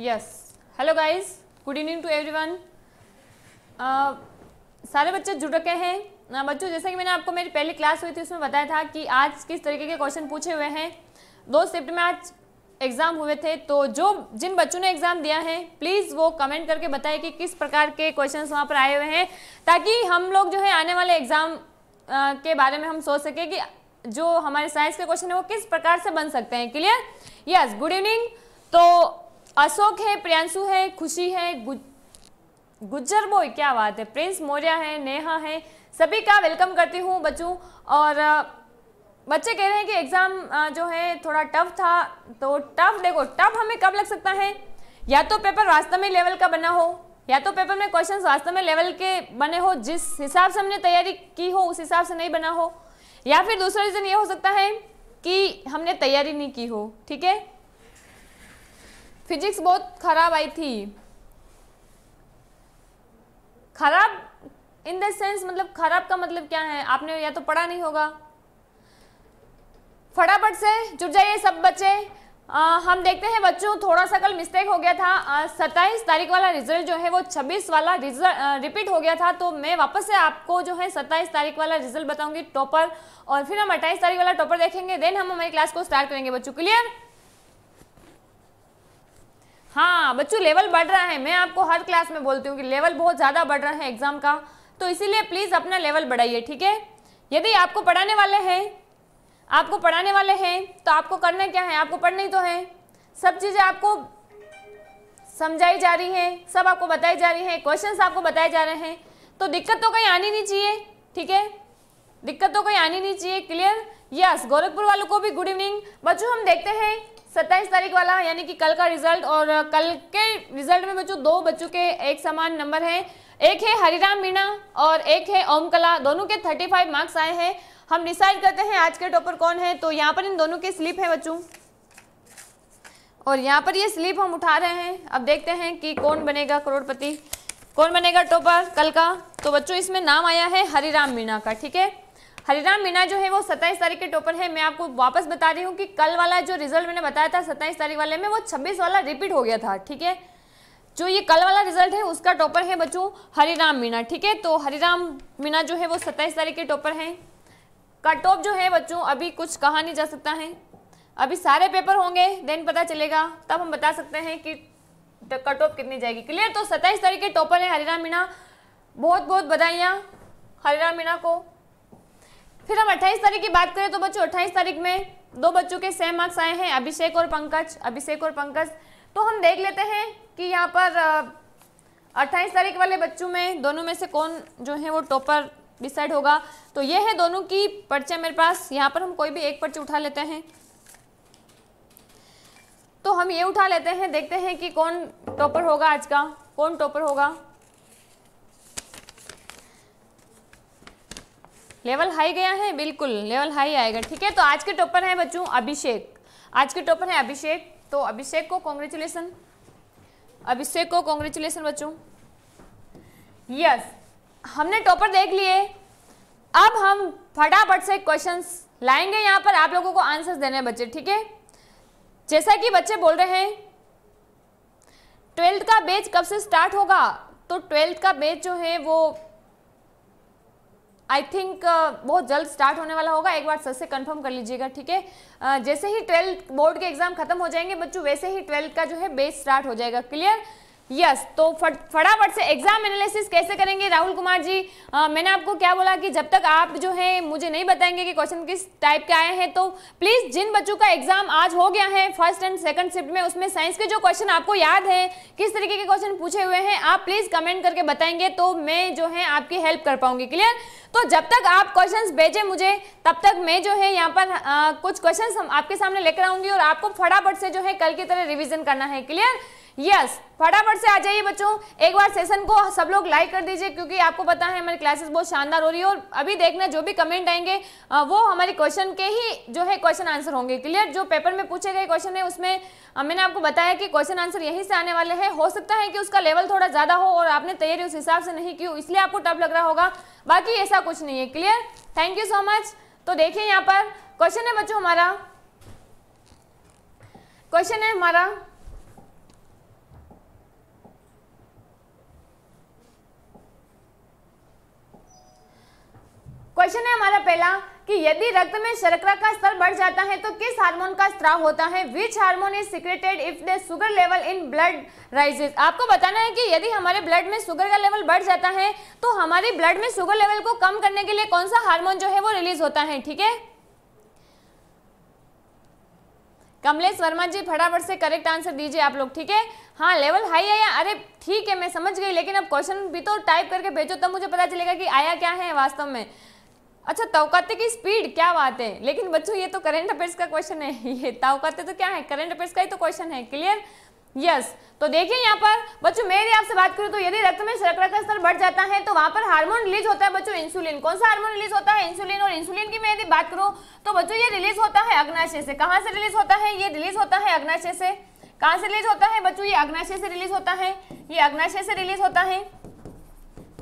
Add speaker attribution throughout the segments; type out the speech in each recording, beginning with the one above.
Speaker 1: Yes hello guys good evening to everyone सारे बच्चे जुड़ रखे हैं। uh, बच्चों जैसा कि मैंने आपको मेरी पहली क्लास हुई थी उसमें बताया था कि आज किस तरीके के क्वेश्चन पूछे हुए हैं। दो शिफ्ट में आज एग्ज़ाम हुए थे तो जो जिन बच्चों ने एग्ज़ाम दिया है प्लीज़ वो कमेंट करके बताएँ कि किस प्रकार के क्वेश्चंस वहाँ पर आए हुए हैं ताकि हम लोग जो है आने वाले एग्ज़ाम के बारे में हम सोच सकें कि जो हमारे साइंस के क्वेश्चन है वो किस प्रकार से बन सकते हैं। क्लियर यस गुड इवनिंग तो अशोक है, प्रियांशु है, खुशी है गुज्जर बॉय क्या बात है? प्रिंस मौर्य है, नेहा है, सभी का वेलकम करती हूँ बच्चों। और बच्चे कह रहे हैं कि एग्ज़ाम जो है, थोड़ा टफ था। तो टफ देखो टफ हमें कब लग सकता है? या तो पेपर वास्तव में लेवल का बना हो, या तो पेपर में क्वेश्चंस वास्तव में लेवल के बने हो, जिस हिसाब से हमने तैयारी की हो, उस हिसाब से नहीं बना हो। या फिर दूसरा रीज़न ये हो सकता है कि हमने तैयारी नहीं की हो, ठीक है? फिजिक्स बहुत खराब आई थी। खराब इन द सेंस मतलब खराब का मतलब क्या है? आपने या तो पढ़ा नहीं होगा। फटाफट से जुड़ जाइए सब बच्चे। आ, हम देखते हैं बच्चों थोड़ा सा कल मिस्टेक हो गया था। सत्ताईस तारीख वाला रिज़ल्ट जो है वो 26 वाला रिज़ल्ट रिपीट हो गया था। तो मैं वापस से आपको जो है सत्ताईस तारीख वाला रिज़ल्ट बताऊँगी टॉपर और फिर हम अट्ठाईस तारीख वाला टॉपर देखेंगे देन हम हमारी क्लास को स्टार्ट करेंगे बच्चों। क्लियर हाँ बच्चों लेवल बढ़ रहा है। मैं आपको हर क्लास में बोलती हूँ कि लेवल बहुत ज़्यादा बढ़ रहा है एग्ज़ाम का। तो इसीलिए प्लीज़ अपना लेवल बढ़ाइए, ठीक है? यदि आपको पढ़ाने वाले हैं, आपको पढ़ाने वाले हैं तो आपको करना क्या है? आपको पढ़ना ही तो है। सब चीज़ें आपको समझाई जा रही हैं, सब आपको बताई जा रही हैं क्वेश्चन आपको बताए जा रहे हैं। तो दिक्कत तो कहीं आनी नहीं चाहिए, ठीक है? दिक्कत तो कहीं आनी नहीं चाहिए क्लियर यस गोरखपुर वालों को भी गुड इवनिंग बच्चों, हम देखते हैं सत्ताईस तारीख वाला, यानी कि कल का रिज़ल्ट और कल के रिज़ल्ट में बच्चों दो बच्चों के एक समान नंबर हैं। एक है हरिराम मीणा और एक है ओम कला दोनों के थर्टी फाइव मार्क्स आए हैं। हम डिसाइड करते हैं आज के टॉपर कौन है। तो यहाँ पर इन दोनों के स्लिप है बच्चों। और यहाँ पर ये स्लिप हम उठा रहे हैं। अब देखते हैं कि कौन बनेगा करोड़पति। कौन बनेगा टॉपर कल का? तो बच्चों, इसमें नाम आया है हरिराम मीणा का, ठीक है? हरिराम मीणा जो है वो सत्ताईस तारीख के टॉपर है। मैं आपको वापस बता रही हूँ कि कल वाला जो रिज़ल्ट मैंने बताया था, सत्ताईस तारीख वाले में वो छब्बीस वाला रिपीट हो गया था, ठीक है? जो ये कल वाला रिज़ल्ट है, उसका टॉपर है बच्चों हरिराम मीणा, ठीक है? तो हरिराम मीणा जो है वो सत्ताईस तारीख के टॉपर हैं। कट ऑफ़ जो है बच्चों, अभी कुछ कहा नहीं जा सकता है। अभी सारे पेपर होंगे देन पता चलेगा। तब हम बता सकते हैं कि कट ऑफ़ कितनी जाएगी। क्लियर तो सत्ताईस तारीख के टॉपर है हरिराम मीणा। बहुत बहुत बधाइयाँ हरिराम मीणा को। फिर हम अट्ठाईस तारीख की बात करें तो बच्चों, अट्ठाईस तारीख में दो बच्चों के सेम मार्क्स आए हैं, अभिषेक और पंकज, अभिषेक और पंकज। तो हम देख लेते हैं कि यहाँ पर अट्ठाईस तारीख वाले बच्चों में दोनों में से कौन जो है वो टॉपर डिसाइड होगा। तो ये है दोनों की पर्चे मेरे पास। यहाँ पर हम कोई भी एक पर्चे उठा लेते हैं। तो हम ये उठा लेते हैं, देखते हैं कि कौन टॉपर होगा आज का, कौन टॉपर होगा। लेवल हाई गया है, बिल्कुल, लेवल हाई आएगा, ठीक है? तो आज के टॉपर है बच्चों अभिषेक। आज के टॉपर है अभिषेक। तो अभिषेक को कॉन्ग्रेचुलेसन अभिषेक को कॉन्ग्रेचुलेसन बच्चों। यस हमने टॉपर देख लिए। अब हम फटाफट से क्वेश्चंस लाएँगे, यहाँ पर आप लोगों को आंसर्स देने बच्चे, ठीक है? जैसा कि बच्चे बोल रहे हैं ट्वेल्थ का बेच कब से स्टार्ट होगा? तो ट्वेल्थ का बेच जो है वो आई थिंक uh, बहुत जल्द स्टार्ट होने वाला होगा। एक बार सर से कंफर्म कर लीजिएगा ठीक है? Uh, जैसे ही ट्वेल्थ बोर्ड के एग्ज़ाम खत्म हो जाएँगे बच्चों वैसे ही ट्वेल्थ का जो है बेस स्टार्ट हो जाएगा। क्लियर यस तो फटाफट से एग्ज़ाम एनालिसिस कैसे करेंगे? राहुल कुमार जी आ, मैंने आपको क्या बोला कि जब तक आप जो है मुझे नहीं बताएँगे कि क्वेश्चन किस टाइप के आए हैं तो प्लीज़ जिन बच्चों का एग्ज़ाम आज हो गया है फ़र्स्ट एंड सेकंड शिफ्ट में उसमें साइंस के जो क्वेश्चन आपको याद है किस तरीके के क्वेश्चन पूछे हुए हैं आप प्लीज़ कमेंट करके बताएँगे तो मैं जो है आपकी हेल्प कर पाऊँगी क्लियर तो जब तक आप क्वेश्चंस भेजें मुझे तब तक मैं जो है यहाँ पर आ, कुछ क्वेश्चंस हम आपके सामने लेकर आऊँगी और आपको फटाफट से जो है कल की तरह रिविजन करना है क्लियर यस फटाफट से आ जाइए बच्चों। एक बार सेशन को सब लोग लाइक कर दीजिए, क्योंकि आपको पता है, हमारी क्लासेस बहुत शानदार हो रही है और अभी देखना, जो भी कमेंट आएँगे वो हमारे क्वेश्चन के ही जो है क्वेश्चन आंसर होंगे। क्लियर जो पेपर में पूछे गए क्वेश्चन है, उसमें मैंने आपको बताया कि क्वेश्चन आंसर यहीं से आने वाले हैं। हो सकता है कि उसका लेवल थोड़ा ज़्यादा हो और आपने तैयारी उस हिसाब से नहीं की इसलिए आपको टफ लग रहा होगा। बाकी ऐसा कुछ नहीं है। Clear thank you so much तो देखिए यहाँ पर क्वेश्चन है बच्चों हमारा। क्वेश्चन है हमारा क्वेश्चन है हमारा पहला कि यदि रक्त में शर्करा का स्तर बढ़ जाता है तो किस हार्मोन का स्त्राव होता है? Which hormone is secreted if the sugar level in blood rises आपको बताना है कि यदि हमारे ब्लड में शुगर का लेवल बढ़ जाता है तो हमारे ब्लड में शुगर लेवल को कम करने के लिए कौन सा हार्मोन जो है वो रिलीज़ होता है? ठीक है? कमलेश वर्मा जी, फटाफट से करेक्ट आंसर दीजिए आप लोग, ठीक है? हाँ लेवल हाई आया अरे, ठीक है, मैं समझ गई, लेकिन अब क्वेश्चन भी तो टाइप करके भेजो, तब तो मुझे पता चलेगा कि आया क्या है वास्तव में। अच्छा तवकाते की स्पीड क्या बात है? लेकिन बच्चों, ये तो करंट अफेयर्स का क्वेश्चन है। ये तवकाते तो क्या है? करंट अफेयर्स का ही तो क्वेश्चन है। Clear yes yes. तो देखिए यहाँ पर, बच्चों मैं यदि आपसे बात करूँ तो यदि रक्त में शर्करा का स्तर बढ़ जाता है तो वहाँ पर हार्मोन रिलीज़ होता है बच्चों इंसुलिन कौन सा हार्मोन रिलीज़ होता है? इंसुलिन और इंसुलिन की मैं यदि बात करूँ तो बच्चों, ये रिलीज़ होता है अग्नाशय से। कहाँ से रिलीज़ होता है? ये रिलीज़ होता है अग्नाशय से। कहाँ से रिलीज़ होता है बच्चों? ये अग्नाशय से रिलीज़ होता है। ये अग्नाशय से रिलीज़ होता है।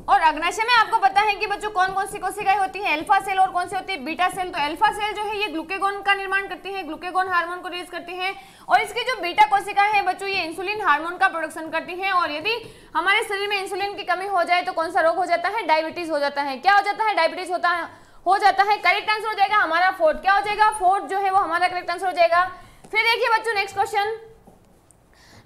Speaker 1: और अग्नाशय में आपको पता है कि बच्चों कौन कौन सी कोशिकाएँ होती हैं? अल्फ़ा सेल और कौन सी होती है? बीटा सेल तो अल्फ़ा सेल जो है, ये ग्लूकेगोन का निर्माण करती है ग्लूकेगोन हार्मोन को रिलीज़ करती है। और इसकी जो बीटा कोशिकाएँ हैं, बच्चों, ये इंसुलिन हार्मोन का प्रोडक्शन करती है। और यदि हमारे शरीर में इंसुलिन की कमी हो जाए तो कौन सा रोग हो जाता है? डायबिटीज़ हो जाता है। क्या हो जाता है? डायबिटीज़ होता है, हो जाता है करेक्ट आंसर हो जाएगा हमारा फोर्थ क्या हो जाएगा? फोर्थ जो है, वो हमारा करेक्ट आंसर हो जाएगा। फिर देखिए बच्चों नेक्स्ट क्वेश्चन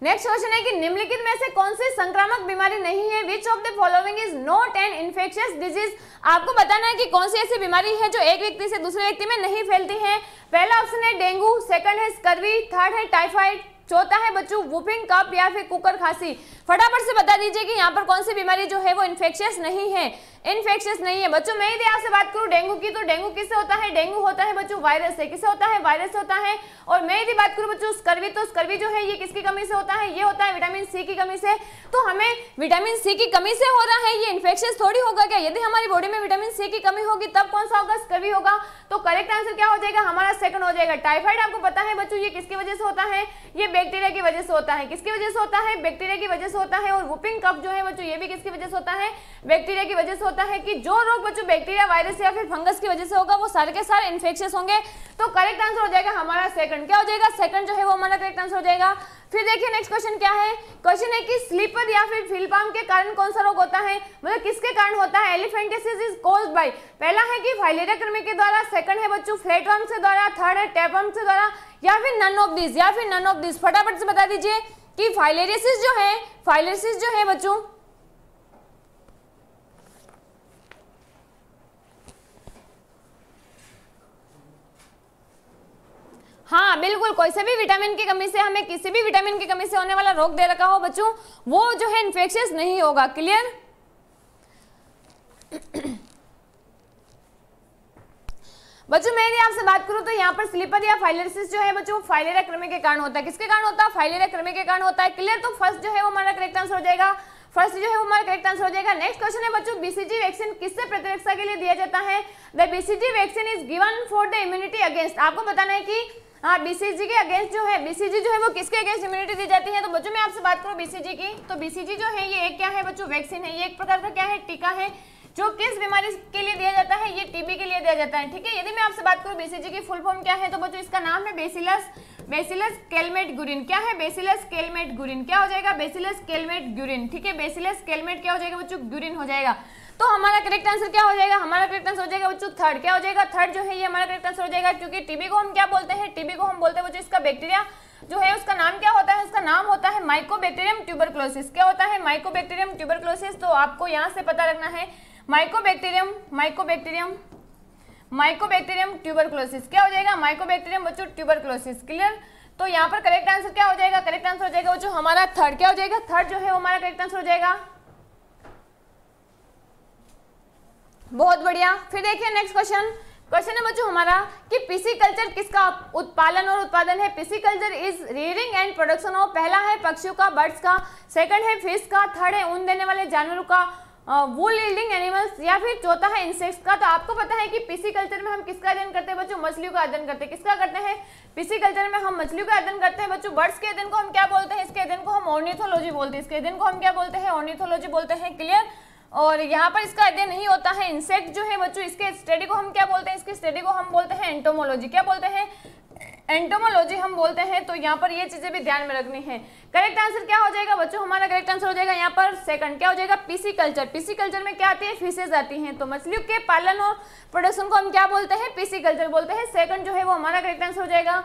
Speaker 1: नेक्स्ट क्वेश्चन है कि निम्नलिखित में से कौन सी संक्रामक बीमारी नहीं है? Which of the following is not an infectious disease आपको बताना है कि कौन सी ऐसी बीमारी है जो एक व्यक्ति से दूसरे व्यक्ति में नहीं फैलती है। पहला ऑप्शन है डेंगू सेकंड है स्कर्वी थर्ड है टाइफाइड चौथा है बच्चों वुपिंग कप या फिर कुकर खांसी। फटाफट से बता दीजिए कि यहाँ पर कौन सी बीमारी जो है वो इन्फेक्शियस नहीं है। इन्फेक्शियस नहीं है। बच्चों मैं यदि आपसे बात करूँ, डेंगू की तो डेंगू किससे होता है? डेंगू होता है बच्चों, वायरस से। किससे होता है? वायरस होता है। और मैं यदि बात करूँ बच्चों, स्कर्वी तो स्कर्वी जो है, ये किसकी कमी से होता है? ये होता है विटामिन सी की कमी से। तो हमें विटामिन सी की कमी से हो रहा है, ये इन्फेक्शन थोड़ी होगा क्या? यदि हमारी बॉडी में विटामिन सी की कमी होगी, तब कौन सा होगा? स्कर्वी होगा। तो करेक्ट आंसर क्या हो जाएगा? हमारा सेकंड हो जाएगा टाइफाइड आपको पता है बच्चों, ये किसकी वजह से होता है? ये बैक्टीरिया की वजह से होता है। किसकी वजह से होता है? बैक्टीरिया की वजह से होता है। और वुपिंग कप जो है बच्चों, ये भी किसकी वजह से होता है? बैक्टीरिया की वजह से है कि जो रोग बच्चों, बैक्टीरिया, वायरस या फिर फंगस की वजह से होगा, वो सारे के सारे इन्फेक्शन होंगे। तो करेक्ट आंसर हो जाएगा हमारा सेकंड क्या हो जाएगा? सेकंड जो है वो हमारा करेक्ट आंसर हो जाएगा। फिर देखिए नेक्स्ट क्वेश्चन क्या है? क्वेश्चन है कि स्लीपर या फिर फिलपाम के कारण कौन सा रोग होता है? मतलब किसके कारण होता है? एलिफेंटिसिस इज़ कॉज्ड बाय पहला है कि फाइलेरिया कृमि के द्वारा सेकंड है बच्चों फ्लैटवर्म से द्वारा थर्ड है टैपवर्म से द्वारा, या फिर नन ऑफ़ दिस या फिर नन ऑफ़ दिस फटाफट से बता दीजिए कि फाइलेरियसिस जो है फाइलेरियसिस जो है बच्चों हाँ बिल्कुल, कोई से भी विटामिन की कमी से, हमें किसी भी विटामिन की कमी से होने वाला रोग दे रखा हो बच्चों, वो जो है इन्फेक्शियस नहीं होगा क्लियर बच्चों, मैं यदि आपसे बात करूँ तो यहाँ पर स्लीपर या फाइलेरिसिस जो है बच्चों फाइलेरिया क्रमे के कारण होता है। किसके कारण होता है? फाइलेरिया क्रमे के कारण होता है। क्लियर तो फ़र्स्ट जो है वो हमारा करेक्ट आंसर हो जाएगा। फ़र्स्ट जो है वो हमारा करेक्ट आंसर हो जाएगा। नेक्स्ट क्वेश्चन है बच्चों बीसीजी वैक्सीन किससे प्रतिरक्षा के लिए दिया जाता है? The BCG vaccine is given for the immunity against आपको बताना है कि हाँ बीसीजी के अगेंस्ट जो है बीसीजी जो है, वो किसके अगेंस्ट इम्यूनिटी दी जाती है? तो बच्चों, मैं आपसे बात करूँ बीसीजी की। तो बीसीजी जो है, ये एक क्या है बच्चों? वैक्सीन है। ये एक प्रकार का क्या है? टीका है, जो किस बीमारी के लिए दिया जाता है? ये टीबी के लिए दिया जाता है, ठीक है? यदि मैं आपसे बात करूँ बीसीजी की फुल फॉर्म क्या है तो बच्चों, इसका नाम है बेसिलस बेसिलस केलमेट गुरिन क्या है? बेसिलस केलमेट गुरिन क्या हो जाएगा? बेसिलस केलमेट ग्यूरिन ठीक है? बेसिलस केलमेट क्या हो जाएगा बच्चों? ग्यूरिन हो जाएगा। तो हमारा करेक्ट आंसर क्या हो जाएगा? हमारा करेक्ट आंसर हो जाएगा बच्चों थर्ड क्या हो जाएगा? थर्ड जो है, ये हमारा करेक्ट आंसर हो जाएगा, क्योंकि टीबी को हम क्या बोलते हैं? टीबी को हम बोलते हैं बच्चों इसका बैक्टीरिया जो है, उसका नाम क्या होता है? उसका नाम होता है माइकोबैक्टीरियम ट्यूबरक्लोसिस क्या होता है? माइकोबैक्टीरियम ट्यूबरक्लोसिस तो आपको यहाँ से पता रखना है। माइकोबैक्टीरियम माइकोबैक्टीरियम माइकोबैक्टीरियम ट्यूबरक्लोसिस क्या हो जाएगा? माइकोबैक्टीरियम बच्चों ट्यूबरक्लोसिस क्लियर तो यहाँ पर करेक्ट आंसर क्या हो जाएगा? करेक्ट आंसर हो जाएगा जो हमारा थर्ड क्या हो जाएगा? थर्ड जो है हमारा करेक्ट आंसर हो जाएगा। बहुत बढ़िया। फिर देखिए नेक्स्ट क्वेश्चन क्वेश्चन है बच्चों हमारा कि पीसी कल्चर किसका उत्पादन और उत्पादन है? Pisciculture is rearing and production of पहला है पक्षियों का बर्ड्स का। सेकंड है फ़िश का। थर्ड है ऊन देने वाले जानवरों का। वुल यील्डिंग एनिमल्स या फिर चौथा है इंसेक्ट्स का। तो आपको पता है कि पीसी कल्चर में हम किसका अध्ययन करते हैं बच्चों? मछलियों का अध्ययन करते हैं। किसका करते हैं? पीसी कल्चर में हम मछलियों का अध्ययन करते हैं बच्चों। बर्ड्स के अध्ययन को हम क्या बोलते हैं? इसके अध्ययन को हम ऑर्निथोलॉजी बोलते हैं। इसके अध्ययन को हम क्या बोलते हैं? ऑर्निथोलॉजी बोलते हैं। क्लियर और यहाँ पर इसका अध्ययन नहीं होता है। इंसेक्ट जो है बच्चों, इसके स्टडी को हम क्या बोलते हैं? इसकी स्टडी को हम बोलते हैं एंटोमोलॉजी क्या बोलते हैं? एंटोमोलॉजी हम बोलते हैं तो यहाँ पर ये चीज़ें भी ध्यान में रखनी है। करेक्ट आंसर क्या हो जाएगा बच्चों? हमारा करेक्ट आंसर हो जाएगा यहाँ पर सेकंड क्या हो जाएगा? पीसी कल्चर पीसी कल्चर में क्या आती है? फिशेज आती हैं। तो मछलियों के पालन और प्रोडक्शन को हम क्या बोलते हैं? पीसी कल्चर बोलते हैं। सेकंड जो है वो हमारा करेक्ट आंसर हो जाएगा।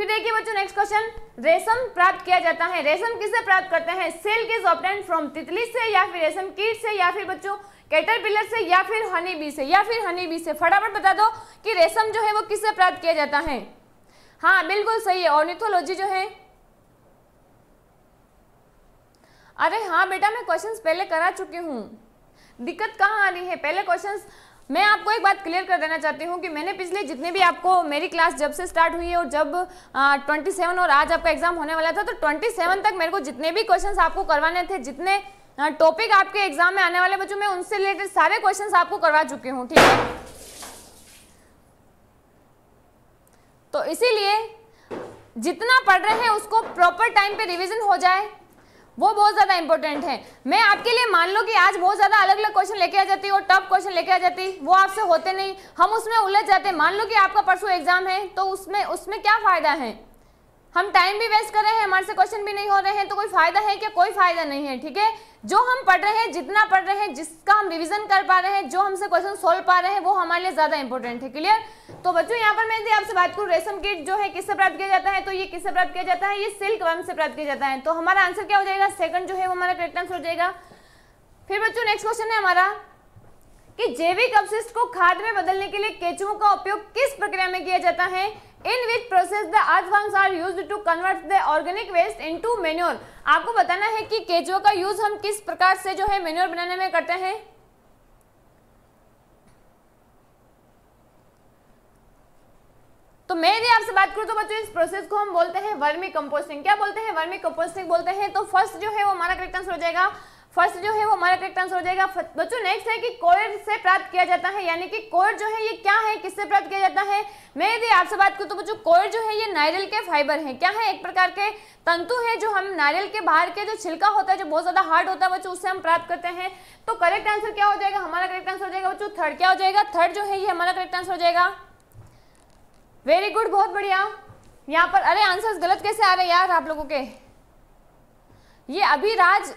Speaker 1: फिर देखिए बच्चों नेक्स्ट क्वेश्चन रेशम प्राप्त किया जाता है। रेशम किससे प्राप्त करते हैं? सिल्क इज़ ऑप्टेन फ्रॉम तितली से या फिर रेशम कीट से या फिर बच्चों कैटरपिलर से या फिर हनी बी से? या फिर हनी बी से? फटाफट बता दो कि रेशम जो है वो किससे प्राप्त किया जाता है। हाँ बिल्कुल सही है। ऑर्निथोलॉजी जो है। अरे हाँ बेटा, मैं क्वेश्चंस पहले करा चुकी हूँ। दिक्कत कहाँ आ रही है? पहले क्वेश्चंस मैं आपको एक बात क्लियर कर देना चाहती हूँ कि मैंने पिछले जितने भी आपको मेरी क्लास जब से स्टार्ट हुई है और जब ट्वेंटी सेवन और आज आपका एग्ज़ाम होने वाला था तो ट्वेंटी सेवन तक मेरे को जितने भी क्वेश्चंस आपको करवाने थे, जितने टॉपिक आपके एग्ज़ाम में आने वाले, बच्चों, में उनसे रिलेटेड सारे क्वेश्चन आपको करवा चुकी हूँ, ठीक है? तो इसीलिए जितना पढ़ रहे हैं उसको प्रॉपर टाइम पे रिवीजन हो जाए वो बहुत ज़्यादा इंपॉर्टेंट है। मैं आपके लिए मान लो कि आज बहुत ज़्यादा अलग अलग क्वेश्चन लेके आ जाती और टफ क्वेश्चन लेके आ जाती, वो आपसे होते नहीं। हम उसमें उलझ जाते। मान लो कि आपका परसों एग्ज़ाम है तो उसमें उसमें क्या फ़ायदा है? हम टाइम भी वेस्ट कर रहे हैं, हमारे से क्वेश्चन भी नहीं हो रहे हैं तो कोई फ़ायदा है क्या? कोई फ़ायदा नहीं है, ठीक है? जो हम पढ़ रहे हैं, जितना पढ़ रहे हैं, जिसका हम रिवीजन कर पा रहे हैं, जो हमसे क्वेश्चन सोल्व पा रहे हैं, वो हमारे लिए ज़्यादा इंपॉर्टेंट है क्लियर तो बच्चों, यहाँ पर मैं आपसे बात करूँ, रेशम कीट जो है, किससे प्राप्त किया जाता है? तो ये किससे प्राप्त किया जाता है? ये सिल्क वर्म से प्राप्त किया जाता है। तो हमारा आंसर क्या हो जाएगा? सेकंड जो है, वो हमारा करेक्ट आंसर हो जाएगा। फिर बच्चों नेक्स्ट क्वेश्चन है हमारा। कि जैविक अपशिष्ट को खाद में बदलने के लिए केचुओं का उपयोग किस प्रक्रिया में किया जाता है? In which process the earthworms are use to convert the organic waste into manure आपको बताना है कि केचुओं का यूज़ हम किस प्रकार से जो है मेन्योर बनाने में करते हैं? तो मैं यदि आपसे बात करूँ तो बच्चों, इस प्रोसेस को हम बोलते हैं वर्मी कंपोस्टिंग क्या बोलते हैं वर्मी कंपोस्टिंग बोलते हैं तो फ़र्स्ट जो है वो हमारा करेक्ट आंसर हो जाएगा। फ़र्स्ट जो है वो हमारा करेक्ट आंसर हो जाएगा। बच्चों नेक्स्ट है कि कोयर से प्राप्त किया जाता है, यानी कि कोयर जो है ये क्या है, किससे प्राप्त किया जाता है? मैं यदि आपसे बात करूँ तो बच्चों कोयर जो है ये नारियल के फाइबर है। क्या है एक प्रकार के तंतु है जो हम नारियल के बाहर के जो छिलका होता है, जो बहुत ज़्यादा हार्ड होता है बच्चों, उससे हम प्राप्त करते हैं। तो करेक्ट आंसर क्या हो जाएगा? हमारा करेक्ट आंसर हो जाएगा बच्चों थर्ड क्या हो जाएगा? थर्ड जो है ये हमारा करेक्ट आंसर हो जाएगा। वेरी गुड बहुत बढ़िया। यहाँ पर, अरे आंसर गलत कैसे आ रहे हैं यार आप लोगों के? ये अभी राज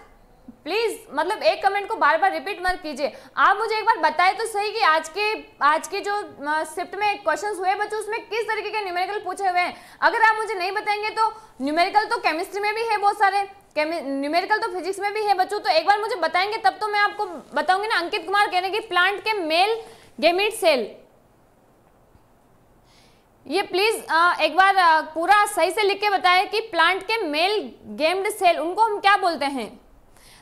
Speaker 1: प्लीज़ मतलब एक कमेंट को बार बार रिपीट मत कीजिए। आप मुझे एक बार बताएँ तो सही कि आज के आज के जो शिफ्ट में क्वेश्चंस हुए बच्चों, उसमें किस तरीके के न्यूमेरिकल पूछे हुए हैं? अगर आप मुझे नहीं बताएँगे तो न्यूमेरिकल तो केमिस्ट्री में भी है बहुत सारे। न्यूमेरिकल तो फिजिक्स में भी है बच्चों तो एक बार मुझे बताएँगे, तब तो मैं आपको बताऊँगी ना अंकित कुमार कहने की प्लांट के मेल गेमिट सेल ये प्लीज़ एक बार पूरा सही से लिख के बताएँ कि प्लांट के मेल गेम्ड सेल उनको हम क्या बोलते हैं?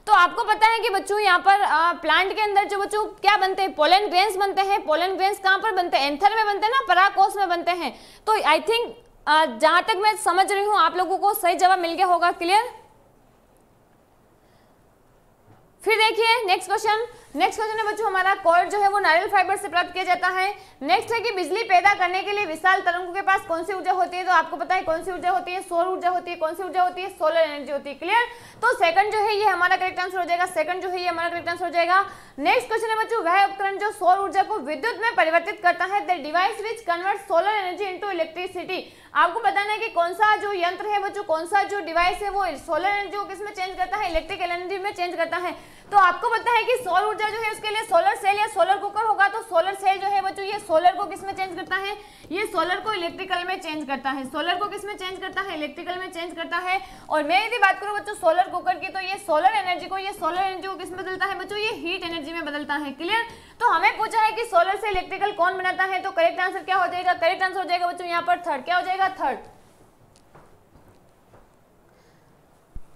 Speaker 1: तो आपको पता है कि बच्चों यहाँ पर आ, प्लांट के अंदर जो बच्चों क्या बनते हैं? पोलन ग्रेन्स बनते हैं। पोलन ग्रेन्स कहाँ पर बनते हैं? एंथर में बनते हैं ना? पराकोस में बनते हैं। तो आई थिंक जहाँ तक मैं समझ रही हूँ आप लोगों को सही जवाब मिल गया होगा। क्लियर फिर देखिए नेक्स्ट क्वेश्चन नेक्स्ट क्वेश्चन है बच्चों, हमारा कॉर्ड जो है वो नारियल फाइबर से प्राप्त किया जाता है। नेक्स्ट है कि बिजली पैदा करने के लिए विशाल तरंगों के पास कौन सी ऊर्जा होती है? तो आपको पता है कौन सी ऊर्जा होती है? सौर ऊर्जा होती है। कौन सी ऊर्जा होती है? सोलर एनर्जी होती है। क्लियर तो सेकंड जो है, ये हमारा करेक्ट आंसर हो जाएगा। सेकंड जो है, ये हमारा करेक्ट आंसर हो जाएगा। नेक्स्ट क्वेश्चन है बच्चों, वह उपकरण जो सौर ऊर्जा को विद्युत में परिवर्तित करता है। The device which convert solar energy into electricity आपको बताना है कि कौन सा जो यंत्र है बच्चों, कौन सा जो डिवाइस है वो सोलर एनर्जी को किसमें चेंज करता है? इलेक्ट्रिक एनर्जी में चेंज करता है। तो आपको पता है कि सौर ऊर्जा जो है उसके लिए सोलर सेल या सोलर कुकर होगा तो सोलर सेल जो है बच्चों, ये सोलर को किसमें चेंज करता है? ये सोलर को इलेक्ट्रिकल में चेंज करता है। सोलर को किसमें चेंज करता है? इलेक्ट्रिकल में चेंज करता है। और मैं यदि बात करूँ बच्चों सोलर कुकर की तो ये सोलर एनर्जी को, ये सोलर एनर्जी को किसमें बदलता है बच्चों? ये हीट एनर्जी में बदलता है। क्लियर तो हमें पूछा है कि सोलर से इलेक्ट्रिकल कौन बनाता है? तो करेक्ट आंसर क्या हो जाएगा? करेक्ट आंसर हो जाएगा बच्चों, यहाँ पर थर्ड क्या हो जाएगा? थर्ड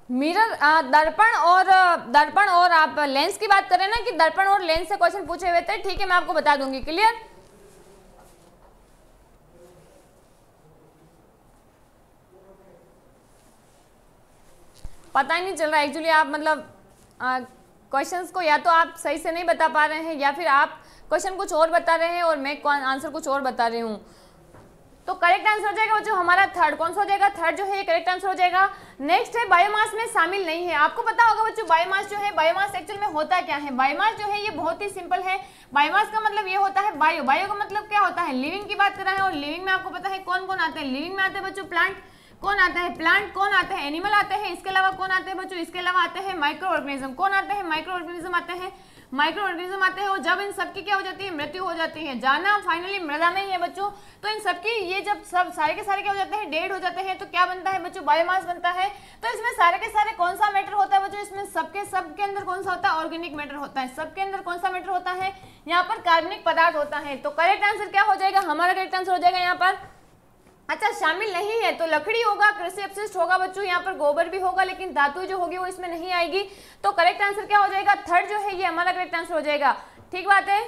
Speaker 1: मिरर दर्पण और दर्पण और आप लेंस की बात करें ना कि दर्पण और लेंस से क्वेश्चन पूछे हुए थे, ठीक है, मैं आपको बता दूँगी क्लियर पता ही नहीं चल रहा एक्चुअली आप मतलब क्वेश्चंस को या तो आप सही से नहीं बता पा रहे हैं, या फिर आप क्वेश्चन कुछ और बता रहे हैं और मैं आंसर कुछ और बता रही हूँ। तो करेक्ट आंसर हो जाएगा बच्चों हमारा थर्ड कौन सा हो जाएगा? थर्ड जो है करेक्ट आंसर हो जाएगा। नेक्स्ट है बायोमास में शामिल नहीं है। आपको पता होगा बच्चों बायोमास जो है बायोमास एक्चुअल में होता क्या है? बायोमास जो है, ये बहुत ही सिंपल है। बायोमास का मतलब ये होता है बायो बायो का मतलब क्या होता है? लिविंग की बात कर रहे हैं और लिविंग में आपको पता है कौन कौन आते हैं? लिविंग में आते हैं बच्चों प्लांट कौन आता है? प्लांट कौन आता है? एनिमल आते हैं। इसके अलावा कौन आते हैं बच्चों? इसके अलावा आते हैं माइक्रो ऑर्गेनिज्म कौन आते हैं? माइक्रो ऑर्गेनिज्म आते हैं। माइक्रो ऑर्गेनिज्म आते हैं और जब इन सबकी क्या हो जाती है? मृत्यु हो जाती है। जाना फाइनली मृदा में ही है बच्चों। तो इन सबकी ये जब सब सारे के सारे क्या हो जाते हैं? डेड हो जाते हैं। तो क्या बनता है बच्चों? बायोमास बनता है। तो इसमें सारे के सारे कौन सा मैटर होता है बच्चों? इसमें सबके सबके अंदर कौन सा होता है? ऑर्गेनिक मैटर होता है। सबके अंदर कौन सा मैटर होता है? यहाँ पर कार्बनिक पदार्थ होता है। तो करेक्ट आंसर क्या हो जाएगा? हमारा करेक्ट आंसर हो जाएगा यहाँ पर अच्छा शामिल नहीं है तो लकड़ी होगा, कृषि अपशिष्ट होगा, बच्चों, यहाँ पर गोबर भी होगा, लेकिन धातु जो होगी वो इसमें नहीं आएगी। तो करेक्ट आंसर क्या हो जाएगा? थर्ड जो है, ये हमारा करेक्ट आंसर हो जाएगा। ठीक बात है?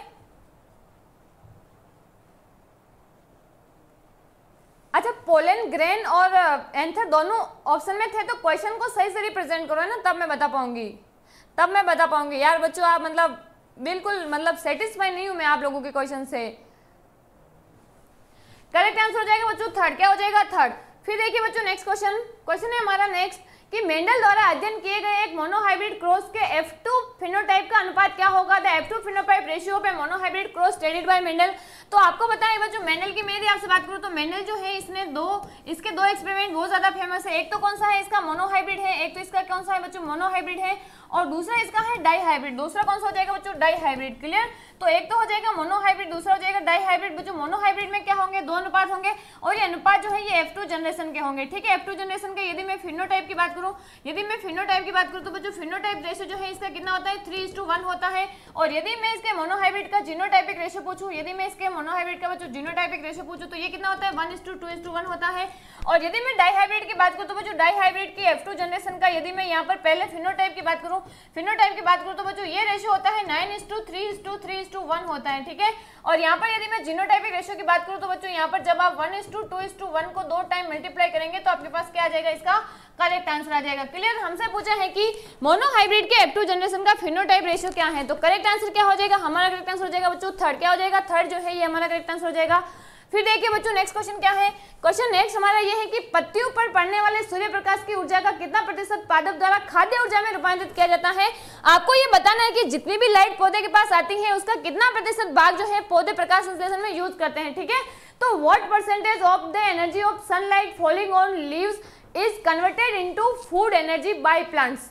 Speaker 1: अच्छा पोलन ग्रेन और एंथर दोनों ऑप्शन में थे तो क्वेश्चन को सही से रिप्रेजेंट करो ना? तब मैं बता पाऊँगी। तब मैं बता पाऊँगी। यार, बच्चों, आप मतलब बिल्कुल मतलब सेटिस्फाई नहीं हूँ मैं आप लोगों के क्वेश्चन से। करेक्ट आंसर हो जाएगा बच्चों थर्ड क्या हो जाएगा? थर्ड फिर देखिए बच्चों नेक्स्ट क्वेश्चन क्वेश्चन है हमारा नेक्स्ट कि मेंडल द्वारा अध्ययन किए गए एक मोनोहाइब्रिड क्रॉस के F2 फिनोटाइप का अनुपात क्या होगा? द F2 फिनोटाइप रेशियो पे monohybrid cross studied by Mendel तो आपको बताएँ बच्चों मेंडल की मैं यदि आपसे बात करूँ तो मेंडल जो है, इसने दो, इसके दो एक्सपेरिमेंट बहुत ज़्यादा फ़ेमस है। एक तो कौन सा है इसका? मोनोहाइब्रिड है। एक तो इसका कौन सा है बच्चों? मोनोहाइब्रिड है। और दूसरा इसका है डाई हाइब्रिड। दूसरा कौन सा हो जाएगा बच्चों? Die hybrid. क्लियर तो एक तो हो जाएगा मोनोहाइब्रिड दूसरा हो जाएगा डाई हाइब्रिड। बच्चों मोनोहाइब्रिड में क्या होंगे? दो अनुपात होंगे और ये अनुपात जो है, ये F2 जनरेशन के होंगे। ठीक है? F2 जनरेशन के, यदि मैं फिनोटाइप की बात करूँ, यदि मैं फिनोटाइप की बात करूँ तो बच्चों फिनोटाइप रेशियो जो है, इसका कितना होता है? थ्री होता है। और यदि मैं इसके मोनोहाइब्रिड का जीनोटाइपिक रेशियो पूछूँ, यदि मैं इसके मोनोहाइब्रिड का बच्चों जीनोटाइपिक रेशियो पूछूँ तो ये कितना होता है? One is to two is to one होता है। और यदि मैं डाई हाइब्रिड की बात करूँ तो बच्चों, डाई हाइब्रिड की F2 जनरेशन का, यदि मैं यहाँ पर पहले फिनोटाइप की बात करूँ फिनोटाइप की बात करूँ तो बच्चों, ये रेशियो होता है nine is to three is to three is to one होता है, ठीक है? और यहाँ पर यदि मैं जीनोटाइपिक रेशियो की बात करूँ तो बच्चों, यहाँ पर जब आप one is to two is to one को दो टाइम मल्टीप्लाई करेंगे तो आपके पास क्या आ जाएगा? इसका करेक्ट आंसर आ जाएगा। क्लियर हमसे पूछा है कि मोनोहाइब्रिड के F2 जनरेशन का फिनोटाइप रेशियो क्या है? तो करेक्ट आंसर क्या हो जाएगा? हमारा करेक्ट आंसर हो जाएगा बच्चों थर्ड क्या हो जाएगा? थर्ड जो है, ये हमारा करेक्ट आंसर हो जाएगा। फिर देखिए बच्चों नेक्स्ट क्वेश्चन क्या है? क्वेश्चन नेक्स्ट हमारा ये है कि पत्तियों पर पड़ने वाले सूर्य प्रकाश की ऊर्जा का कितना प्रतिशत पादप द्वारा खाद्य ऊर्जा में रूपांतरित किया जाता है? आपको ये बताना है कि जितनी भी लाइट पौधे के पास आती है, उसका कितना प्रतिशत भाग जो है पौधे प्रकाश संश्लेषण में यूज़ करते हैं, ठीक है? तो what percentage of the energy of sunlight falling on leaves is converted into food energy by plants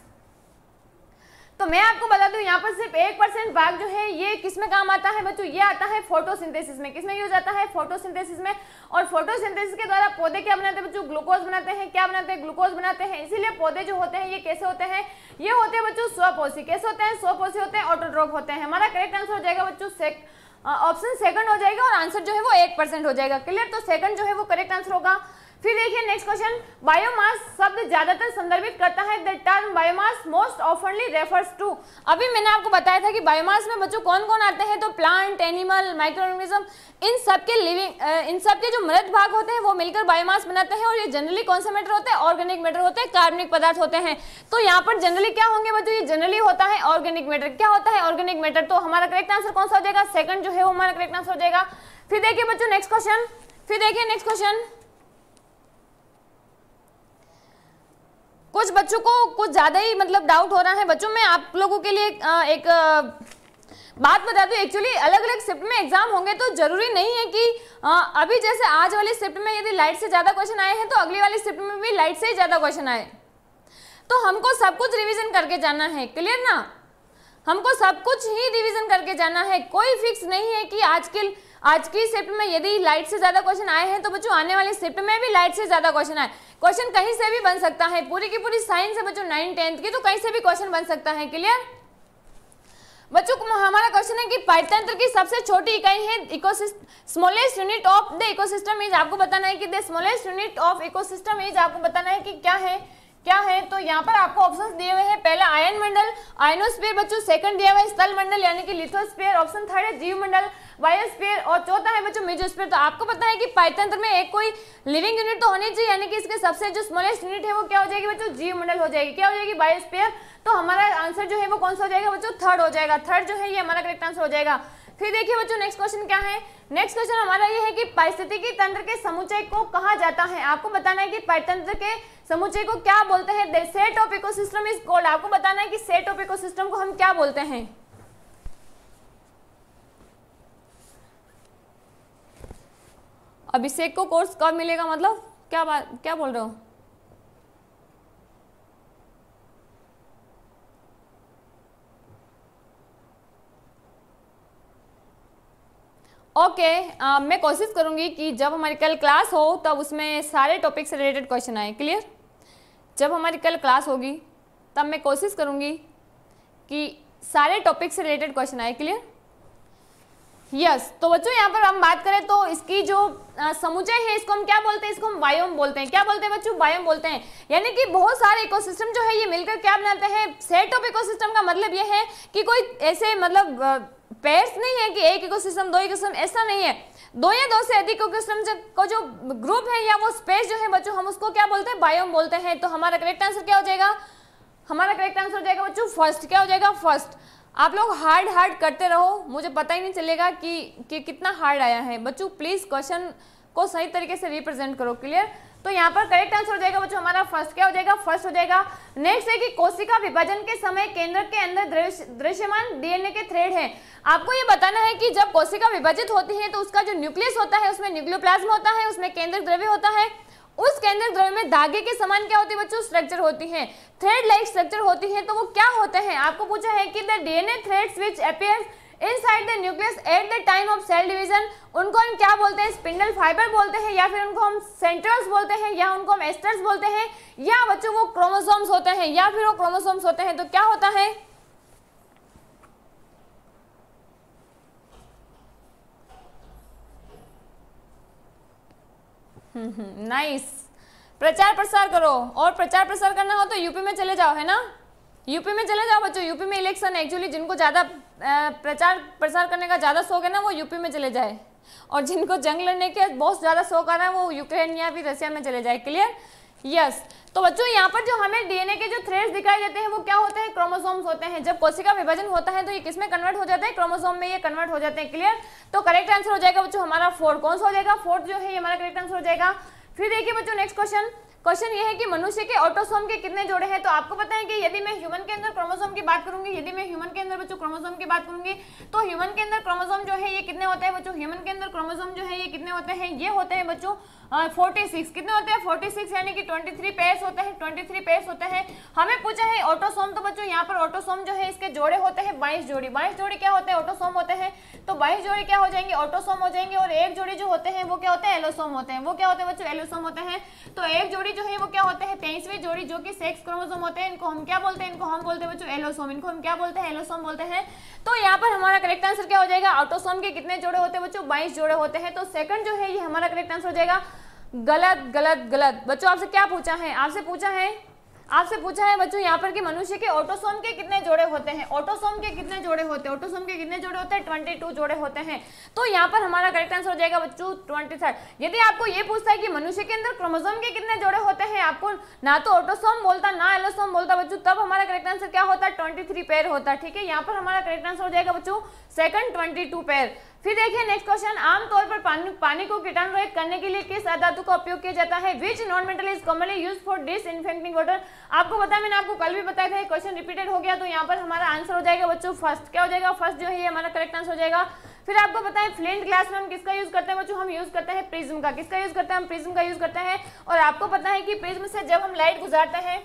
Speaker 1: तो मैं आपको बता दूँ, यहाँ पर सिर्फ़ एक परसेंट भाग जो है, ये किसमें काम आता है बच्चों? ये आता है फोटोसिंथेसिस में। किसमें यूज़ आता है? फोटोसिंथेसिस में। और फोटोसिंथेसिस के द्वारा पौधे क्या बनाते हैं बच्चों? ग्लूकोज बनाते हैं। क्या बनाते हैं? ग्लूकोज बनाते हैं। इसीलिए पौधे जो होते हैं, ये कैसे होते हैं? ये होते हैं बच्चों, स्वपोषी। कैसे होते हैं? स्वपोषी होते हैं ऑटोट्रोप होते हैं। हमारा करेक्ट आंसर हो जाएगा बच्चों सेक ऑप्शन सेकंड हो जाएगा और आंसर जो है वो एक परसेंट हो जाएगा। क्लियर तो सेकंड जो है वो करेक्ट आंसर होगा। फिर देखिए नेक्स्ट क्वेश्चन बायोमास शब्द ज़्यादातर संदर्भित करता है. The term biomass most oftenly refers to अभी मैंने आपको बताया था कि बायोमास में बच्चों कौन कौन आते हैं? तो प्लांट एनिमल माइक्रोऑर्गेनिज्म इन सब के लिविंग इन सब के जो मृत भाग होते हैं, वो मिलकर बायोमास बनाते हैं और ये जनरली कौन से मैटर होते हैं? ऑर्गेनिक मैटर होते हैं, कार्बनिक पदार्थ होते हैं। तो यहाँ पर जनरली क्या होंगे बच्चों? ये जनरली होता है ऑर्गेनिक मैटर क्या होता है ऑर्गेनिक मैटर तो हमारा करेक्ट आंसर कौन सा हो जाएगा? सेकंड जो है, वो हमारा करेक्ट आंसर हो जाएगा। फिर देखिए बच्चों नेक्स्ट क्वेश्चन फिर देखिए नेक्स्ट क्वेश्चन कुछ बच्चों को कुछ ज़्यादा ही मतलब डाउट हो रहा है बच्चों में। आप लोगों के लिए एक बात बता दूँ एक्चुअली अलग अलग शिफ्ट में एग्ज़ाम होंगे तो ज़रूरी नहीं है कि अभी जैसे आज वाली शिफ्ट में यदि लाइट से ज़्यादा क्वेश्चन आए हैं तो अगली वाली शिफ्ट में भी लाइट से ही ज़्यादा क्वेश्चन आए। तो हमको सब कुछ रिविजन करके जाना है क्लियर ना? हमको सब कुछ ही रिविजन करके जाना है। कोई फिक्स नहीं है कि आज के आज की शिफ्ट में यदि लाइट से ज़्यादा क्वेश्चन आए हैं तो बच्चों, आने वाले शिफ्ट में भी लाइट से ज़्यादा क्वेश्चन आए। क्वेश्चन कहीं से भी बन सकता है। पूरी की पूरी साइंस है बच्चों नाइन टेंथ की तो कहीं से भी क्वेश्चन बन सकता है। क्लियर बच्चों हमारा क्वेश्चन है कि पाठतंत्र की सबसे छोटी इकाई है smallest unit of the ecosystem is आपको बताना है कि the smallest unit of ecosystem is आपको बताना है कि क्या है? क्या है? तो यहाँ पर आपको ऑप्शंस दिए हुए हैं। पहला, आयन मंडल। आयनोस्फीयर बच्चों सेकंड दिया हुआ है स्थल मंडल, यानी कि लिथोस्फीयर ऑप्शन थर्ड है, जीव मंडल बायोस्फीयर और चौथा है बच्चों मेजोस्फीयर तो आपको पता है कि पाइतंत्र में एक कोई लिविंग यूनिट तो होनी चाहिए, यानी कि इसके सबसे जो स्मॉलेस्ट यूनिट है वो क्या हो जाएगी बच्चों? जीव मंडल हो जाएगी। क्या हो जाएगी? बायोस्फीयर तो हमारा आंसर जो है वो कौन सा हो जाएगा बच्चों? थर्ड हो जाएगा। थर्ड जो है ये हमारा करेक्ट आंसर हो जाएगा। फिर देखिए बच्चों नेक्स्ट क्वेश्चन क्या है? नेक्स्ट क्वेश्चन हमारा ये है कि पारिस्थितिकी तंत्र के समुच्चय को कहा जाता है। आपको बताना है कि पारितंत्र के समुच्चय को क्या बोलते हैं? Set of ecosystem is called आपको बताना है कि सेट ऑफ़ इकोसिस्टम को हम क्या बोलते हैं? अभिषेक को कोर्स कब मिलेगा? मतलब क्या बात, क्या बोल रहे हो? ओके okay, मैं कोशिश करूँगी कि जब हमारी कल क्लास हो तब उसमें सारे टॉपिक से रिलेटेड क्वेश्चन आए क्लियर जब हमारी कल क्लास होगी तब मैं कोशिश करूँगी कि सारे टॉपिक से रिलेटेड क्वेश्चन आए क्लियर यस yes, तो बच्चों यहाँ पर हम बात करें तो इसकी जो समुचय है इसको हम क्या बोलते हैं? इसको हम बायोम बोलते हैं। क्या बोलते हैं बच्चों? बायोम बोलते हैं। यानी कि बहुत सारे इकोसिस्टम जो है ये मिलकर क्या बनाते हैं? सेट ऑफ़ इकोसिस्टम का मतलब ये है कि कोई ऐसे मतलब पेयर्स नहीं है कि एक इकोसिस्टम दो इकोसिस्टम ऐसा नहीं है। दो या दो से अधिक इकोसिस्टम को जो ग्रुप है या वो स्पेस जो है बच्चों हम उसको क्या बोलते हैं? बायोम बोलते हैं। तो हमारा करेक्ट आंसर क्या हो जाएगा? हमारा करेक्ट आंसर हो जाएगा बच्चों फ़र्स्ट क्या हो जाएगा? फ़र्स्ट आप लोग हार्ड हार्ड करते रहो। मुझे पता ही नहीं चलेगा कि, कि कितना हार्ड आया है। बच्चों प्लीज़ क्वेश्चन को सही तरीके से रिप्रेजेंट करो। क्लियर तो यहाँ पर करेक्ट आंसर हो जाएगा, बच्चों, हमारा फ़र्स्ट क्या हो जाएगा? फ़र्स्ट हो जाएगा नेक्स्ट है कि कोशिका विभाजन के समय केंद्र के अंदर दृश्यमान डीएनए के थ्रेड है। आपको ये बताना है कि जब कोशिका विभाजित होती है तो उसका जो न्यूक्लियस होता है, उसमें न्यूक्लियोप्लाज्म होता है, उसमें केंद्र द्रव्य होता है। उस केंद्र द्रव्य में धागे के समान क्या होती है, बच्चों? स्ट्रक्चर होती है। थ्रेड लाइक स्ट्रक्चर होती है तो वो क्या होते हैं? आपको पूछा है कि the DNA threads which appears inside the nucleus at the time of cell division उनको हम क्या बोलते हैं? स्पिंडल फाइबर बोलते हैं, या फिर उनको हम सेंट्रल्स बोलते हैं, या उनको हम एस्टर्स बोलते हैं, या बच्चों वो क्रोमोसोम्स होते हैं, या फिर वो क्रोमोसोम्स होते हैं तो क्या होता है? नाइस प्रचार प्रसार करो, और प्रचार प्रसार करना हो तो यूपी में चले जाओ, है ना? यूपी में चले जाओ बच्चों यूपी में इलेक्शन एक्चुअली जिनको ज़्यादा प्रचार प्रसार करने का ज़्यादा शौक है ना, वो यूपी में चले जाए। और जिनको जंग लड़ने के बहुत ज़्यादा शौक आ रहा है, वो यूक्रेन या फिर रशिया में चले जाए। Clear yes yes. तो बच्चों, यहाँ पर जो हमें डीएनए के जो थ्रेड्स दिखाई देते हैं, वो क्या होते हैं? क्रोमोसोम्स होते हैं। जब कोशिका विभाजन होता है तो ये किसमें कन्वर्ट हो जाता है? क्रोमोसोम में ये कन्वर्ट हो जाते हैं। क्लियर तो करेक्ट आंसर हो जाएगा बच्चों, हमारा फोर्थ कौन सा हो जाएगा? फोर्थ जो है, ये हमारा करेक्ट आंसर हो जाएगा। फिर देखिए बच्चों नेक्स्ट क्वेश्चन क्वेश्चन ये है कि मनुष्य के ऑटोसोम के कितने जोड़े हैं? तो आपको पता है कि यदि मैं ह्यूमन के अंदर क्रोमोसोम की बात करूँगी, यदि मैं ह्यूमन के अंदर बच्चों क्रोमोसोम की बात करूँगी तो ह्यूमन के अंदर क्रोमोसोम जो है, ये कितने होते हैं बच्चों? ह्यूमन के अंदर क्रोमोसोम जो है, ये कितने होते हैं? ये होते हैं बच्चों फोर्टी सिक्स कितने होते हैं? फोर्टी सिक्स यानी कि ट्वेंटी थ्री पेयर्स होते हैं ट्वेंटी थ्री पेयर्स होते हैं। हमें पूछा है ऑटोसोम तो बच्चों यहाँ पर ऑटोसोम जो है, इसके जोड़े होते हैं बाईस जोड़ी। बाईस जोड़ी क्या होते हैं? ऑटोसोम होते हैं। तो बाईस जोड़ी क्या हो जाएँगे? ऑटोसोम हो जाएँगे। और एक जोड़ी जो होते हैं, वो क्या होते हैं? एलोसोम होते हैं। वो क्या होते हैं बच्चों? एलोसोम होते हैं। तो एक जोड़ी जो है वो क्या होते हैं, तेईसवीं जोड़ी जो कि सेक्स क्रोमोसोम होते हैं, इनको हम क्या बोलते हैं? इनको हम बोलते हैं बच्चों एलोसोम इनको हम क्या बोलते हैं? एलोसोम बोलते हैं। तो यहाँ पर हमारा करेक्ट आंसर क्या हो जाएगा? ऑटोसोम के कितने जोड़े होते हैं बच्चों? बाईस जोड़े होते हैं। तो सेकंड जो है ये हमारा करेक्ट आंसर हो जाएगा। गलत गलत गलत। बच्चों, आपसे क्या पूछा है? आपसे पूछा है आपसे पूछा है बच्चों यहाँ पर कि मनुष्य के ऑटोसोम के कितने जोड़े होते हैं? ऑटोसोम के कितने जोड़े होते हैं? ऑटोसोम के कितने जोड़े होते हैं? ट्वेंटी टू जोड़े होते हैं। तो यहाँ पर हमारा करेक्ट आंसर हो जाएगा बच्चों ट्वेंटी थर्ड यदि आपको ये पूछता है कि मनुष्य के अंदर क्रोमोसोम के कितने जोड़े होते हैं, आपको ना तो ऑटोसोम बोलता, ना एलोसोम बोलता बच्चों, तब हमारा करेक्ट आंसर क्या होता? है ट्वेंटी पेयर होता है ठीक है? यहाँ पर हमारा करेक्ट आंसर हो जाएगा बच्चों सेकंड ट्वेंटी पेयर फिर देखिए नेक्स्ट क्वेश्चन आमतौर पर पानी पानी को कीटाणु रहित करने के लिए किस अधातु का उपयोग किया जाता है? Which non metal is commonly use for disinfecting water आपको पता मैंने आपको कल भी बताया था क्वेश्चन रिपीटेड हो गया तो यहाँ पर हमारा आंसर हो जाएगा बच्चों फ़र्स्ट क्या हो जाएगा? फ़र्स्ट जो है, ये हमारा करेक्ट आंसर हो जाएगा। फिर आपको पता है फ्लिंट ग्लास में हम किसका यूज़ करते हैं बच्चों? हम यूज़ करते हैं प्रिज्म का। किसका यूज़ करते हैं? हम प्रिज्म का यूज़ करते हैं। और आपको पता है कि प्रिज्म से जब हम लाइट गुजारते हैं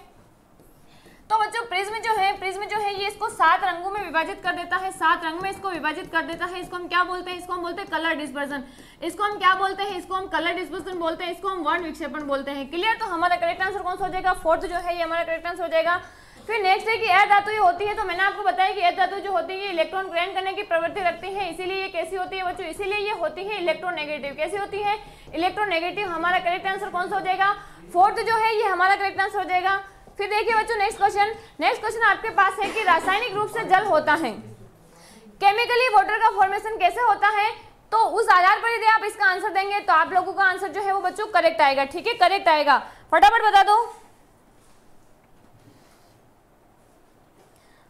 Speaker 1: तो बच्चों, प्रिज्म जो है, प्रिज्म जो है, ये इसको सात रंगों में विभाजित कर देता है। सात रंग में इसको विभाजित कर देता है। इसको हम क्या बोलते हैं? इसको हम बोलते हैं कलर डिस्पर्सन इसको हम क्या बोलते हैं? इसको हम कलर डिस्पर्सन बोलते हैं। इसको हम वर्ण विक्षेपण बोलते हैं। क्लियर तो हमारा करेक्ट आंसर कौन सा हो जाएगा? फोर्थ जो है, ये हमारा करेक्ट आंसर हो जाएगा। फिर नेक्स्ट है कि एयर धातु होती है तो मैंने आपको बताया कि एयर धातु जो होती है इलेक्ट्रॉन ग्रहण करने की प्रवृत्ति रखती है। इसीलिए ये कैसी होती है बच्चों? इसीलिए ये होती है इलेक्ट्रोनेगेटिव कैसी होती है? इलेक्ट्रोनेगेटिव हमारा करेक्ट आंसर कौन सा हो जाएगा? फोर्थ जो है, ये हमारा करेक्ट आंसर हो जाएगा। फिर देखिए बच्चों नेक्स्ट क्वेश्चन नेक्स्ट क्वेश्चन आपके पास है कि रासायनिक रूप से जल होता है। केमिकली वाटर का फॉर्मेशन कैसे होता है? तो उस आधार पर यदि आप इसका आंसर देंगे तो आप लोगों का आंसर जो है वो बच्चों करेक्ट आएगा, ठीक है? करेक्ट आएगा। फटाफट बता दो।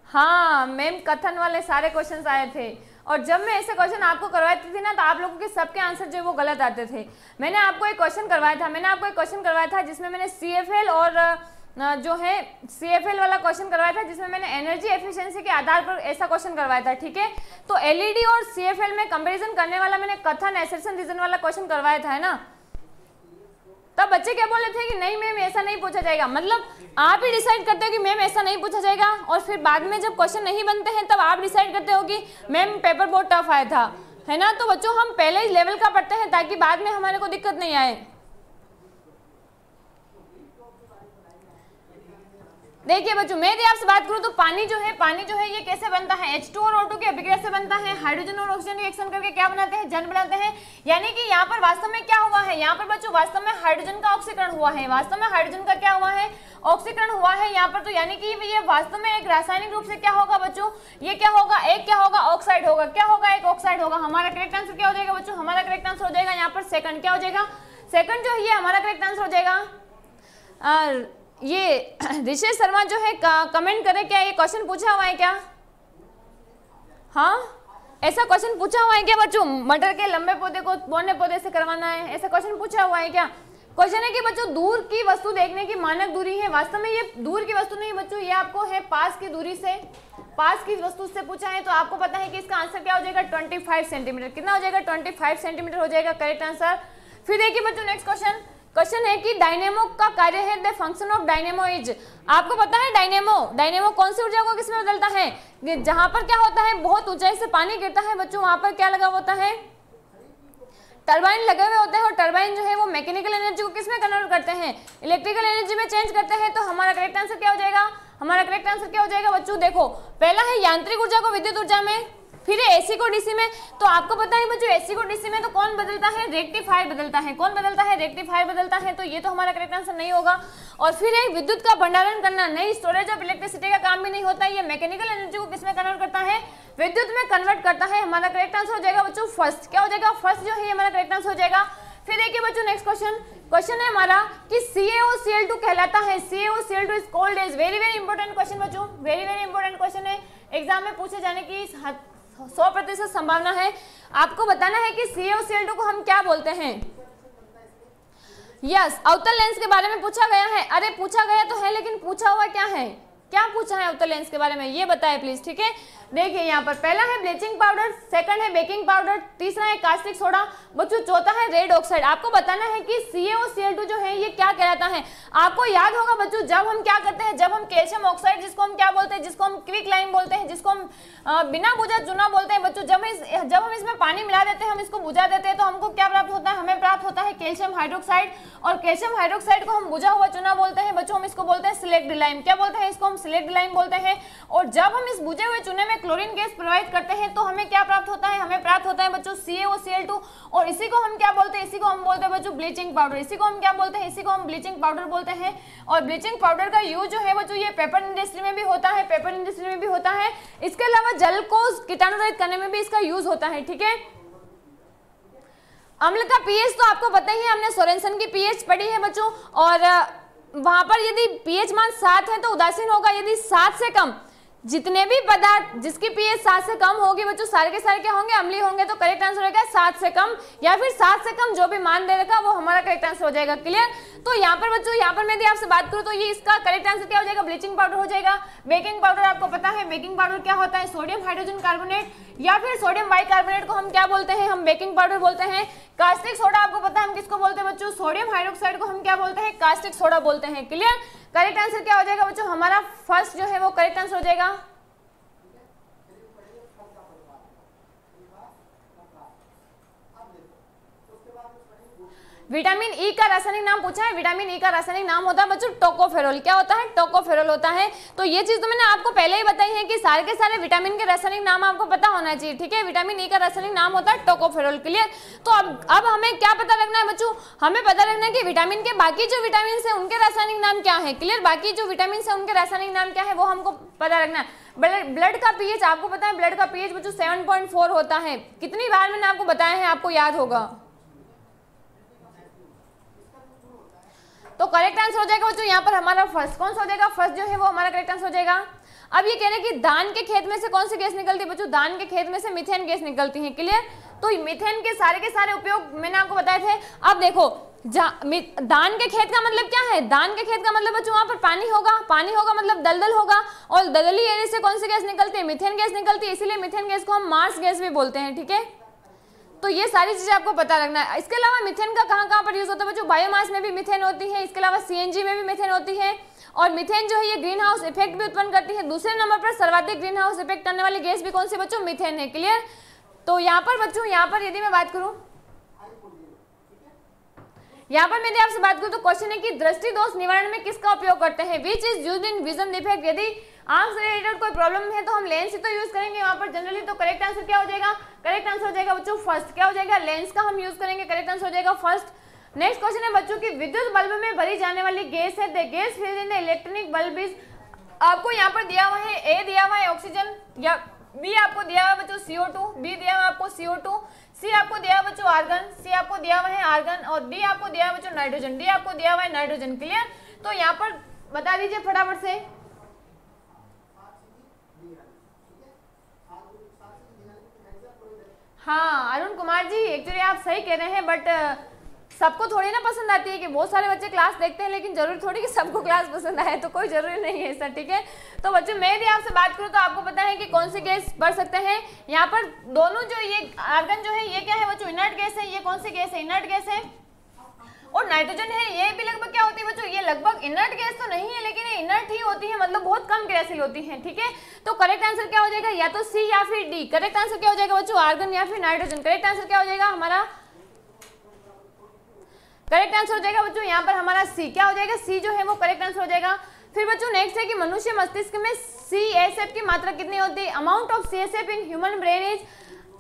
Speaker 1: हाँ मैम कथन वाले सारे क्वेश्चंस आए थे। और जब मैं ऐसे क्वेश्चन आपको करवाती थी ना तो आप लोगों के सबके आंसर जो है वो गलत आते थे। मैंने आपको एक क्वेश्चन करवाया था, मैंने आपको एक क्वेश्चन करवाया था, जिसमें मैंने सी और जो है सी एफ़ एल वाला क्वेश्चन करवाया था, जिसमें मैंने एनर्जी एफिशिएंसी के आधार पर ऐसा क्वेश्चन करवाया था, ठीक है? तो एलईडी और CFL में कंपेरिजन करने वाला मैंने कथन एसेसन रीजन वाला क्वेश्चन करवाया था, है ना? तब बच्चे क्या बोले थे कि नहीं मैम ऐसा नहीं पूछा जाएगा। मतलब आप ही डिसाइड करते हो कि मैम ऐसा नहीं पूछा जाएगा, और फिर बाद में जब क्वेश्चन नहीं बनते हैं, तब आप डिसाइड करते हो कि मैम पेपर बहुत टफ आया था। है ना? तो बच्चों, हम पहले ही लेवल का पढ़ते हैं, ताकि बाद में हमारे को दिक्कत नहीं आए। देखिए बच्चों, मैं यदि आपसे बात करूँ तो पानी जो है, पानी जो है, ये कैसे बनता है? H2 और O2 के अभिक्रिया से बनता है। हाइड्रोजन और ऑक्सीजन रिएक्शन करके क्या बनाते हैं? जन बनाते हैं। यानी कि यहाँ पर वास्तव में क्या हुआ है? यहाँ पर बच्चों, वास्तव में हाइड्रोजन का ऑक्सीकरण हुआ है। वास्तव में हाइड्रोजन का क्या हुआ है? ऑक्सीकरण हुआ है यहाँ पर। तो यानी कि ये वास्तव में एक रासायनिक रूप से क्या होगा बच्चों? ये क्या होगा? एक क्या होगा? ऑक्साइड होगा। क्या होगा? एक ऑक्साइड होगा। हमारा करेक्ट आंसर क्या हो जाएगा बच्चों? हमारा करेक्ट आंसर हो जाएगा यहाँ पर सेकंड क्या हो जाएगा? सेकंड जो है हमारा करेक्ट आंसर हो जाएगा। ये ऋषि शर्मा जो है कमेंट करें क्या? ये क्वेश्चन पूछा हुआ है क्या? हाँ? ऐसा क्वेश्चन पूछा हुआ है क्या? बच्चों, मटर के लंबे पौधे को बोने पौधे से करवाना है। ऐसा क्वेश्चन पूछा हुआ है क्या? क्वेश्चन है कि बच्चों, दूर की वस्तु देखने की मानक दूरी है। वास्तव में ये दूर की वस्तु नहीं, बच्चों, ये आपको है पास की दूरी से। पास की वस्तु से पूछा है तो आपको पता है कि इसका आंसर क्या हो जाएगा? 25 सेंटीमीटर कितना हो जाएगा? 25 सेंटीमीटर हो जाएगा? करेक्ट आंसर फिर देखिए बच्चों नेक्स्ट क्वेश्चन क्वेश्चन है कि डायनेमो का कार्य है the function of dynamo is. आपको पता है डायनेमो? डायनेमो कौन सी ऊर्जा को किसमें बदलता है? जहाँ पर क्या होता है, बहुत ऊंचाई से पानी गिरता है बच्चों, वहाँ पर क्या लगा होता है? टरबाइन लगे हुए होते हैं और टरबाइन जो है वो मैकेनिकल एनर्जी को किसमें कन्वर्ट करते हैं? इलेक्ट्रिकल एनर्जी में चेंज करते हैं तो हमारा करेक्ट आंसर क्या हो जाएगा? हमारा करेक्ट आंसर क्या हो जाएगा बच्चों, देखो, पहला है यांत्रिक ऊर्जा को विद्युत ऊर्जा में। फिर एसी को डीसी में तो आपको पता है बच्चों एसी को डीसी में तो कौन बदलता है? रेक्टिफायर बदलता है। कौन बदलता है? रेक्टिफायर बदलता है तो ये तो हमारा करेक्ट आंसर नहीं होगा। और फिर एक विद्युत का भंडारण करना, नई स्टोरेज ऑफ़ इलेक्ट्रिसिटी का काम भी नहीं होता, ये मैकेनिकल एनर्जी को किसमें कन्वर्ट करता है? विद्युत में कन्वर्ट करता है, हमारा करेक्ट आंसर हो जाएगा बच्चों फ़र्स्ट क्या हो जाएगा? फ़र्स्ट जो है हमारा करेक्ट आंसर हो जाएगा। फिर देखिए बच्चों नेक्स्ट क्वेश्चन क्वेश्चन है हमारा कि CaOCl2 कहलाता है। CaOCl2 is called as very very important question बच्चों। वेरी वेरी इंपॉर्टेंट क्वेश्चन है। एग्ज़ाम में पूछे जाने की सौ प्रतिशत संभावना है। आपको बताना है कि सी सी को हम क्या बोलते हैं? यस अवतल लेंस के बारे में पूछा गया है। अरे, पूछा गया तो है, लेकिन पूछा हुआ क्या है? क्या पूछा है अवतल लेंस के बारे में? ये बताए प्लीज़ ठीक है? देखिए यहाँ पर, पहला है ब्लीचिंग पाउडर सेकंड है बेकिंग पाउडर तीसरा है कास्टिक सोडा बच्चों चौथा है रेड ऑक्साइड आपको बताना है कि CaO जो है, ये क्या कहलाता है? आपको याद होगा बच्चों, जब हम क्या करते हैं, जब हम कैल्शियम ऑक्साइड जिसको हम क्या बोलते हैं, जिसको हम क्विक लाइम बोलते हैं, जिसको हम बिना बुझा चुना बोलते हैं, बच्चों, जब जब हम इसमें पानी मिला देते हैं, हम इसको बुझा देते हैं तो हमको क्या प्राप्त होता है? हमें प्राप्त होता है कैल्शियम हाइड्रोक्साइड और कैल्शियम हाइड्रोक्साइड को हम बुझा हुआ चुना बोलते हैं, बच्चों, हम इसको बोलते हैं सिलेक्ट लाइम क्या बोलते हैं इसको? हम सिलेक्ट लाइम बोलते हैं और जब हम इस बुझे हुए चुने में क्लोरीन गैस प्रोवाइड करते हैं तो हमें क्या प्राप्त होता है? हमें प्राप्त होता है बच्चों CaOCl2 और इसी को हम क्या बोलते हैं? इसी को हम बोलते हैं बच्चों ब्लीचिंग पाउडर इसी को हम क्या बोलते हैं? इसी को हम ब्लीचिंग पाउडर बोलते हैं। और ब्लीचिंग पाउडर का यूज़ जो है बच्चों, ये पेपर इंडस्ट्री में भी होता है पेपर इंडस्ट्री में भी होता है। इसके अलावा जल को कीटाणु रहित करने में भी इसका यूज़ होता है, ठीक है? अम्ल का पीएच तो आपको पता ही है, हमने सोरेंसन की पीएच पढ़ी है बच्चों, और वहाँ पर यदि पीएच मान सात है तो उदासीन होगा यदि सात से कम। जितने भी पदार्थ जिसकी पीएच सात से कम होगी बच्चों सारे के सारे क्या होंगे? अम्ली होंगे तो करेक्ट आंसर होगा सात से कम, या फिर सात से कम जो भी मान दे रखा वो हमारा करेक्ट आंसर हो जाएगा क्लियर तो यहाँ पर बच्चों, यहाँ पर मैं आपसे बात करूँ तो ये इसका करेक्ट आंसर क्या हो जाएगा? ब्लीचिंग पाउडर हो जाएगा। बेकिंग पाउडर आपको पता है बेकिंग पाउडर क्या होता है? सोडियम हाइड्रोजन कार्बोनेट या फिर सोडियम बाइकार्बोनेट को हम क्या बोलते हैं? हम बेकिंग पाउडर बोलते हैं। कास्टिक सोडा आपको पता है, हम किसको बोलते हैं बच्चों? सोडियम हाइड्रोक्साइड को हम क्या बोलते हैं? कास्टिक सोडा बोलते हैं क्लियर करेक्ट आंसर क्या हो जाएगा बच्चों? हमारा फ़र्स्ट जो है वो करेक्ट आंसर हो जाएगा। विटामिन ई e का रासायनिक नाम पूछा है, विटामिन ई e का रासायनिक नाम होता है बच्चों टोकोफेरोल। क्या होता है? टोकोफेरोल होता है। तो ये चीज़ तो मैंने आपको पहले ही बताई है कि सारे के सारे विटामिन के रासायनिक नाम आपको पता होना चाहिए, ठीक है? विटामिन ई e का रासायनिक नाम होता है टोकोफेरोल, क्लियर? तो अब अब हमें क्या पता लगना है बच्चों? हमें पता लगना है कि विटामिन के बाकी जो विटामिन है, उनके रासायनिक नाम क्या है, क्लियर? बाकी जो विटामिन है, उनके रासायनिक नाम क्या है, वो हमको पता लगना है। ब्लड का पीएच, आपको पता है ब्लड का पीएच बच्चों 7.4 होता है। कितनी बार मैंने आपको बताया है, आपको याद होगा? तो करेक्ट आंसर हो जाएगा बच्चों, यहाँ पर हमारा फ़र्स्ट कौन सा हो जाएगा? फ़र्स्ट जो है वो हमारा करेक्ट आंसर हो जाएगा। अब ये कह रहे हैं कि धान के खेत में से कौन सी गैस निकलती है? बच्चों धान के खेत में से मिथेन गैस निकलती है क्लियर तो मिथेन के सारे के सारे उपयोग मैंने आपको बताए थे। अब देखो धान के खेत का मतलब क्या है? धान के खेत का मतलब बच्चों, वहाँ पर पानी होगा। पानी होगा मतलब दलदल होगा। और दलदली एरिया से कौन सी गैस निकलती है? मिथेन गैस निकलती है। इसीलिए मिथेन गैस को हम मार्स गैस भी बोलते हैं, ठीक है? तो ये सारी चीज़ें आपको पता रखना है। इसके अलावा मिथेन का कहाँ कहाँ पर यूज़ होता है? बच्चों बायोमास में भी मिथेन होती है, इसके अलावा सीएनजी में भी मिथेन होती है। और मिथेन जो है, ये ग्रीन हाउस इफ़ेक्ट भी उत्पन्न करती है। दूसरे नंबर पर सर्वाधिक ग्रीन हाउस इफ़ेक्ट करने वाली गैस भी कौन सी बच्चों? मिथेन है। क्लियर तो यहाँ पर बच्चों, यहाँ पर यदि मैं बात करूँ, यहाँ पर मैं आपसे बात करूँ तो क्वेश्चन है कि दृष्टि दोष निवारण में किसका उपयोग करते हैं? Which is use in vision defect यदि आँख रिलेटेड कोई प्रॉब्लम है तो हम लेंस ही तो यूज़ करेंगे, वहाँ पर जनरली तो करेक्ट आंसर क्या हो जाएगा? करेक्ट आंसर हो जाएगा बच्चों फ़र्स्ट क्या हो जाएगा? लेंस का हम यूज़ करेंगे करेक्ट आंसर हो जाएगा फ़र्स्ट नेक्स्ट क्वेश्चन है बच्चों की विद्युत बल्ब में भरी जाने वाली गैस है the gas fill in the electronic bulb is आपको यहाँ पर दिया हुआ है ए दिया हुआ है ऑक्सीजन या बी आपको दिया हुआ है बच्चों सीओ टू बी दिया हुआ आपको सीओ टू सी आपको दिया हुआ बच्चों आर्गन सी आपको दिया हुआ है आर्गन और डी आपको दिया हुआ बच्चों नाइट्रोजन डी आपको दिया हुआ है नाइट्रोजन क्लियर तो यहाँ पर बता दीजिए फटाफट से। हाँ अरुण कुमार जी एक्चुअली आप सही कह रहे हैं बट सबको थोड़ी ना पसंद आती है कि बहुत सारे बच्चे क्लास देखते हैं, लेकिन ज़रूरी थोड़ी कि सबको क्लास पसंद आए तो कोई ज़रूरी नहीं है सर ठीक है? तो बच्चों, मैं भी आपसे बात करूँ तो आपको पता है कि कौन से गैस बढ़ सकते हैं। यहाँ पर दोनों जो ये आर्गन जो है, ये क्या है, बच्चों इनर्ट गैस है, ये कौन सी गैस है? इनर्ट गैस है? और नाइट्रोजन है, ये भी लगभग क्या होती है बच्चों? ये लगभग इनर्ट गैस तो नहीं है, लेकिन ये इनर्ट ही होती है मतलब बहुत कम क्रियाशील होती है, ठीक है? तो करेक्ट आंसर क्या हो जाएगा? या तो सी या फिर डी करेक्ट आंसर क्या हो जाएगा बच्चों? आर्गन या फिर नाइट्रोजन करेक्ट आंसर क्या हो जाएगा? हमारा करेक्ट आंसर हो जाएगा बच्चों, यहाँ पर हमारा सी क्या हो जाएगा? सी जो है वो करेक्ट आंसर हो जाएगा। फिर बच्चों नेक्स्ट है कि मनुष्य मस्तिष्क में सी एस एफ़ की मात्रा कितनी होती है? Amount of C S F in human brain is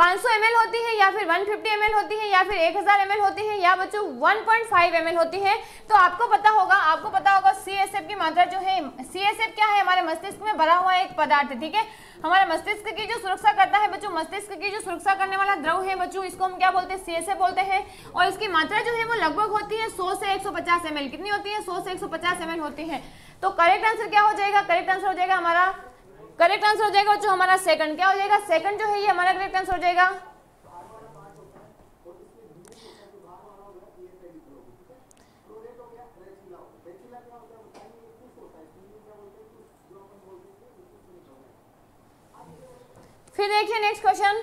Speaker 1: 500 ml होती है या फिर 150 ml होती है या फिर 1000 ml होती है या बच्चों 1.5 ml होती है तो आपको पता होगा, आपको पता होगा CSF की मात्रा जो है CSF क्या है? हमारे मस्तिष्क में भरा हुआ एक पदार्थ है, ठीक है? हमारे मस्तिष्क की जो सुरक्षा करता है बच्चों, मस्तिष्क की जो सुरक्षा करने वाला द्रव है बच्चों, इसको हम क्या बोलते हैं? सीएसएफ बोलते हैं। और इसकी मात्रा जो है वो लगभग होती है 100 से 150 ml कितनी होती है? 100 से 150 ml होती है। तो करेक्ट आंसर क्या हो जाएगा? करेक्ट आंसर हो जाएगा हमारा करेक्ट आंसर हो जाएगा जो हमारा सेकंड क्या हो जाएगा? सेकंड जो है ये हमारा करेक्ट आंसर हो जाएगा. फिर देखिए नेक्स्ट क्वेश्चन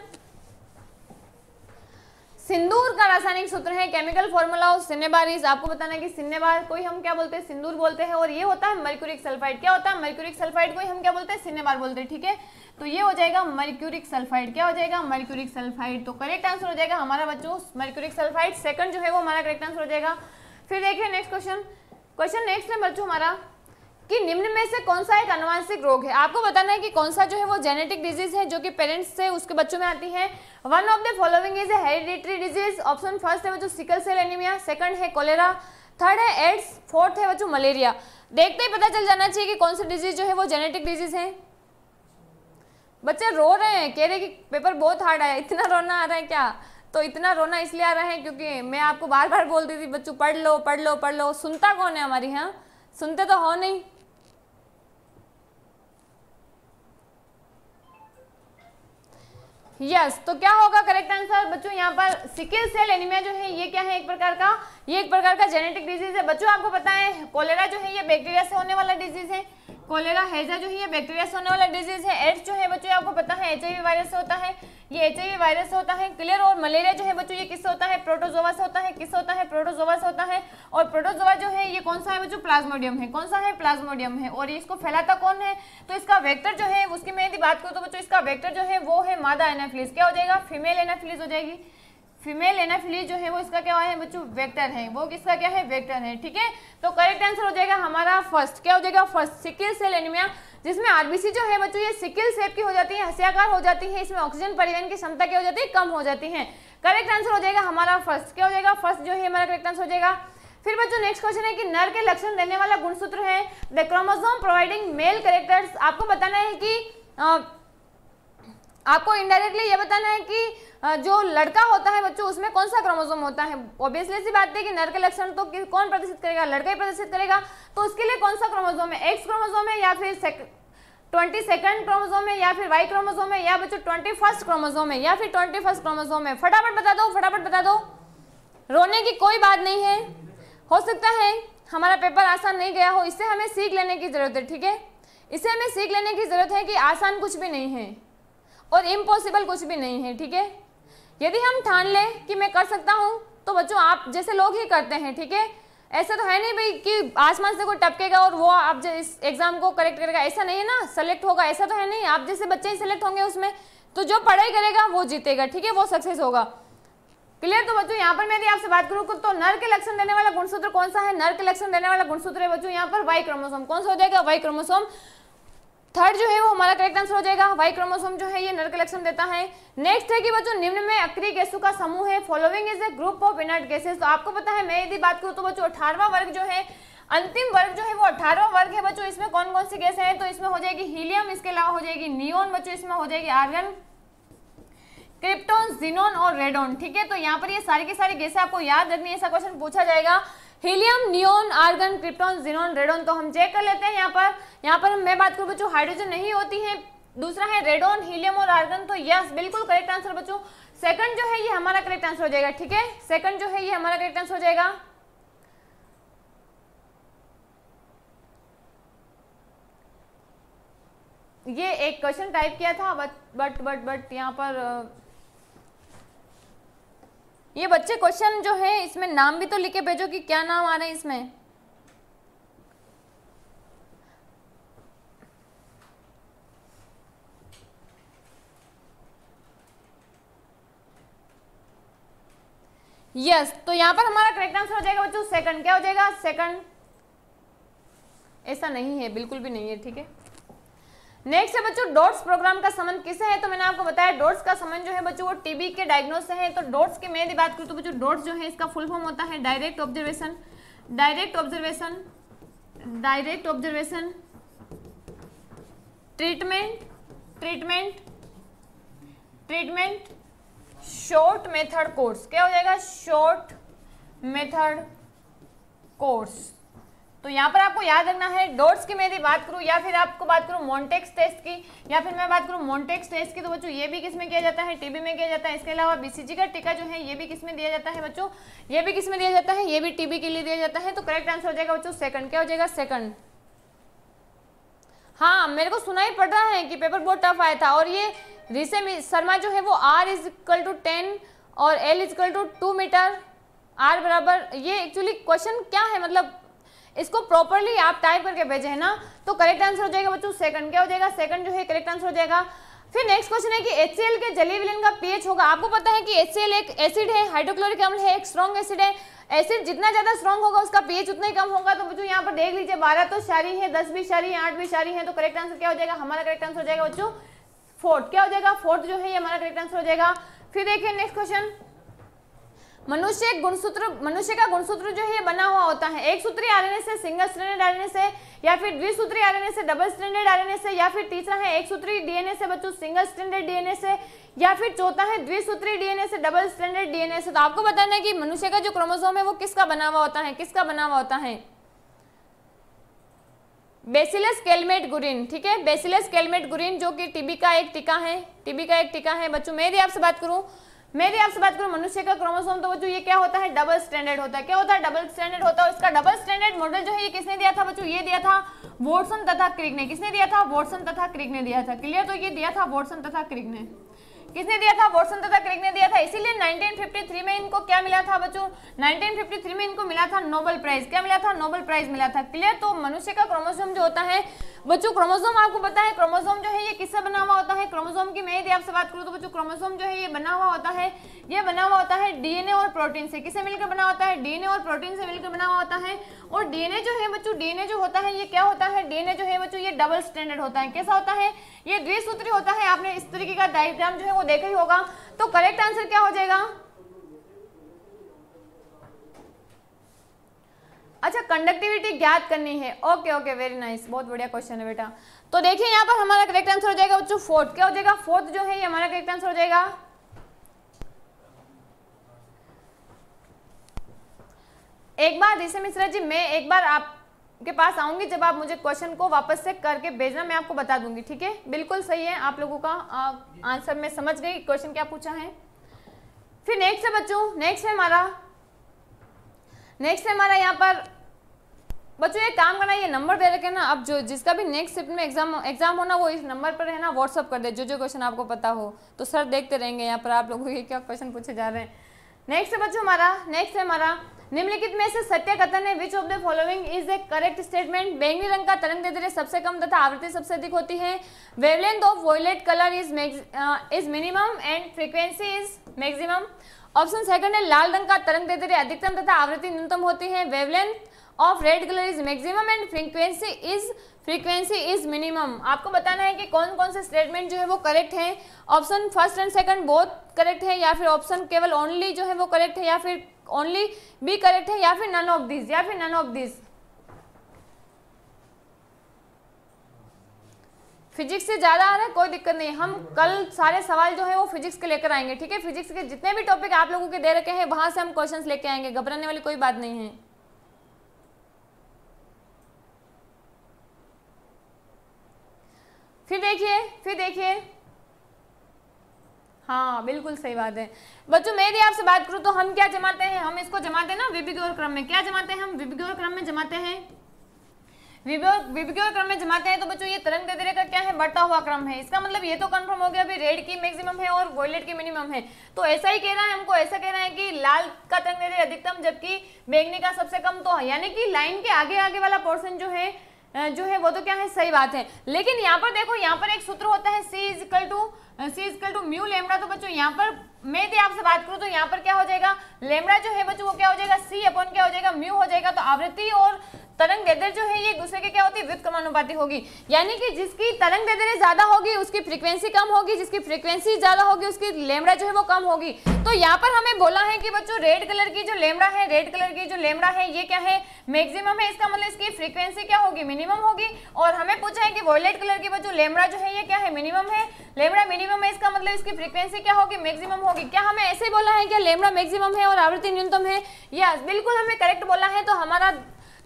Speaker 1: सिंदूर का रासायनिक सूत्र है केमिकल फॉर्मूला ऑफ़ सिन्नेबार आपको बताना है कि सिन्नेबार कोई हम क्या बोलते हैं? सिंदूर बोलते हैं और ये होता है मर्क्यूरिक सल्फाइड क्या होता है? मर्क्यूरिक सल्फाइड को हम क्या बोलते हैं? सिन्नेबार बोलते हैं, ठीक है? तो ये हो जाएगा मर्क्यूरिक सल्फाइड क्या हो जाएगा? मर्क्यूरिक सल्फाइड तो करेक्ट आंसर हो जाएगा हमारा बच्चों मर्क्यूरिक सल्फाइड सेकंड जो है वो हमारा करेक्ट आंसर हो जाएगा। फिर देखिए नेक्स्ट क्वेश्चन क्वेश्चन नेक्स्ट है बच्चों हमारा। कि निम्न में से कौन सा एक अनुवांशिक रोग है? आपको बताना है कि कौन सा जो है वो जेनेटिक डिज़ीज़ है, जो कि पेरेंट्स से उसके बच्चों में आती है। One of the following is hereditary disease option first है बच्चों सिकल सेल एनीमिया सेकंड है कोलेरा थर्ड है एड्स फोर्थ है बच्चों मलेरिया देखते ही पता चल जाना चाहिए कि कौन सा डिज़ीज़ जो है वो जेनेटिक डिज़ीज़ है। बच्चे रो रहे हैं, कह रहे कि पेपर बहुत हार्ड आया, इतना रोना आ रहा है क्या? तो इतना रोना इसलिए आ रहा है क्योंकि मैं आपको बार बार बोलती थी, बच्चों, पढ़ लो पढ़ लो पढ़ लो। सुनता कौन है हमारी यहाँ सुनते तो हो नहीं। यस तो क्या होगा? करेक्ट आंसर बच्चों, यहाँ पर सिकिल सेल एनीमिया जो है, ये क्या है एक प्रकार का? ये एक प्रकार का जेनेटिक डिज़ीज़ है। बच्चों, आपको पता है कोलेरा जो है, ये बैक्टीरिया से होने वाला डिज़ीज़ है। कोलेरा हैजा जो है, ये बैक्टीरिया से होने वाला डिज़ीज़ है। एड्स जो है, बच्चों, आपको पता है एचआईवी वायरस से होता है। ये एचआईवी वायरस से होता है क्लियर और मलेरिया जो है, बच्चों, ये किससे होता है? प्रोटोजोवा से होता है। किस होता है? प्रोटोजोवा से होता है। और प्रोटोजोवा जो है, ये कौन सा है, बच्चों? प्लाज्मोडियम है। कौन सा है? प्लाज्मोडियम है। और इसको फैलाता कौन है? तो इसका वेक्टर जो है, उसकी मैं यदि बात करूँ तो बच्चों, इसका वेक्टर जो है, वो है मादा एनाफिलिस क्या हो जाएगा? फीमेल एनाफिलिस हो जाएगी। फीमेल एनाफिली जो है वो इसका क्या है बच्चों वेक्टर है। वो किसका क्या है? वेक्टर है, ठीक है? तो करेक्ट आंसर हो जाएगा हमारा फ़र्स्ट क्या हो जाएगा फ़र्स्ट सिकिल सेल एनीमिया जिसमें आरबीसी जो है बच्चों, ये सिकिल सेप की हो जाती है, हसियाकार हो जाती है, इसमें ऑक्सीजन परिवहन की क्षमता क्या हो जाती है? कम हो जाती है। करेक्ट आंसर हो जाएगा हमारा फ़र्स्ट क्या हो जाएगा? फ़र्स्ट जो है हमारा करेक्ट आंसर हो जाएगा। फिर बच्चों नेक्स्ट क्वेश्चन है कि नर के लक्षण देने वाला गुणसूत्र है। The chromosome providing male characters आपको बताना है कि आपको इनडायरेक्टली ये बताना है कि जो लड़का होता है बच्चों, उसमें कौन सा क्रोमोसोम होता है? ऑब्वियसली सी बात है कि नर के लक्षण तो कौन प्रदर्शित करेगा? लड़का ही प्रदर्शित करेगा। तो उसके लिए कौन सा क्रोमोसोम है? एक्स क्रोमोसोम है या फिर ट्वेंटी सेकंड क्रोमोजोम है या फिर वाई क्रोमोजोम है? या बच्चों ट्वेंटी फ़र्स्ट क्रोमोजोम है? या फिर ट्वेंटी फ़र्स्ट क्रोमोजोम है? फटाफट बता दो, फटाफट बता दो। रोने की कोई बात नहीं है। हो सकता है हमारा पेपर आसान नहीं गया हो, इससे हमें सीख लेने की ज़रूरत है, ठीक है? इसे हमें सीख लेने की ज़रूरत है कि आसान कुछ भी नहीं है। और इम्पॉसिबल कुछ भी नहीं है, ठीक है? यदि हम ठान लें कि मैं कर सकता हूँ तो बच्चों, आप जैसे लोग ही करते हैं, ठीक है? ऐसा तो है नहीं भाई कि आसमान से कोई टपकेगा और वो आप इस एग्ज़ाम को करेक्ट करेगा। ऐसा नहीं है ना? सेलेक्ट होगा, ऐसा तो है नहीं। आप जैसे बच्चे ही सेलेक्ट होंगे उसमें तो जो पढ़ाई करेगा, वो जीतेगा, ठीक है? वो सक्सेस होगा। क्लियर तो बच्चों, यहाँ पर मैं यदि आपसे बात करूँ तो नर के लक्षण देने वाला गुणसूत्र कौन सा है? नर के लक्षण देने वाला गुणसूत्र है बच्चों, यहाँ पर वाई क्रोमोसोम कौन सा हो जाएगा? वाई क्रोमोसोम थर्ड जो है वो हमारा करेक्ट आंसर हो जाएगा। वाई क्रोमोसोम जो है ये नर के लक्षण देता है। नेक्स्ट है कि बच्चों, निम्न में अक्रिय गैसों का समूह है। Following is a group of inert gases तो आपको पता है, मैं यदि बात करूँ तो बच्चों, अठारवा वर्ग जो है, अंतिम वर्ग जो है वो अठारवा वर्ग है बच्चों। इसमें कौन कौन सी गैसें हैं? तो इसमें हो जाएगी हीलियम, इसके अलावा हो जाएगी नियोन बच्चों। इसमें हो जाएगी आर्गन, क्रिप्टोन, जिनोन और रेडोन। ठीक है तो यहाँ पर ये सारी की सारी गैसें आपको याद रखनी है। ऐसा क्वेश्चन पूछा जाएगा। Helium, neon, argon, krypton, xenon, radon तो हम चेक कर लेते हैं यहाँ पर। यहाँ पर मैं बात करूँ, बच्चों हाइड्रोजन नहीं होती है। दूसरा है रेडोन, हीलियम और आर्गन तो यस बिल्कुल करेक्ट आंसर बच्चों। सेकंड जो है, ये हमारा करेक्ट आंसर हो जाएगा, ठीक है? सेकंड जो है, ये हमारा करेक्ट आंसर हो जाएगा। ये एक क्वेश्चन टाइप किया था बट बट बट बट यहाँ पर ये बच्चे क्वेश्चन जो है इसमें नाम भी तो लिखे भेजो कि क्या नाम आ रहे हैं इसमें? यस yes, तो यहाँ पर हमारा करेक्ट आंसर हो जाएगा बच्चों सेकंड क्या हो जाएगा? सेकंड ऐसा नहीं है बिल्कुल भी नहीं है ठीक है? नेक्स्ट है बच्चों, डॉट्स प्रोग्राम का संबंध किसे है? तो मैंने आपको बताया, डॉट्स का संबंध जो है बच्चों, वो टीबी के डायग्नोस से है। तो डॉट्स की मैं बात करूँ तो बच्चों, डॉट्स जो है इसका फुल फॉर्म होता है direct observation direct observation direct observation treatment treatment treatment short method course क्या हो जाएगा? शॉर्ट मेथड कोर्स तो यहाँ पर आपको याद रखना है, डॉट्स की मैं यदि बात करूँ या फिर आपको बात करूँ मॉन्टेक्स टेस्ट की, या फिर मैं बात करूँ मॉन्टेक्स टेस्ट की तो बच्चों ये भी किसमें किया जाता है टीबी में किया जाता है। इसके अलावा बीसीजी का टीका जो है, ये भी किसमें दिया जाता है बच्चों? ये भी किसमें दिया जाता है? ये भी टीबी के लिए दिया जाता है। तो करेक्ट आंसर हो जाएगा बच्चों सेकंड क्या हो जाएगा? सेकंड हाँ मेरे को सुना ही पड़ रहा है कि पेपर बहुत टफ आया था और ये रिसे शर्मा जो है वो R is equal to ten और L is equal to two metre R बराबर, ये एक्चुअली क्वेश्चन क्या है? मतलब इसको प्रॉपरली आप टाइप करके भेजे ना? तो करेक्ट आंसर हो जाएगा बच्चों सेकंड क्या हो जाएगा? सेकंड जो है करेक्ट आंसर हो जाएगा। फिर नेक्स्ट क्वेश्चन है कि HCl के जलीय विलयन का पीएच होगा। आपको पता है कि HCl एक एसिड है हाइड्रोक्लोरिक अम्ल है, एक स्ट्रॉन्ग एसिड है। एसिड जितना ज़्यादा स्ट्रॉन्ग होगा, उसका पीएच उतना ही कम होगा। तो बच्चों, यहाँ पर देख लीजिए, बारह तो शारी है, दस भी शारी है, आठ भी शारी है तो करेक्ट आंसर क्या हो जाएगा? हमारा करेक्ट आंसर हो जाएगा बच्चों फोर्थ क्या हो जाएगा? फोर्थ जो है, ये हमारा करेक्ट आंसर हो जाएगा। फिर देखिए नेक्स्ट क्वेश्चन मनुष्य गुणसूत्र, मनुष्य का गुणसूत्र जो है बना हुआ होता है। एक सूत्री आरएनए से, सिंगल स्ट्रैंडेड आरएनए से, या फिर द्विसूत्री आरएनए से, डबल स्ट्रैंडेड आरएनए से, या फिर तीसरा है, एक सूत्री डीएनए से बच्चों, सिंगल स्ट्रैंडेड डीएनए से, या फिर चौथा है द्विसूत्री डीएनए से, डबल स्ट्रैंडेड डीएनए से। तो आपको बताना है कि मनुष्य का जो क्रोमोसोम है, वो किसका बना हुआ होता है, किसका बना हुआ होता है? बेसिलस केलमेट गुरिन, ठीक है? बेसिलस केलमेट गुरिन, जो कि टीबी का एक टीका है, टीबी का एक टीका है। बच्चों, मैं भी आपसे बात करूँ मैं भी आपसे बात करूँ, मनुष्य का क्रोमोसोम तो बच्चों ये क्या होता है? डबल स्टैंडर्ड होता है। क्या होता है? डबल स्टैंडर्ड होता है। इसका डबल स्टैंडर्ड मॉडल जो है, ये किसने दिया था बच्चों? ये दिया था वोटसन तथा क्रिक ने। किसने दिया था? वोटसन तथा क्रिक ने दिया था। क्लियर तो ये दिया था वोटसन तथा क्रिक ने। किसने दिया था? वॉटसन तथा क्रिक ने दिया था। इसीलिए 1953 में इनको क्या मिला था बच्चों? 1953 में इनको मिला था नोबल प्राइज। क्या मिला था? नोबल प्राइज मिला था। क्लियर? तो मनुष्य का क्रोमोसोम जो होता है, बच्चों, क्रोमोसोम आपको पता है, क्रोमोसोम जो है ये किससे बना हुआ होता है? क्रोमोसोम की मैं यदि आपसे बात करूँ तो बच्चों, क्रोमोसोम जो है ये बना हुआ होता है, ये बना हुआ होता है डीएनए और प्रोटीन से। किससे मिलकर बना होता है? डीएनए और प्रोटीन से मिलकर बना हुआ होता है। और डीएनए जो है बच्चों डीएनए जो होता है, ये क्या होता है? डीएनए जो है बच्चों, ये डबल स्टैंडर्ड होता है। कैसा होता है? ये द्विसूत्री होता है। आपने इस तरीके का डायग्राम जो है वो देखा ही होगा। तो करेक्ट आंसर क्या हो जाएगा? अच्छा कंडक्टिविटी ज्ञात करनी है। ओके ओके वेरी नाइस बहुत बढ़िया क्वेश्चन है बेटा। तो देखिए, यहाँ पर हमारा करेक्ट आंसर हो जाएगा बच्चों फोर्थ क्या हो जाएगा? फोर्थ जो है, ये हमारा करेक्ट आंसर हो जाएगा। एक बार दिशा मिश्रा जी, मैं एक बार आप के पास आऊँगी जब आप मुझे क्वेश्चन को वापस से करके भेजना, मैं आपको बता दूँगी, ठीक है? बिल्कुल सही है, आप लोगों का आंसर मैं समझ गई क्वेश्चन क्या पूछा है? फिर नेक्स्ट है बच्चों नेक्स्ट है हमारा नेक्स्ट है हमारा यहाँ पर, बच्चों ये काम करना, ये नंबर दे रखे ना, अब जो जिसका भी नेक्स्ट शिफ्ट में एग्ज़ाम एग्ज़ाम होना वो इस नंबर पर है ना व्हाट्सअप कर दे, जो जो क्वेश्चन आपको पता हो तो सर देखते रहेंगे यहाँ पर आप लोगों के क्या क्वेश्चन पूछे जा रहे हैं। नेक्स्ट है बच्चों हमारा नेक्स्ट है हमारा निम्नलिखित में से सत्य कथन है which of the following is a correct statement बैंगनी रंग का तरंग दैर्ध्य सबसे कम तथा आवृत्ति सबसे अधिक होती है। Wavelength of violet colour is is minimum and frequency is maximum option second है, लाल रंग का तरंग दैर्ध्य अधिकतम तथा आवृत्ति न्यूनतम होती है। Wavelength of red colour is maximum and frequency is frequency is minimum आपको बताना है कि कौन कौन से स्टेटमेंट जो है वो करेक्ट है? Option first and second both correct है या फिर ऑप्शन केवल ओनली जो है वो करेक्ट है या फिर ओनली बी करेक्ट है या फिर नन ऑफ़ दिस या फिर नन ऑफ़ दिस फिजिक्स से ज़्यादा आ रहा है, कोई दिक्कत नहीं हम कल सारे सवाल जो है वो फिजिक्स के लेकर आएँगे, ठीक है? फिजिक्स के जितने भी टॉपिक आप लोगों के दे रखे हैं, वहाँ से हम क्वेश्चंस लेके आएँगे, घबराने वाली कोई बात नहीं है। फिर देखिए फिर देखिए। हाँ बिल्कुल सही बात है। बच्चों, मैं यदि आपसे बात करूँ तो हम क्या जमाते हैं? हम इसको जमाते हैं ना विभिगोर क्रम में। क्या जमाते हैं हम? विभिगोर क्रम में जमाते हैं। विभिगोर क्रम में जमाते हैं तो बच्चों, ये तरंग दे का क्या है? बढ़ता हुआ क्रम है। इसका मतलब ये तो कंफर्म हो गया, अभी रेड की मैक्सिमम है और वॉयलेट की मिनिमम है। तो ऐसा ही कह रहा है, हमको ऐसा कह रहा है कि लाल का तरंग दे अधिकतम, जबकि बैंगनी का सबसे कम तो यानी कि लाइन के आगे आगे वाला पोर्सन जो है जो है वो तो क्या है, सही बात है। लेकिन यहाँ पर देखो, यहाँ पर एक सूत्र होता है C is equal to C equal to mu lambda तो बच्चों, यहाँ पर मैं यदि आपसे बात करूँ तो यहाँ पर क्या हो जाएगा? लेमड़ा जो है बच्चों, वो क्या हो जाएगा? सी अपॉन क्या हो जाएगा? म्यू हो जाएगा। तो आवृत्ति और तरंग दैर्ध्य जो है, ये दूसरे के क्या होती है? व्युत्क्रमानुपाती होगी। यानी कि जिसकी तरंग दैर्ध्य ज़्यादा होगी, उसकी फ्रीक्वेंसी कम होगी। जिसकी फ्रीक्वेंसी ज़्यादा होगी, उसकी लेमड़ा जो है, वो कम होगी। तो यहाँ पर हमें बोला है कि बच्चों रेड कलर की जो लेमड़ा है रेड कलर की जो लेमड़ा है, ये क्या है? मैक्सिमम है, इसका मतलब इसकी फ्रीक्वेंसी क्या होगी? मिनिमम होगी। और हमें पूछा है कि वॉयलेट कलर की बच्चों लेमड़ा जो है, ये क्या है? मिनिमम है। लेमड़ा मिनिमम है इसका मतलब इसकी फ्रीक्वेंसी क्या होगी? मैक्सिमम होगी। क्या हमें ऐसे बोला है कि लेमड़ा मैक्सिमम है और आवृत्ति न्यूनतम है? यस बिल्कुल हमें करेक्ट बोला है तो हमारा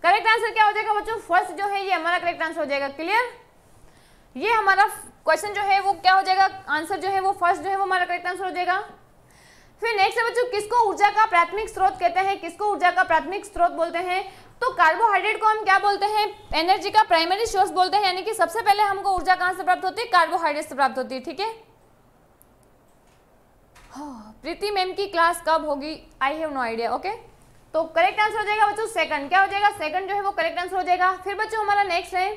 Speaker 1: करेक्ट आंसर क्या हो जाएगा बच्चों? फ़र्स्ट जो है ये हमारा करेक्ट आंसर हो जाएगा। क्लियर ये हमारा क्वेश्चन जो है वो क्या हो जाएगा? आंसर जो है वो फ़र्स्ट जो है वो हमारा करेक्ट आंसर हो जाएगा। फिर नेक्स्ट है बच्चों किसको ऊर्जा का प्राथमिक स्रोत कहते हैं? किसको ऊर्जा का प्राथमिक स्रोत बोलते हैं? तो कार्बोहाइड्रेट को हम क्या बोलते हैं? एनर्जी का प्राइमरी सोर्स बोलते हैं यानी कि सबसे पहले हमको ऊर्जा कहाँ से प्राप्त होती है? कार्बोहाइड्रेट से प्राप्त होती है ठीक हाँ, प्रीति मैम की क्लास कब होगी? I have no idea okay तो करेक्ट आंसर हो जाएगा बच्चों सेकंड क्या हो जाएगा? सेकंड जो है वो करेक्ट आंसर हो जाएगा। फिर बच्चों हमारा नेक्स्ट है।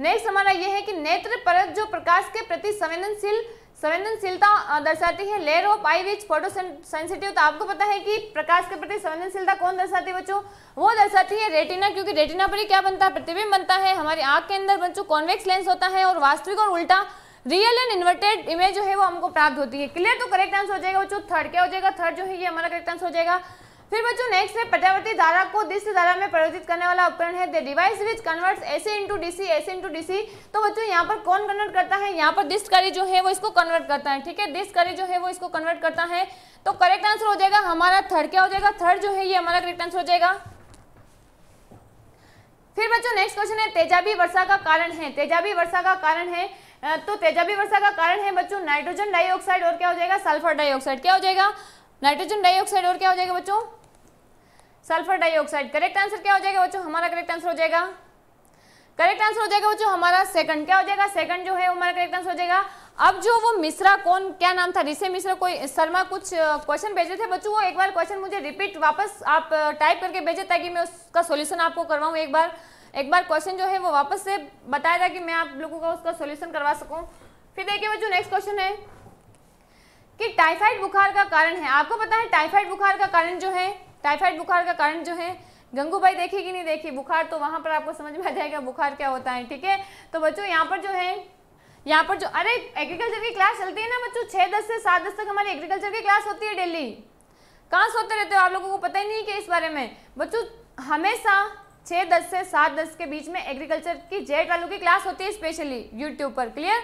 Speaker 1: नेक्स्ट हमारा ये है कि नेत्र परत जो प्रकाश के प्रति संवेदनशील, संवेदनशीलता दर्शाती है layer of eye which photo sensitive तो आपको पता है कि प्रकाश के प्रति संवेदनशीलता कौन दर्शाती है बच्चों? वो दर्शाती है रेटिना क्योंकि रेटिना पर ही क्या बनता है? प्रतिबिंब बनता है। हमारी आँख के अंदर बच्चों कॉन्वेक्स लेंस होता है और वास्तविक और उल्टा रियल एंड इन्वर्टेड इमेज जो है वो हमको प्राप्त होती है। क्लियर तो करेक्ट आंसर हो जाएगा बच्चों थर्ड क्या हो जाएगा? थर्ड जो है ये हमारा करेक्ट आंसर हो जाएगा। फिर बच्चों नेक्स्ट है प्रत्यावर्ती धारा को दिश धारा में परिवर्तित करने वाला उपकरण है। Device which converts AC into DC AC into DC तो बच्चों यहाँ पर कौन कन्वर्ट करता है? यहाँ पर दिशकारी जो है वो इसको कन्वर्ट करता है, ठीक है? दिशकारी जो है वो इसको कन्वर्ट करता है। तो करेक्ट आंसर हो जाएगा, हमारा थर्ड क्या हो जाएगा? थर्ड जो है ये हमारा करेक्ट आंसर हो जाएगा। फिर बच्चों नेक्स्ट क्वेश्चन है, तेजाबी वर्षा का कारण है। तेजाबी वर्षा का कारण है तो तेजाबी वर्षा का कारण है, बच्चों नाइट्रोजन डाइऑक्साइड और क्या हो जाएगा? सल्फ़र डाइऑक्साइड क्या हो जाएगा? नाइट्रोजन डाइऑक्साइड और क्या हो जाएगा बच्चों? सल्फ़र डाइऑक्साइड करेक्ट आंसर क्या हो जाएगा बच्चों? हमारा करेक्ट आंसर हो जाएगा। करेक्ट आंसर हो जाएगा बच्चों, हमारा सेकंड क्या हो जाएगा? सेकंड जो है हमारा करेक्ट आंसर हो जाएगा। अब जो वो मिश्रा कौन, क्या नाम था? ऋषि मिश्रा कोई, शर्मा कुछ क्वेश्चन भेजे थे बच्चों? वो एक बार क्वेश्चन मुझे रिपीट वापस आप टाइप करके भेजे ताकि मैं उसका सोल्यूशन आपको करवाऊँ एक बार। एक बार क्वेश्चन जो है वो वापस से बताया था कि मैं आप लोगों का उसका सोल्यूशन करवा सकूँ। फिर देखिए बच्चों नेक्स्ट क्वेश्चन है कि टाइफाइड बुखार का कारण है। आपको पता है टाइफाइड बुखार का कारण जो है? टाइफाइड बुखार का कारण जो है? गंगू भाई देखी कि नहीं देखी बुखार तो वहाँ पर आपको समझ में आ जाएगा बुखार क्या होता है, ठीक है? तो बच्चों, यहाँ पर जो है, यहाँ पर जो, अरे एग्रीकल्चर की क्लास चलती है ना बच्चों छः दस से सात दस तक हमारी एग्रीकल्चर की क्लास होती है डेली कहाँ सोते रहते हो आप लोगों को पता ही नहीं कि इस बारे में? बच्चों, हमेशा छः दस से सात दस के बीच में एग्रीकल्चर की जेट वालों की क्लास होती है स्पेशली यूट्यूब पर क्लियर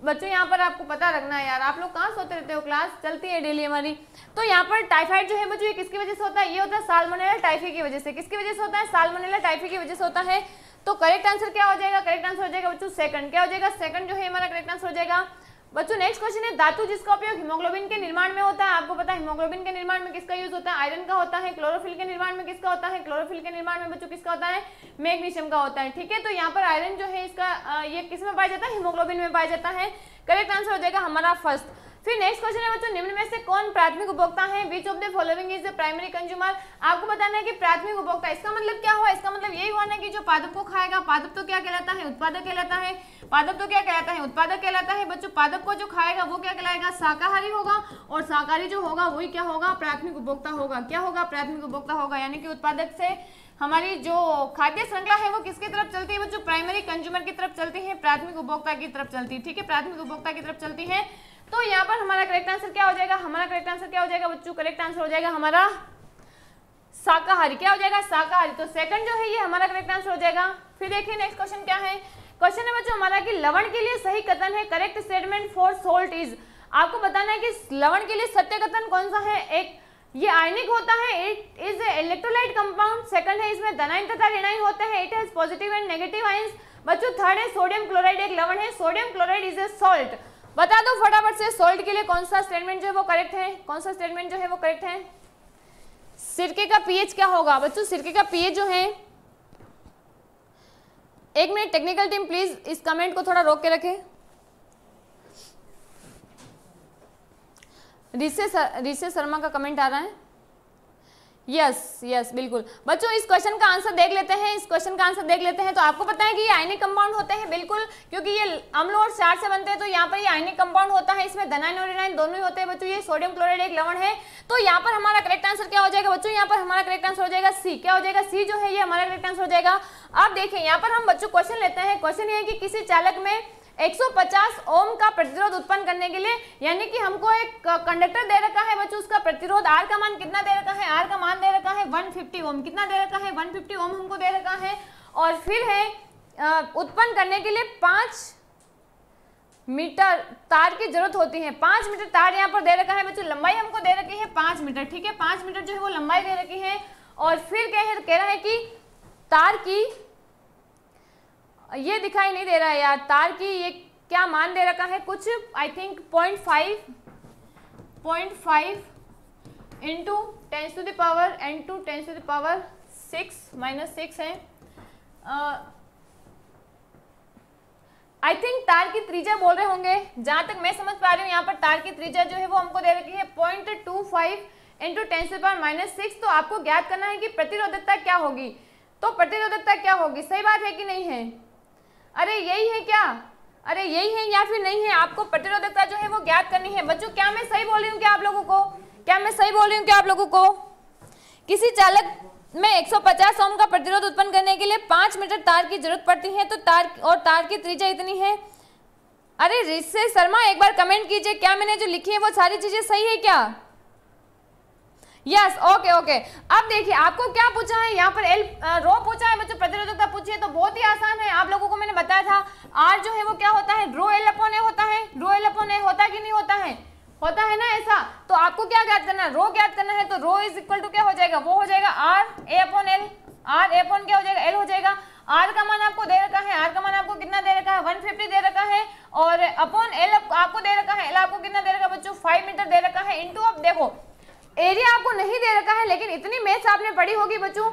Speaker 1: बच्चों, यहाँ पर आपको पता रखना है यार, आप लोग कहाँ सोते रहते हो? क्लास चलती है डेली हमारी। तो यहाँ पर टाइफाइड जो है बच्चों, ये किसकी वजह से होता है? ये होता है सालमोनेला टाइफी की वजह से। किसकी वजह से होता है? सालमोनेला टाइफी की वजह से होता है। तो करेक्ट आंसर क्या हो जाएगा? करेक्ट आंसर हो जाएगा बच्चों सेकंड क्या हो जाएगा? सेकंड जो है हमारा करेक्ट आंसर हो जाएगा बच्चों नेक्स्ट क्वेश्चन है, धातु जिसका उपयोग हीमोग्लोबिन के निर्माण में होता है, आपको पता है हीमोग्लोबिन के निर्माण में किसका यूज़ होता है? आयरन का होता है क्लोरोफिल के निर्माण में किसका होता है? क्लोरोफिल के निर्माण में बच्चों किसका होता है? मैग्नीशियम का होता है, ठीक है? तो यहाँ पर आयरन जो है, इसका ये किसमें पाया जाता है? हिमोग्लोबिन में पाया जाता है। करेक्ट आंसर हो जाएगा हमारा फ़र्स्ट फिर नेक्स्ट क्वेश्चन है बच्चों, निम्न में से कौन प्राथमिक उपभोक्ता है? Which of the following is the primary consumer आपको बताना है कि प्राथमिक उपभोक्ता, इसका मतलब क्या हुआ? इसका मतलब यही हुआ ना कि जो पादप को खाएगा, पादप तो क्या कहलाता है? उत्पादक कहलाता है। पादप तो क्या कहलाता है? उत्पादक कहलाता है। बच्चों, पादप को जो खाएगा, वो क्या कहलाएगा? शाकाहारी होगा। और शाकाहारी जो होगा, वही क्या होगा? प्राथमिक उपभोक्ता होगा। क्या होगा? प्राथमिक उपभोक्ता होगा। यानी कि उत्पादक से हमारी जो खाद्य श्रृंखला है, वो किसकी तरफ़ चलती है? बच्चों प्राइमरी कंज्यूमर की तरफ़ चलती है, प्राथमिक उपभोक्ता की तरफ़ चलती है। ठीक है? प्राथमिक उपभोक्ता की तरफ़ चलती है। तो यहाँ पर हमारा करेक्ट आंसर क्या हो जाएगा? हमारा करेक्ट आंसर क्या हो जाएगा बच्चों? करेक्ट आंसर हो जाएगा हमारा शाकाहारी। क्या हो जाएगा? शाकाहारी। तो सेकंड जो है, ये हमारा करेक्ट आंसर हो जाएगा। फिर देखिए नेक्स्ट क्वेश्चन क्या है? क्वेश्चन है बच्चों, हमारा कि लवण के लिए सही कथन है। Correct statement for salt is आपको बताना है कि लवण के लिए सत्य कथन कौन सा है? एक, ये आयनिक होता है। It is electrolyte compound second है, इसमें धनाइन तथा ऋणाइन होते हैं। It has positive and negative ions बच्चों थर्ड है सोडियम क्लोराइड एक लवण है। Sodium chloride is a salt बता दो फटाफट से सोल्ट के लिए कौन सा स्टेटमेंट जो है वो करेक्ट है? कौन सा स्टेटमेंट जो है वो करेक्ट है? सिरके का पीएच क्या होगा? बच्चों, सिरके का पीएच जो है, एक मिनट टेक्निकल टीम प्लीज़ इस कमेंट को थोड़ा रोक के रखें। रिसे शर्मा का कमेंट आ रहा है। यस यस बिल्कुल। बच्चों, इस क्वेश्चन का आंसर देख लेते हैं, इस क्वेश्चन का आंसर देख लेते हैं तो आपको पता है कि ये आयनिक कंपाउंड होते हैं, बिल्कुल, क्योंकि ये अम्ल और क्षार से बनते हैं तो यहाँ पर ये आयनिक कंपाउंड होता है, इसमें धनाइन और ऋणाइन दोनों ही होते हैं, बच्चों, ये सोडियम क्लोराइड एक लवण है तो यहाँ पर हमारा करेक्ट आंसर क्या हो जाएगा, बच्चों, यहाँ पर हमारा करेक्ट आंसर हो जाएगा सी क्या हो जाएगा सी जो है, ये हमारा करेक्ट आंसर हो जाएगा। अब देखिए यहाँ पर हम बच्चों क्वेश्चन लेते हैं क्वेश्चन ये है कि किसी चालक में 150 ओम का प्रतिरोध उत्पन्न करने के लिए, यानी कि हमको एक कंडक्टर दे रखा है बच्चों, उसका प्रतिरोध आर का मान कितना दे रखा है? आर का मान दे रखा है 150 ओम। कितना दे रखा है? 150 ओम हमको दे रखा है। और फिर है उत्पन्न करने के लिए पाँच मीटर तार की ज़रूरत होती है। पाँच मीटर तार यहाँ पर दे रखा है बच्चों, लंबाई हमको दे रखी है पाँच मीटर, ठीक है? पाँच मीटर जो है वो लंबाई दे रखी है। और फिर कह रहा है कि तार की ये दिखाई नहीं दे रहा है यार। तार की ये क्या मान दे रखा है? कुछ I think point five point five into tens to the power and two tens to the power six minus six है। आई थिंक तार की त्रिज्या बोल रहे होंगे। जहाँ तक मैं समझ पा रही हूँ, यहाँ पर तार की त्रिज्या जो है वो हमको दे रखी है point two five into tens to power minus six तो आपको ज्ञात करना है कि प्रतिरोधकता क्या होगी। तो प्रतिरोधकता क्या होगी? सही बात है कि नहीं है? अरे यही है क्या? अरे यही है या फिर नहीं है? आपको प्रतिरोधकता जो है वो ज्ञात करनी है। बच्चों, क्या मैं सही बोल रही हूँ क्या आप लोगों को? क्या मैं सही बोल रही हूँ क्या आप लोगों को? किसी चालक में 150 ओम का प्रतिरोध उत्पन्न करने के लिए पाँच मीटर तार की ज़रूरत पड़ती है तो तार और तार की त्रिज्या इतनी है। अरे रिश्ते शर्मा, एक बार कमेंट कीजिए, क्या मैंने जो लिखी है वो सारी चीज़ें सही है क्या? यस ओके ओके अब देखिए, आपको क्या पूछा है? यहाँ पर एल रो पूछा है बच्चों प्रतिरोधकता पूछी है तो बहुत ही आसान है। आप लोगों को मैंने बताया था आर जो है वो क्या होता है? रो एल अपॉन ए होता है। रो एल अपॉन ए होता कि नहीं होता है? होता है ना ऐसा? तो आपको क्या ज्ञात करना है? रो ज्ञात करना है तो रो इज़ इक्वल टू क्या हो जाएगा? वो हो जाएगा R A upon L R A upon क्या हो जाएगा? एल हो जाएगा। आर का मान आपको दे रखा है। आर का मान आपको कितना दे रखा है? 150 दे रखा है। और अपॉन एल आपको दे रखा है। एल आपको कितना दे रखा है बच्चों? 5 मीटर दे रखा है। इनटू अब देखो एरिया आपको नहीं दे रखा है, लेकिन इतनी मैथ्स आपने पढ़ी होगी बच्चों।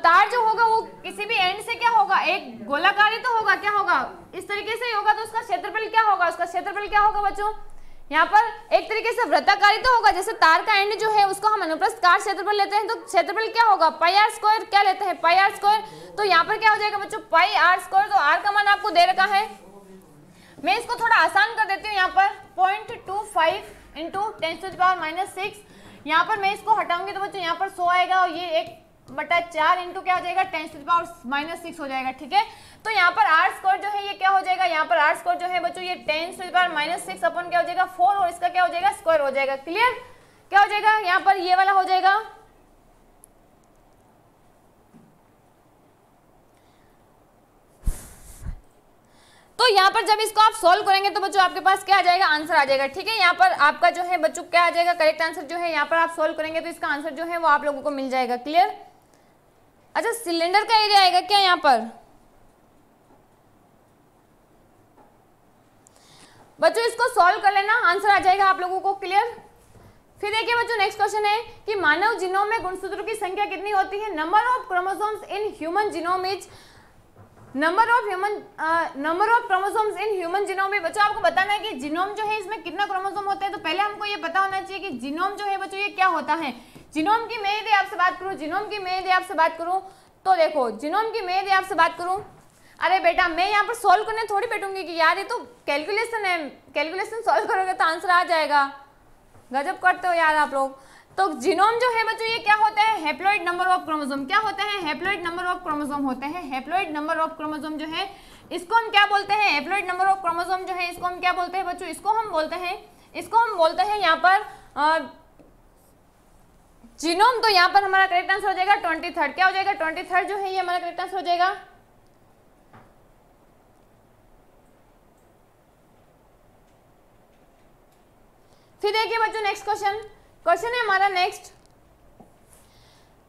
Speaker 1: तार जो होगा वो किसी भी एंड से क्या होगा? एक गोलाकारी तो होगा, क्या होगा? इस तरीके से होगा तो उसका क्षेत्रफल क्या होगा? उसका क्षेत्रफल क्या होगा बच्चों? यहाँ पर एक तरीके से वृत्ताकारी तो होगा, जैसे तार का एंड जो है, उसको हम अनुप्रस्थ कार क्षेत्रफल लेते हैं तो क्षेत्रफल क्या होगा? पाई आर स्क्वायर क्या लेते हैं? पाई आर स्क्वायर तो यहाँ पर क्या हो जाएगा बच्चों? पाई आर स्क्वायर तो आर का मान आपको दे रखा है। मैं इसको थोड़ा आसान कर देती हूँ यहाँ पर। Point two five into ten to power minus six यहाँ पर मैं इसको हटाऊँगी तो बच्चों यहाँ पर सो आएगा और ये एक बटा चार इंटू क्या हो जाएगा? Ten to power minus six हो जाएगा, ठीक है? तो यहाँ पर आर स्कोर जो है ये क्या हो जाएगा? यहाँ पर आर स्कोर जो है बच्चों ये ten to power minus six अपन क्या हो जाएगा? फोर और इसका क्या हो जाएगा? स्क्वायर हो जाएगा क्लियर क्या हो जाएगा? यहाँ पर ये वाला हो जाएगा तो यहाँ पर जब इसको आप सोल्व करेंगे तो बच्चों आपके पास क्या आ जाएगा? आंसर आ जाएगा, ठीक है? यहाँ पर आपका जो है बच्चों क्या आ जाएगा? करेक्ट आंसर जो है यहाँ पर आप सोल्व करेंगे तो इसका आंसर जो है वो आप लोगों को मिल जाएगा क्लियर अच्छा सिलेंडर का एरिया आएगा क्या यहाँ पर? बच्चों, इसको सॉल्व कर लेना आंसर आ जाएगा आप लोगों को क्लियर फिर देखिए बच्चों नेक्स्ट क्वेश्चन है कि मानव जीनोम में गुणसूत्रों की संख्या कितनी होती है? Number of chromosomes in human genome is number of human number of chromosomes in human genome में बच्चों, आपको बताना है कि जीनोम जो है इसमें कितना क्रोमोसोम होता है? तो पहले हमको ये पता होना चाहिए कि जीनोम जो है बच्चों, ये क्या होता है? जीनोम की मैं यदि आपसे बात करूँ जीनोम की मैं यदि आपसे बात करूँ तो देखो जीनोम की मैं यदि आपसे बात करूँ, अरे बेटा, मैं यहाँ पर सॉल्व करने थोड़ी बैठूँगी कि यार ये तो कैलकुलेशन है। कैलकुलेशन सॉल्व करोगे तो आंसर आ जाएगा। गजब करते हो यार आप लोग। तो जीनोम जो है बच्चों, ये क्या होता है? हेप्लॉइड नंबर ऑफ़ क्रोमोसोम क्या होता है? हेप्लॉइड नंबर ऑफ़ क्रोमोसोम होते हैं। हेप्लॉइड नंबर ऑफ़ क्रोमोसोम जो है, इसको हम क्या बोलते हैं? हेप्लॉइड नंबर ऑफ़ क्रोमोसोम जो है, इसको हम क्या बोलते हैं बच्चों? इसको हम बोलते हैं, इसको हम बोलते हैं यहाँ पर जीनोम तो यहाँ पर हमारा करेक्ट आंसर हो जाएगा ट्वेंटी थर्ड क्या हो जाएगा? ट्वेंटी थर्ड जो है, ये हमारा करेक्ट आंसर हो जाएगा? फिर देखिए बच्चों नेक्स्ट क्वेश्चन क्वेश्चन है हमारा नेक्स्ट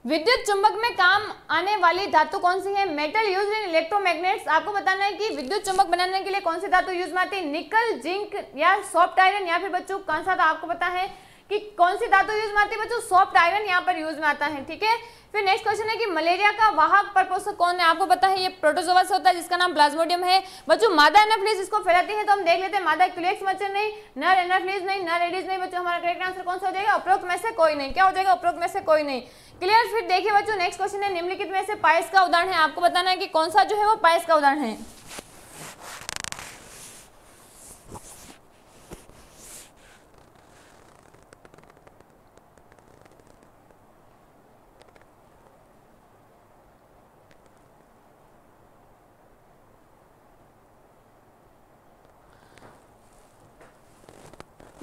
Speaker 1: विद्युत चुंबक में काम आने वाली धातु कौन सी है? मेटल यूज़ इन इलेक्ट्रोमैग्नेट्स आपको बताना है कि विद्युत चुंबक बनाने के लिए कौन सी धातु यूज़ में आती है? निकल जिंक या सॉफ्ट आयरन या फिर बच्चों, कौन सा था आपको पता है कि कौन सी धातु यूज़ में आती है बच्चों? सॉफ्ट आयरन यहाँ पर यूज़ में आता है, ठीक है? फिर नेक्स्ट क्वेश्चन है कि मलेरिया का वाहक परपोषक कौन है? आपको पता है ये प्रोटोजोवा से होता है, जिसका नाम प्लाज्मोडियम है। बच्चों, मादा एनाफ्लिस इसको फैलाती है तो हम देख लेते हैं, मादा क्लेक्स मच्छर नहीं नर एनाफ्लिस नहीं नर एडिस नहीं, बच्चों, हमारा करेक्ट आंसर कौन सा हो जाएगा? उपरोक्त में से कोई नहीं। क्या हो जाएगा? उपरोक्त में से कोई नहीं। क्लियर फिर देखिए बच्चों नेक्स्ट क्वेश्चन है, निम्नलिखित में से पायस का उदाहरण है। आपको बताना है कि कौन सा जो है वो पायस का उदाहरण है।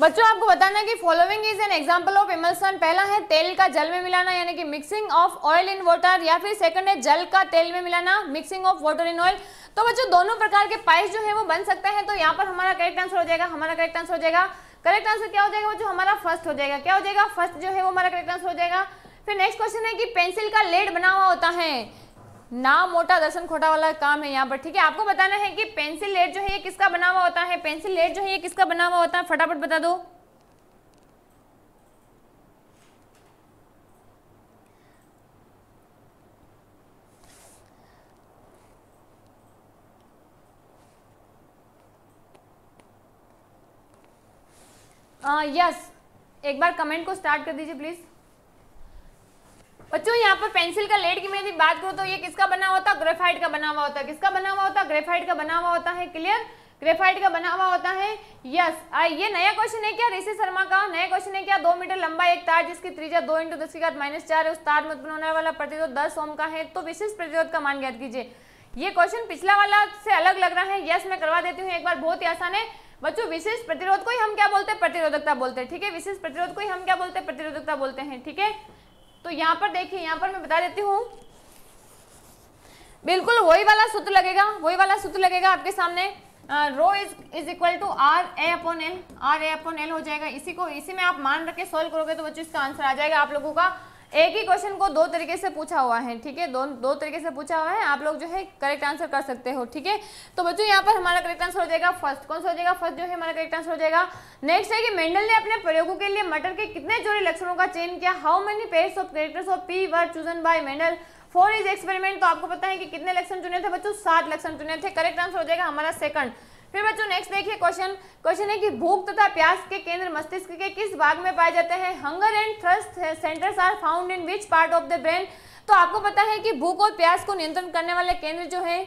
Speaker 1: बच्चों, आपको बताना कि following is an example of emulsion पहला है, तेल का जल में मिलाना, यानी कि mixing of oil in water या फिर सेकंड है, जल का तेल में मिलाना mixing of water in oil तो बच्चों, दोनों प्रकार के पाइस जो है, वो बन सकते हैं। तो यहाँ पर हमारा करेक्ट आंसर हो जाएगा, हमारा करेक्ट आंसर हो जाएगा। करेक्ट आंसर क्या हो जाएगा बच्चों? हमारा फ़र्स्ट हो जाएगा। क्या हो जाएगा? फ़र्स्ट जो है, वो हमारा करेक्ट आंसर हो जाएगा। फिर नेक्स्ट क्वेश्चन है कि पेंसिल का लेड बना हुआ होता है। ना मोटा दर्शन खोटा वाला काम है यहाँ पर, ठीक है? आपको बताना है कि पेंसिल लेट जो है ये किसका बना हुआ होता है? पेंसिल लेट जो है ये किसका बना हुआ होता है? फटाफट बता दो। यस एक बार कमेंट को स्टार्ट कर दीजिए प्लीज़ बच्चों, यहाँ पर पेंसिल का लेड की मैं यदि बात करूँ तो ये किसका बना हुआ होता ग्रेफाइट का बना हुआ होता है। किसका बना हुआ होता? है ग्रेफाइट का बना हुआ होता है। क्लियर? ग्रेफाइट का बना हुआ होता है। यस। ये नया क्वेश्चन है क्या? ऋषि शर्मा का। नया क्वेश्चन है क्या? दो मीटर लंबा एक तार जिसकी त्रिज्या दो इंटू दस की घात माइनस चार है। उस तार में उत्पन्न होने वाला प्रतिरोध दस ओम का है। तो विशिष्ट प्रतिरोध का मान ज्ञात कीजिए। ये क्वेश्चन पिछला वाला से अलग लग रहा है। यस, मैं करवा देती हूँ। एक बार बहुत ही आसान है। बच्चों, विशेष प्रतिरोध को ही हम क्या बोलते हैं? प्रतिरोधकता बोलते हैं। ठीक है? विशेष प्रतिरोध को ही हम क्या बोलते हैं? प्रतिरोधकता बोलते हैं। ठीक है? तो यहाँ पर देखिए, यहाँ पर मैं बता देती हूँ। बिल्कुल वही वाला सूत्र लगेगा, वही वाला सूत्र लगेगा आपके सामने। Rho is is equal to R A upon L R A upon L हो जाएगा। इसी को, इसी में आप मान रखे सोल्व करोगे तो बच्चों इसका आंसर आ जाएगा आप लोगों का। एक ही क्वेश्चन को दो तरीके से पूछा हुआ है, ठीक है? दो दो तरीके से पूछा हुआ है। आप लोग जो है करेक्ट आंसर कर सकते हो, ठीक है? तो बच्चों, यहाँ पर हमारा करेक्ट आंसर हो जाएगा फ़र्स्ट कौन सा हो जाएगा? फ़र्स्ट जो है हमारा करेक्ट आंसर हो जाएगा। नेक्स्ट है कि मेंडल ने अपने प्रयोगों के लिए मटर के कितने जोड़े लक्षणों का चयन किया? How many pairs of characters of pea were chosen by Mendel for his experiment तो आपको पता है कि कितने लक्षण चुने थे बच्चों? सात लक्षण चुने थे। करेक्ट आंसर हो जाएगा हमारा सेकंड फिर बच्चों नेक्स्ट देखिए क्वेश्चन क्वेश्चन है कि भूख तथा प्यास के केंद्र मस्तिष्क के किस भाग में पाए जाते हैं? Hunger and thirst centres are found in which part of the brain तो आपको पता है कि भूख और प्यास को नियंत्रण करने वाले केंद्र जो है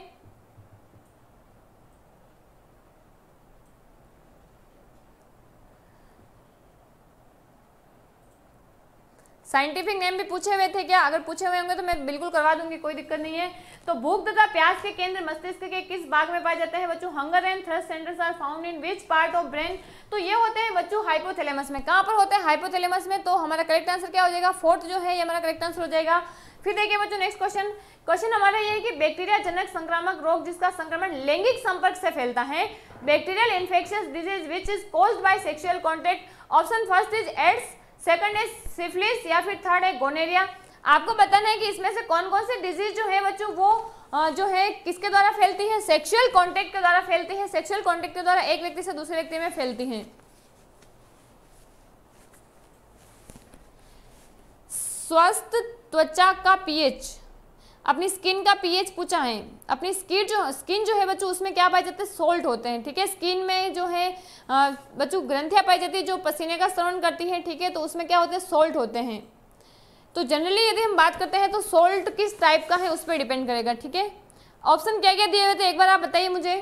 Speaker 1: साइंटिफिक नेम भी पूछे हुए थे क्या? अगर पूछे हुए होंगे तो मैं बिल्कुल करवा दूँगी, कोई दिक्कत नहीं है। तो भूख तथा प्यास के केंद्र मस्तिष्क के किस भाग में पाए जाते हैं? बच्चों hunger and thirst centres are found in which part of brain तो ये होते हैं बच्चों हाइपोथैलेमस में। कहाँ पर होते हैं हाइपोथैलेमस में? तो हमारा करेक्ट आंसर क्या हो जाएगा? फोर्थ जो है, ये हमारा करेक्ट आंसर हो जाएगा। फिर देखिए बच्चों नेक्स्ट क्वेश्चन क्वेश्चन हमारा ये है कि बैक्टीरिया जनक संक्रामक रोग जिसका संक्रमण लैंगिक संपर्क से फैलता है। Bacterial infection disease which is caused by sexual contact option first is AIDS second है सिफिलिस या फिर थर्ड है गोनेरिया आपको बताना है कि इसमें से कौन कौन से डिज़ीज़ जो है बच्चों, वो जो है, किसके द्वारा फैलती है? सेक्सुअल कॉन्टेक्ट के द्वारा फैलती है। सेक्सुअल कॉन्टेक्ट के द्वारा एक व्यक्ति से दूसरे व्यक्ति में फैलती है। स्वस्थ त्वचा का पीएच अपनी स्किन का पीएच पूछा है अपनी स्किन जो स्किन जो है बच्चों, उसमें क्या पाए जाते हैं? सोल्ट होते हैं, ठीक है? स्किन में जो है बच्चों, ग्रंथियाँ पाई जाती है जो पसीने का श्रवण करती है, ठीक है? तो उसमें क्या होते हैं? सोल्ट होते हैं। तो जनरली यदि हम बात करते हैं तो सोल्ट किस टाइप का है, उस पर डिपेंड करेगा, ठीक है? ऑप्शन क्या क्या दिए हुए थे? एक बार आप बताइए मुझे।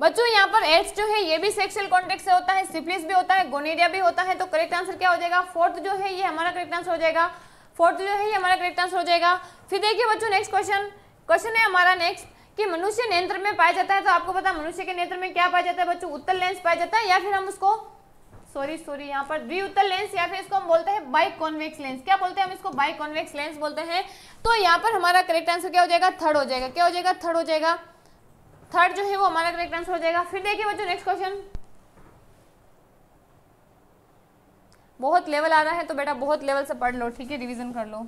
Speaker 1: बच्चों, यहाँ पर एड्स जो है, ये भी सेक्सुअल कॉन्टेक्ट से होता है सिफिलिस भी होता है गोनेरिया भी होता है तो करेक्ट आंसर क्या हो जाएगा? फोर्थ जो है, ये हमारा करेक्ट आंसर हो जाएगा। फोर्थ जो है, ये हमारा करेक्ट आंसर हो जाएगा। फिर देखिए बच्चों नेक्स्ट क्वेश्चन क्वेश्चन है हमारा नेक्स्ट कि मनुष्य नेत्र में पाया जाता है तो आपको पता मनुष्य के नेत्र में क्या पाया जाता है बच्चों? उत्तर लेंस पाया जाता है, या फिर हम उसको सॉरी सॉरी यहाँ पर द्विउत्तर लेंस या फिर इसको हम बोलते हैं बाई कॉन्वेक्स लेंस क्या बोलते हैं हम इसको? बाई कॉन्वेक्स लेंस बोलते हैं। तो यहाँ पर हमारा करेक्ट आंसर क्या हो जाएगा? थर्ड हो जाएगा। क्या हो जाएगा? थर्ड हो जाएगा। थर्ड जो है वो हमारा करेक्ट आंसर हो जाएगा। फिर देखिए बच्चों नेक्स्ट क्वेश्चन बहुत लेवल आ रहा है तो बेटा बहुत लेवल से पढ़ लो, ठीक है? रिवीजन कर लो।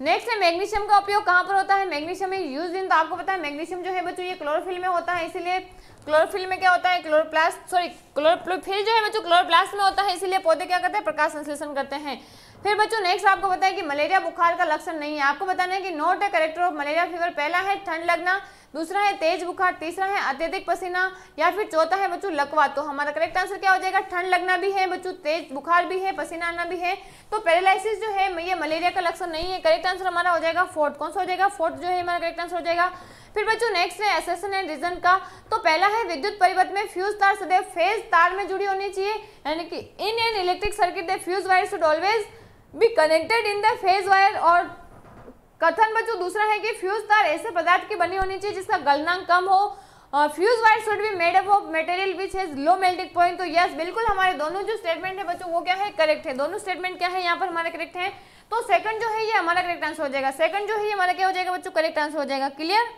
Speaker 1: नेक्स्ट है मैग्नीशियम का उपयोग कहाँ पर होता है? मैग्नीशियम में यूज़ इन तो आपको पता है मैग्नीशियम जो है बच्चों, ये क्लोरोफिल में होता है, इसीलिए क्लोरोफिल में क्या होता है? क्लोरोप्लास्ट सॉरी क्लोरोफिल जो है बच्चों क्लोरोप्लास्ट में होता है, इसीलिए पौधे क्या करते हैं? प्रकाश संश्लेषण करते हैं। फिर बच्चों नेक्स्ट आपको बताया कि मलेरिया बुखार का लक्षण नहीं है। आपको बताना है कि not character of malaria fever पहला है ठंड लगना, दूसरा है तेज बुखार, तीसरा है अत्यधिक पसीना, या फिर चौथा है बच्चों, लकवा। तो हमारा करेक्ट आंसर क्या हो जाएगा? ठंड लगना भी है बच्चों, तेज बुखार भी है, पसीना आना भी है। तो पैरालाइसिस जो है, ये मलेरिया का लक्षण नहीं है। करेक्ट आंसर हमारा हो जाएगा फोर्थ। कौन सा हो जाएगा? फोर्थ जो है हमारा करेक्ट आंसर हो जाएगा। फिर बच्चों नेक्स्ट है एसेसन एंड रीजन का। तो पहला है विद्युत परिवर्तन में फ्यूज तार, सदैव फ़ेज़ तार में जुड़ी होनी चाहिए। यानी कि in an electric circuit the fuse wire should always be connected in the phase wire और कथन बच्चों दूसरा है कि फ्यूज तार ऐसे पदार्थ की बनी होनी चाहिए जिसका गलनांक कम हो। Fuse wire should be made up of material which has low melting point तो यस बिल्कुल हमारे दोनों जो स्टेटमेंट है बच्चों, वो क्या है? करेक्ट है। दोनों स्टेटमेंट क्या है? यहाँ पर हमारे करेक्ट है। तो सेकंड जो है, ये हमारा करेक्ट आंसर हो जाएगा। सेकंड जो है, ये हमारा क्या हो जाएगा बच्चों? करेक्ट आंसर हो जाएगा। क्लियर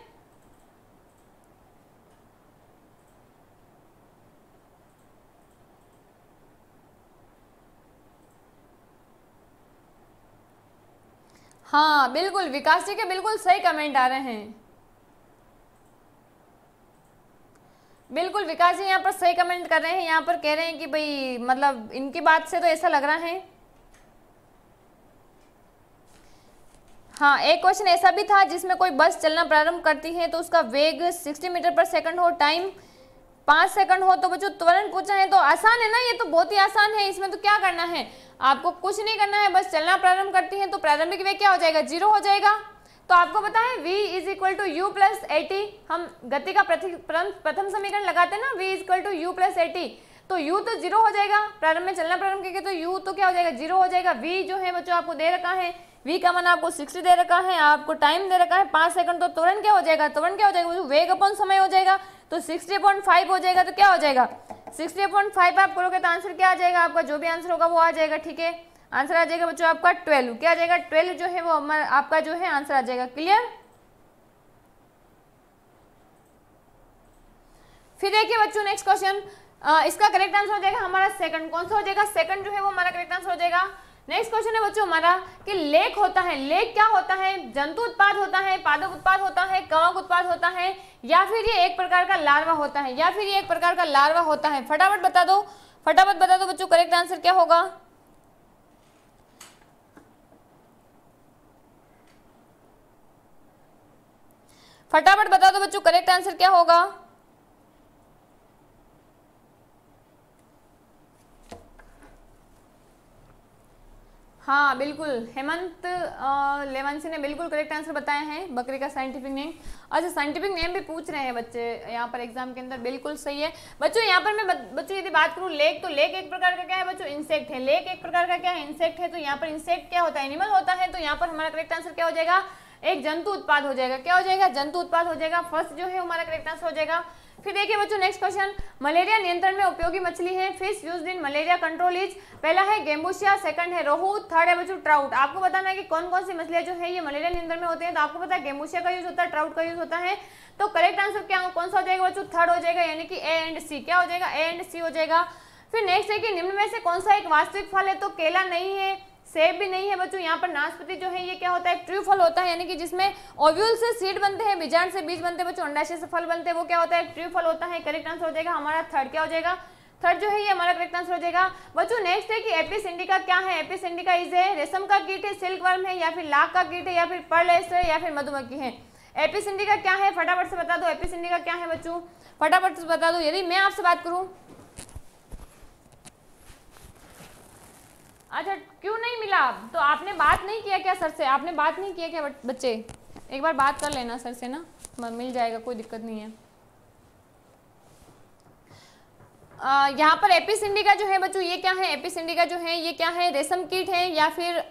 Speaker 1: हाँ बिल्कुल, विकास जी के बिल्कुल सही कमेंट आ रहे हैं। बिल्कुल, विकास जी यहाँ पर सही कमेंट कर रहे हैं, यहाँ पर कह रहे हैं कि भाई मतलब इनकी बात से तो ऐसा लग रहा है। हाँ एक क्वेश्चन ऐसा भी था जिसमें कोई बस चलना प्रारंभ करती है तो उसका वेग 60 मीटर पर सेकंड हो टाइम पाँच सेकंड हो तो बच्चों तुरंत पूछा है तो आसान है ना ये तो बहुत ही आसान है, इसमें तो क्या करना है? आपको कुछ नहीं करना है, बस चलना प्रारंभ करती है तो प्रारंभिक वेग क्या हो जाएगा? ज़ीरो हो जाएगा। तो आपको पता है, v is equal to u plus at हम गति का प्रथम समीकरण लगाते हैं ना, v is equal to u plus at तो u तो ज़ीरो हो जाएगा, प्रारंभ में चलना प्रारंभ करके तो u तो क्या हो जाएगा? ज़ीरो हो जाएगा। V जो है बच्चों आपको दे रखा है v का मान आपको 60 दे रखा है, आपको टाइम दे रखा है, पाँच सेकंड तो तुरंत क्या हो जाएगा, तुरंत क्या हो जाएगा वेग अपन समय हो जाएगा तो 60.5 हो जाएगा तो क्या हो जाएगा? 60.5 आप करोगे तो आंसर क्या आ जाएगा? आपका जो भी आंसर होगा वो आ जाएगा, ठीक है? आंसर आ जाएगा बच्चों आपका 12 क्या आ जाएगा? 12 जो है वो आपका जो है आंसर आ जाएगा. क्लियर फिर देखिए बच्चों नेक्स्ट क्वेश्चन इसका करेक्ट आंसर हो जाएगा हमारा सेकंड कौन सा हो जाएगा? सेकंड जो है वो हमारा करेक्ट आंसर हो जाएगा. नेक्स्ट क्वेश्चन है बच्चों हमारा कि लेक होता है लेक क्या होता है? जंतु उत्पाद होता है, पादप उत्पाद होता है, कवक उत्पाद होता है, या फिर ये एक प्रकार का लार्वा होता है, या फिर ये एक प्रकार का लार्वा होता है? फटाफट बता दो, फटाफट बता दो बच्चों करेक्ट आंसर क्या होगा? फटाफट बता दो बच्चों करेक्ट आंसर क्या होगा? हाँ बिल्कुल। हेमंत लेवंसी ने बिल्कुल करेक्ट आंसर बताया है, बकरी का साइंटिफिक नेम अच्छा साइंटिफिक नेम भी पूछ रहे हैं बच्चे, यहाँ पर एग्ज़ाम के अंदर बिल्कुल सही है। बच्चों, यहाँ पर मैं बच्चों, यदि बात करूँ लेक तो लेक एक प्रकार का क्या है बच्चों? इंसेक्ट है। लेक एक प्रकार का क्या है? इंसेक्ट है तो यहाँ पर इंसेक्ट क्या होता है? एनिमल होता है तो यहाँ पर हमारा करेक्ट आंसर क्या हो जाएगा? एक जंतु उत्पाद हो जाएगा। क्या हो जाएगा? जंतु उत्पाद हो जाएगा। फ़र्स्ट जो है, हमारा करेक्ट आंसर हो जाएगा। फिर देखिए बच्चों नेक्स्ट क्वेश्चन मलेरिया नियंत्रण में उपयोगी मछली है fish use in malaria control is पहला है गेम्बुशिया सेकंड है रोहू थर्ड है बच्चों ट्राउट आपको बताना है कि कौन कौन सी मछलियाँ जो है, ये मलेरिया नियंत्रण में होती है तो आपको पता है गेम्बुशिया का यूज़ होता है ट्राउट का यूज़ होता है. तो करेक्ट आंसर क्या कौन सा हो जाएगा बच्चों? थर्ड हो जाएगा, यानी कि ए एंड सी क्या हो जाएगा? ए एंड सी हो जाएगा. फिर नेक्स्ट है कि निम्न में से कौन सा एक वास्तविक फल है तो केला नहीं है. सेब भी नहीं है, बच्चों, यहाँ पर नाशपति जो है, ये क्या होता है ट्रू फल होता है, यानी कि जिसमें ओव्यूल से सीड बनते हैं बीजाण से बीज बनते हैं, बच्चों, अंडाशय से फल बनते हैं, वो क्या होता है ट्रू फल होता है करेक्ट आंसर हो जाएगा, हमारा थर्ड क्या हो जाएगा? थर्ड जो है, ये हमारा करेक्ट आंसर हो जाएगा। बच्चों नेक्स्ट है कि एपिस इंडिका क्या है? एपिस इंडिका इज़ है रेशम का कीट है सिल्क वर्म है, या फिर लाख का कीट है, या फिर पर्ल है, या फिर मधुमक्खी है। एपिस इंडिका क्या है? फटाफट से बता दो एपिस इंडिका क्या है, बच्चों? फटाफट से बता दो। यदि मैं आपसे बात करूँ अच्छा क्यों नहीं मिला? तो आपने बात नहीं किया क्या सर से? आपने बात नहीं किया क्या बच्चे? एक बार बात कर लेना सर से ना। मिल जाएगा, कोई दिक्कत नहीं है। यहाँ पर एपिसिंडिका जो है बच्चों, ये क्या है? एपिसिंडिका जो है, ये क्या है? रेशम कीट है या फिर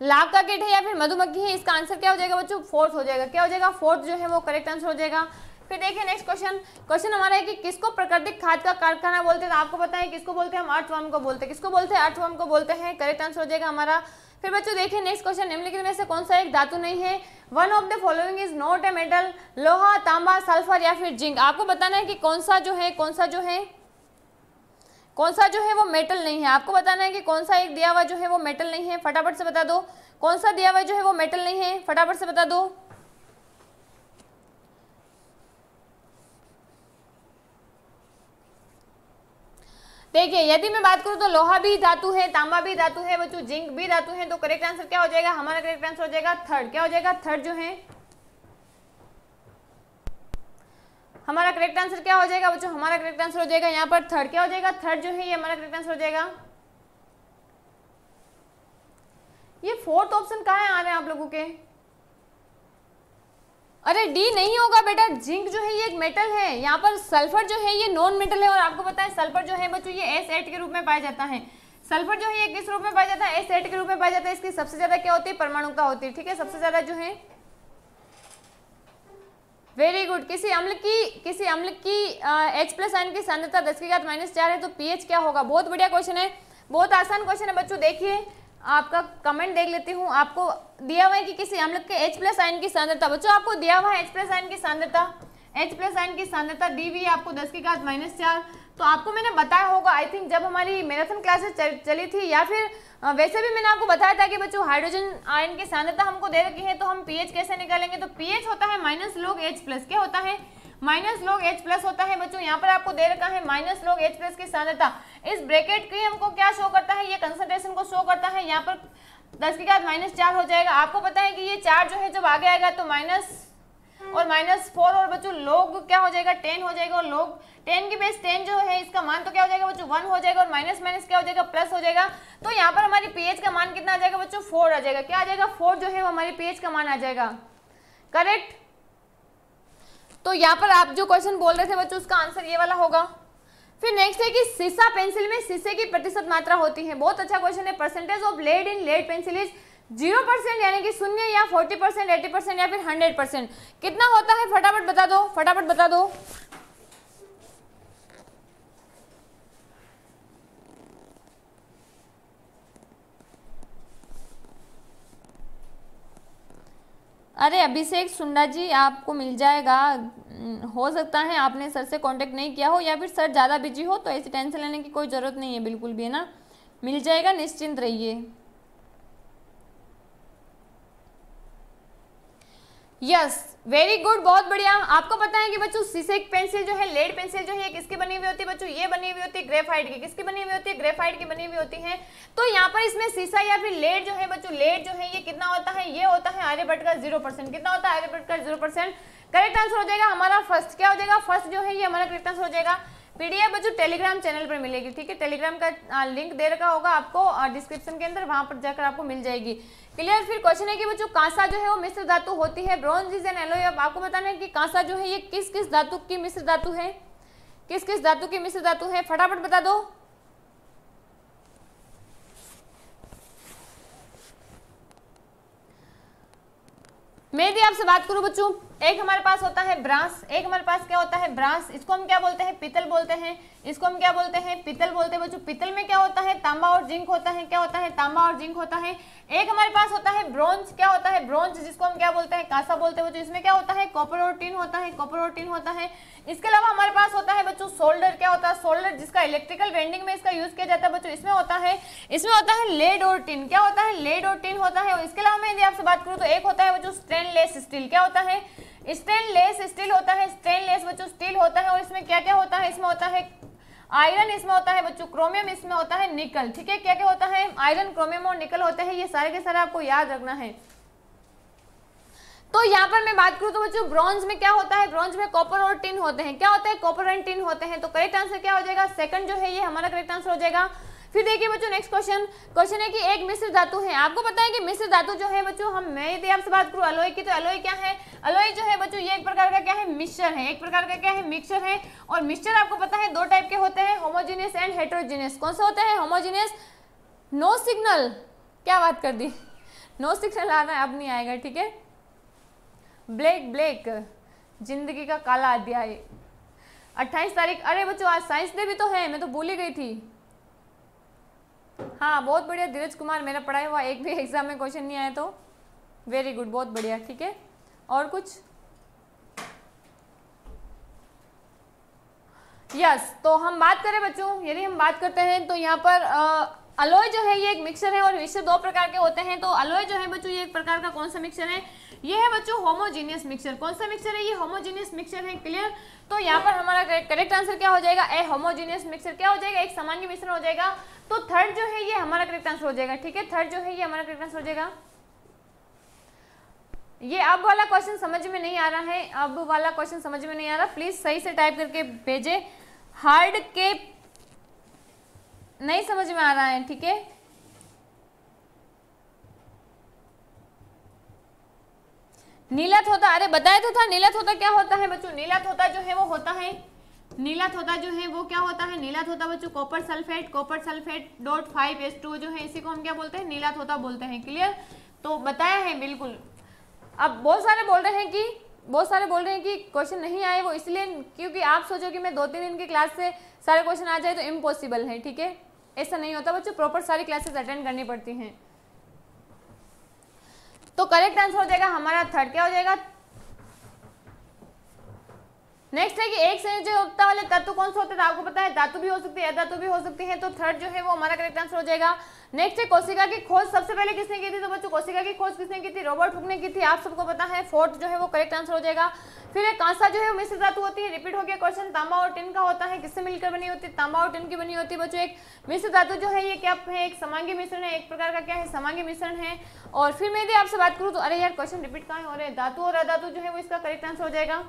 Speaker 1: लाख का कीट है या फिर मधुमक्खी है? इसका आंसर क्या हो जाएगा बच्चों? फोर्थ हो जाएगा। क्या हो जाएगा? फोर्थ जो है वो करेक्ट आंसर हो जाएगा। फिर देखिए नेक्स्ट क्वेश्चन क्वेश्चन हमारा है कि किसको प्राकृतिक खाद का कारखाना बोलते हैं? तो आपको पता है किसको बोलते हैं? हम अर्थवर्म को बोलते हैं। किसको बोलते हैं? अर्थवर्म को बोलते हैं। करेक्ट आंसर हो जाएगा हमारा। फिर बच्चों देखिए नेक्स्ट क्वेश्चन निम्नलिखित में से कौन सा एक धातु नहीं है? One of the following is not a metal लोहा, तांबा सल्फ़र या फिर जिंक। आपको बताना है कि कौन सा जो है, कौन सा जो है, कौन सा जो है वो मेटल नहीं है। आपको बताना है कि कौन सा एक दिया हुआ जो है वो मेटल नहीं है। फटाफट से बता दो। कौन सा दिया हुआ जो है वो मेटल नहीं है? फटाफट से बता दो। देखिए, यदि मैं बात करूँ तो लोहा भी धातु है, तांबा भी धातु है, बच्चों, जिंक भी धातु है तो करेक्ट आंसर क्या हो जाएगा? हमारा करेक्ट आंसर हो जाएगा थर्ड क्या हो जाएगा? थर्ड जो है, हमारा करेक्ट आंसर क्या हो जाएगा, बच्चों? हमारा करेक्ट आंसर हो जाएगा यहाँ पर थर्ड क्या हो जाएगा? थर्ड जो है, ये हमारा करेक्ट आंसर हो जाएगा। ये फोर्थ ऑप्शन कहाँ आ रहे हैं आप लोगों के? अरे डी नहीं होगा बेटा, जिंक जो है ये एक मेटल है। यहाँ पर सल्फ़र जो है ये नॉन मेटल है और आपको पता है सल्फ़र जो है बच्चों ये एस एट के रूप में पाया जाता है। सल्फ़र जो है ये किस रूप में पाया जाता है? एस एट के रूप में पाया जाता है। इसकी सबसे ज़्यादा क्या होती है? परमाणु का होती है। ठीक है? सबसे ज़्यादा जो है वेरी गुड किसी अम्ल की, किसी अम्ल की एच प्लस आयन की सांद्रता दस की घात माइनस चार है तो पीएच क्या होगा? बहुत बढ़िया क्वेश्चन है। बहुत आसान क्वेश्चन है बच्चों, देखिए। आपका कमेंट देख लेती हूँ। आपको दिया हुआ है कि किसी अम्ल के H प्लस आयन की सांद्रता। बच्चों आपको दिया हुआ है H प्लस आयन की सांद्रता। H प्लस आयन की सांद्रता डी वी आपको दस की घात माइनस चार। तो आपको मैंने बताया होगा आई थिंक जब हमारी मैराथन क्लासेस चल, चली थी या फिर वैसे भी मैंने आपको बताया था कि बच्चों हाइड्रोजन आयन की सांद्रता हमको दे रखी है तो हम पीएच कैसे निकालेंगे? तो पीएच होता है माइनस लोग एच प्लस क्या होता है। माइनस लोग एच प्लस होता है बच्चों, यहाँ पर आपको दे रखा है माइनस लोग एच प्लस की सांद्रता। इस ब्रैकेट की हमको क्या शो करता है? ये कंसंट्रेशन को शो करता है। यहाँ पर दस की घात माइनस चार हो जाएगा। आपको पता है कि ये चार जो है, जब आगे आएगा तो माइनस और माइनस फोर और बच्चों लोग क्या हो जाएगा? टेन हो जाएगा। और लोग टेन की बेस टेन जो है, इसका मान तो क्या हो जाएगा बच्चों? वन हो जाएगा और माइनस माइनस क्या हो जाएगा? प्लस हो जाएगा। तो यहाँ पर हमारी पीएच का मान कितना आ जाएगा बच्चों? फोर आ जाएगा। क्या आ जाएगा? फोर जो है, वो हमारी पीएच का मान आ जाएगा। करेक्ट तो यहाँ पर आप जो क्वेश्चन बोल रहे थे बच्चों, उसका आंसर ये वाला होगा। फिर नेक्स्ट है कि सीसा पेंसिल में शीशे की प्रतिशत मात्रा होती है। बहुत अच्छा क्वेश्चन है। Percentage of lead in lead pencil is zero percent यानी कि शून्य या फोर्टी परसेंट एटी परसेंट या फिर हंड्रेड परसेंट कितना होता है? फटाफट बता दो, फटाफट बता दो। अरे, अभिषेक सुंडा जी, आपको मिल जाएगा। हो सकता है आपने सर से कांटेक्ट नहीं किया हो या फिर सर ज़्यादा बिज़ी हो तो ऐसी टेंशन लेने की कोई ज़रूरत नहीं है, बिल्कुल भी, है ना? मिल जाएगा, निश्चिंत रहिए। यस वेरी गुड बहुत बढ़िया। आपको पता है कि बच्चों शीशे की पेंसिल जो है लेड पेंसिल जो है किसकी बनी हुई होती है बच्चों? ये बनी हुई होती है ग्रेफाइट की। किसकी बनी हुई होती है? ग्रेफाइट की बनी हुई होती है। तो यहाँ पर इसमें शीशा या फिर लेड जो है बच्चों लेड जो है, ये कितना होता है? ये होता है आर्यभट्ट का ज़ीरो परसेंट कितना होता है? आर्यभट्ट का ज़ीरो परसेंट करेक्ट आंसर हो जाएगा हमारा फ़र्स्ट क्या हो जाएगा? फ़र्स्ट जो है, ये हमारा करेक्ट आंसर हो जाएगा। पीडीएफ बच्चों टेलीग्राम चैनल पर मिलेगी, ठीक है? टेलीग्राम का लिंक दे रखा होगा आपको डिस्क्रिप्शन के अंदर, वहाँ पर जाकर आपको मिल जाएगी। क्लियर फिर क्वेश्चन है कि बच्चों कांसा जो है वो मिश्र धातु होती है। ब्रॉन्ज इज़ एन एलोय अब आपको बताना है कि कांसा जो है ये किस किस धातु की मिश्र धातु है? किस किस धातु की मिश्र धातु है? फटाफट बता दो। मैं भी आपसे बात करूँ बच्चों। एक हमारे पास होता है ब्रास, एक हमारे पास क्या होता है ब्रास? इसको हम क्या बोलते हैं? पितल बोलते हैं। इसको हम क्या बोलते हैं? पितल बोलते हैं। बच्चों पितल में क्या होता है? तांबा और जिंक होता है। क्या होता है? तांबा और जिंक होता है। एक हमारे पास होता है ब्रॉन्ज क्या होता है? ब्रॉन्ज जिसको हम क्या बोलते हैं? कांसा बोलते हैं। बच्चों, इसमें क्या होता है? कॉपर और टिन होता है। कॉपर और टिन होता है। इसके अलावा हमारे पास होता है बच्चों, सोल्डर। क्या होता है? सोल्डर, जिसका इलेक्ट्रिकल वेंडिंग में इसका यूज़ किया जाता है। बच्चों, इसमें होता है, इसमें होता है लेड और टिन। क्या होता है? लेड और टिन होता है। इसके अलावा मैं यदि आपसे बात करूँ तो एक होता है बच्चों, स्टेनलेस स्टील। क्या होता है? स्टेनलेस स्टील होता है स्टेनलेस बच्चों स्टील होता है और इसमें क्या क्या होता है? इसमें होता है आयरन इसमें होता है बच्चों क्रोमियम इसमें होता है निकल ठीक है? क्या क्या होता है? आयरन क्रोमियम और निकल होते हैं, ये सारे के सारे आपको याद रखना है। तो यहाँ पर मैं बात करूँ तो बच्चों ब्रॉन्ज में क्या होता है? ब्रॉन्ज में कॉपर और टिन होते हैं। क्या होता है? कॉपर एंड टिन होते हैं। तो करेक्ट आंसर क्या हो जाएगा? सेकंड जो है, ये हमारा करेक्ट आंसर हो जाएगा। फिर देखिए बच्चों नेक्स्ट क्वेश्चन क्वेश्चन है कि एक मिश्र धातु है। आपको पता है कि मिश्र धातु जो है बच्चों, हम मैं यदि आपसे बात करूँ अलोई की तो अलोई क्या है? अलोई जो है बच्चों, ये एक प्रकार का क्या है? मिक्सचर है। एक प्रकार का क्या है? मिक्सचर है। और मिक्सचर आपको पता है दो टाइप के होते हैं होमोजीनियस एंड हेट्रोजीनियस कौन सा होता है? होमोजीनियस नो सिग्नल क्या बात कर दी? नो सिग्नल आ रहा है, अब नहीं आएगा, ठीक है? ब्लैक ब्लैक ज़िंदगी का काला अध्याय। 28 तारीख, अरे बच्चों, आज साइंस डे भी तो है, मैं तो भूल ही गई थी। हाँ बहुत बढ़िया। धीरज कुमार मेरा पढ़ाया हुआ एक भी एग्ज़ाम में क्वेश्चन नहीं आया तो। वेरी गुड बहुत बढ़िया ठीक है? और कुछ? यस yes, तो हम बात करें बच्चों। यदि हम बात करते हैं तो यहाँ पर अलोय जो है, ये एक मिक्सर है और मिक्सर दो प्रकार के होते हैं। तो अलोय जो है बच्चों, ये एक प्रकार का कौन सा मिक्सर है? ये है बच्चों होमोजीनियस मिक्सचर कौन सा मिक्सचर है? ये होमोजीनियस मिक्सचर है क्लियर तो यहाँ पर हमारा करेक्ट आंसर क्या हो जाएगा? ए होमोजीनियस मिक्सचर क्या हो जाएगा? एक सामान्य मिश्रण हो जाएगा। तो थर्ड जो है, ये हमारा करेक्ट आंसर हो जाएगा, ठीक है? थर्ड जो है, ये हमारा करेक्ट आंसर हो जाएगा। ये अब वाला क्वेश्चन समझ में नहीं आ रहा है। अब वाला क्वेश्चन समझ में नहीं आ रहा। प्लीज़ सही से टाइप करके भेजे। हार्ड के नहीं समझ में आ रहा है, ठीक है? नीला थोता अरे बताया तो था नीला थोता क्या होता है बच्चों? नीला थोता जो है वो होता है। नीला थोता जो है वो क्या होता है? नीला थोता बच्चों copper sulphate copper sulphate dot five S two जो है, इसी को हम क्या बोलते हैं? नीला थोता बोलते हैं क्लियर तो बताया है, बिल्कुल। अब बहुत सारे बोल रहे हैं कि, बहुत सारे बोल रहे हैं कि क्वेश्चन नहीं आए वो, इसलिए क्योंकि आप सोचो कि मैं दो तीन दिन की क्लास से सारे क्वेश्चन आ जाए तो इम्पॉसिबल है, ठीक है? ऐसा नहीं होता, बच्चों प्रॉपर सारी क्लासेस अटेंड करनी पड़ती हैं। तो करेक्ट आंसर हो जाएगा, हमारा थर्ड क्या हो जाएगा? नेक्स्ट है कि एक संयोजकता वाले तत्व कौन से होते हैं? आपको पता है, धातु भी हो सकती है धातु भी हो सकती है तो थर्ड जो है वो हमारा करेक्ट आंसर हो जाएगा। नेक्स्ट है, कोशिका की खोज सबसे पहले किसने की थी? तो बच्चों, कोशिका की खोज किसने की थी? रॉबर्ट हुक ने की थी। आप सबको पता है, फोर्थ जो है वो करेक्ट आंसर हो जाएगा। फिर एक कांसा जो है मिश्र धातु होती है रिपीट हो गया क्वेश्चन तांबा और टिन का होता है, किससे मिलकर बनी होती है? तांबा और टिन की बनी होती है। बच्चों, एक मिश्र धातु जो है, ये क्या है? एक समांगी मिश्रण है, एक प्रकार का क्या है? समांगी मिश्रण है। और फिर मैं यदि आपसे बात करूँ तो अरे यार क्वेश्चन रिपीट कहाँ हो? हैं धातु और अधातु जो है वो इसका करेक्ट आंसर हो जाएगा।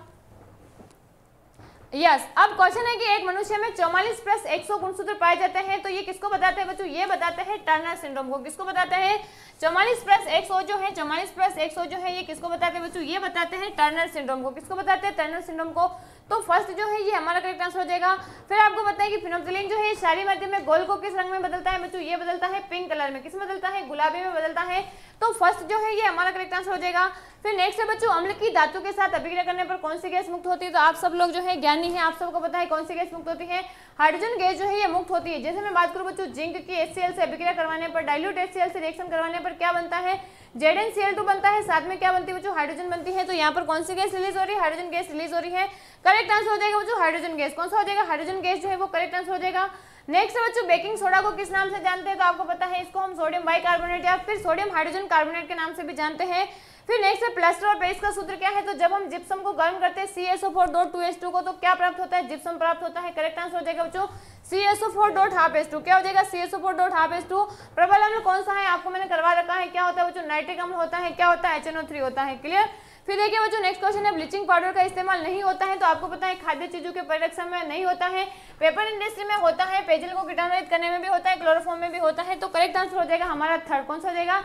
Speaker 1: यस अब क्वेश्चन है कि एक मनुष्य में 44 प्लस 100 गुणसूत्र पाए जाते हैं तो ये किसको बताते हैं बच्चों? ये बताते हैं टर्नर सिंड्रोम को। किसको बताते हैं? 44 प्लस 100 जो है 44 प्लस 100 जो है, ये किसको बताते हैं बच्चों? ये बताते हैं टर्नर सिंड्रोम को। किसको बताते हैं टर्नर सिंड्रोम को? तो फ़र्स्ट जो है, ये हमारा करेक्ट आंसर हो जाएगा। फिर आपको बताएँ कि फिनोक्सिलिन जो है शारी मध्य में गोल को किस रंग में बदलता है बच्चों? ये बदलता है पिंक कलर में। किसमें बदलता है? गुलाबी में बदलता है। तो फ़र्स्ट जो है, ये हमारा करेक्ट आंसर हो जाएगा। फिर नेक्स्ट है बच्चों, अम्ल की धातु के साथ अभिक्रिया करने पर कौन सी गैस मुक्त होती है? तो आप सब लोग जो है, ज्ञानी है, आप सबको पता है कौन सी गैस मुक्त होती है? हाइड्रोजन गैस जो है, ये मुक्त होती है। जैसे मैं बात करूँ बच्चों, जिंक की एच से अभिक्रिया करवाने पर डायल्यूट एच से रिएक्शन करवाने पर क्या बनता है? Z N C L two बनता है, साथ में क्या बनती है बच्चों? हाइड्रोजन बनती है। तो यहाँ पर कौन सी गैस रिलीज़ हो रही है? हाइड्रोजन गैस रिलीज़ हो रही है। करेक्ट आंसर हो जाएगा बच्चों, हाइड्रोजन गैस। कौन सा हो जाएगा? हाइड्रोजन गैस जो है, वो करेक्ट आंसर हो जाएगा। नेक्स्ट बच्चों बेकिंग सोडा को किस नाम से जानते हैं? तो आपको पता है, इसको हम सोडियम बाइकार्बोनेट या फिर सोडियम हाइड्रोजन कार्बोनेट के नाम से भी जानते हैं। फिर नेक्स्ट है प्लास्टर और पेस्ट का सूत्र क्या है? तो जब हम जिप्सम को गर्म करते हैं C S O four dot two S two को तो क्या प्राप्त होता है? जिप्सम प्राप्त होता है। करेक्ट आंसर हो जाएगा बच्चों C S O four dot half S two क्या हो जाएगा? C S O four dot half S two प्रबल अम्ल कौन सा है? आपको मैंने करवा रखा है। क्या होता है बच्चों? नाइट्रिक अम्ल होता है। क्या होता है? एच एन ओ थ्री होता है। क्लियर फिर देखिए बच्चों नेक्स्ट क्वेश्चन है ब्लीचिंग पाउडर का इस्तेमाल नहीं होता है तो आपको पता है खाद्य चीज़ों के परिरक्षण में नहीं होता है। पेपर इंडस्ट्री में होता है पेजल को कीटाणुरहित करने में भी होता है क्लोरोफॉर्म में भी होता है। तो करेक्ट आंसर हो जाएगा हमारा थर्ड कौन सा हो जाएगा?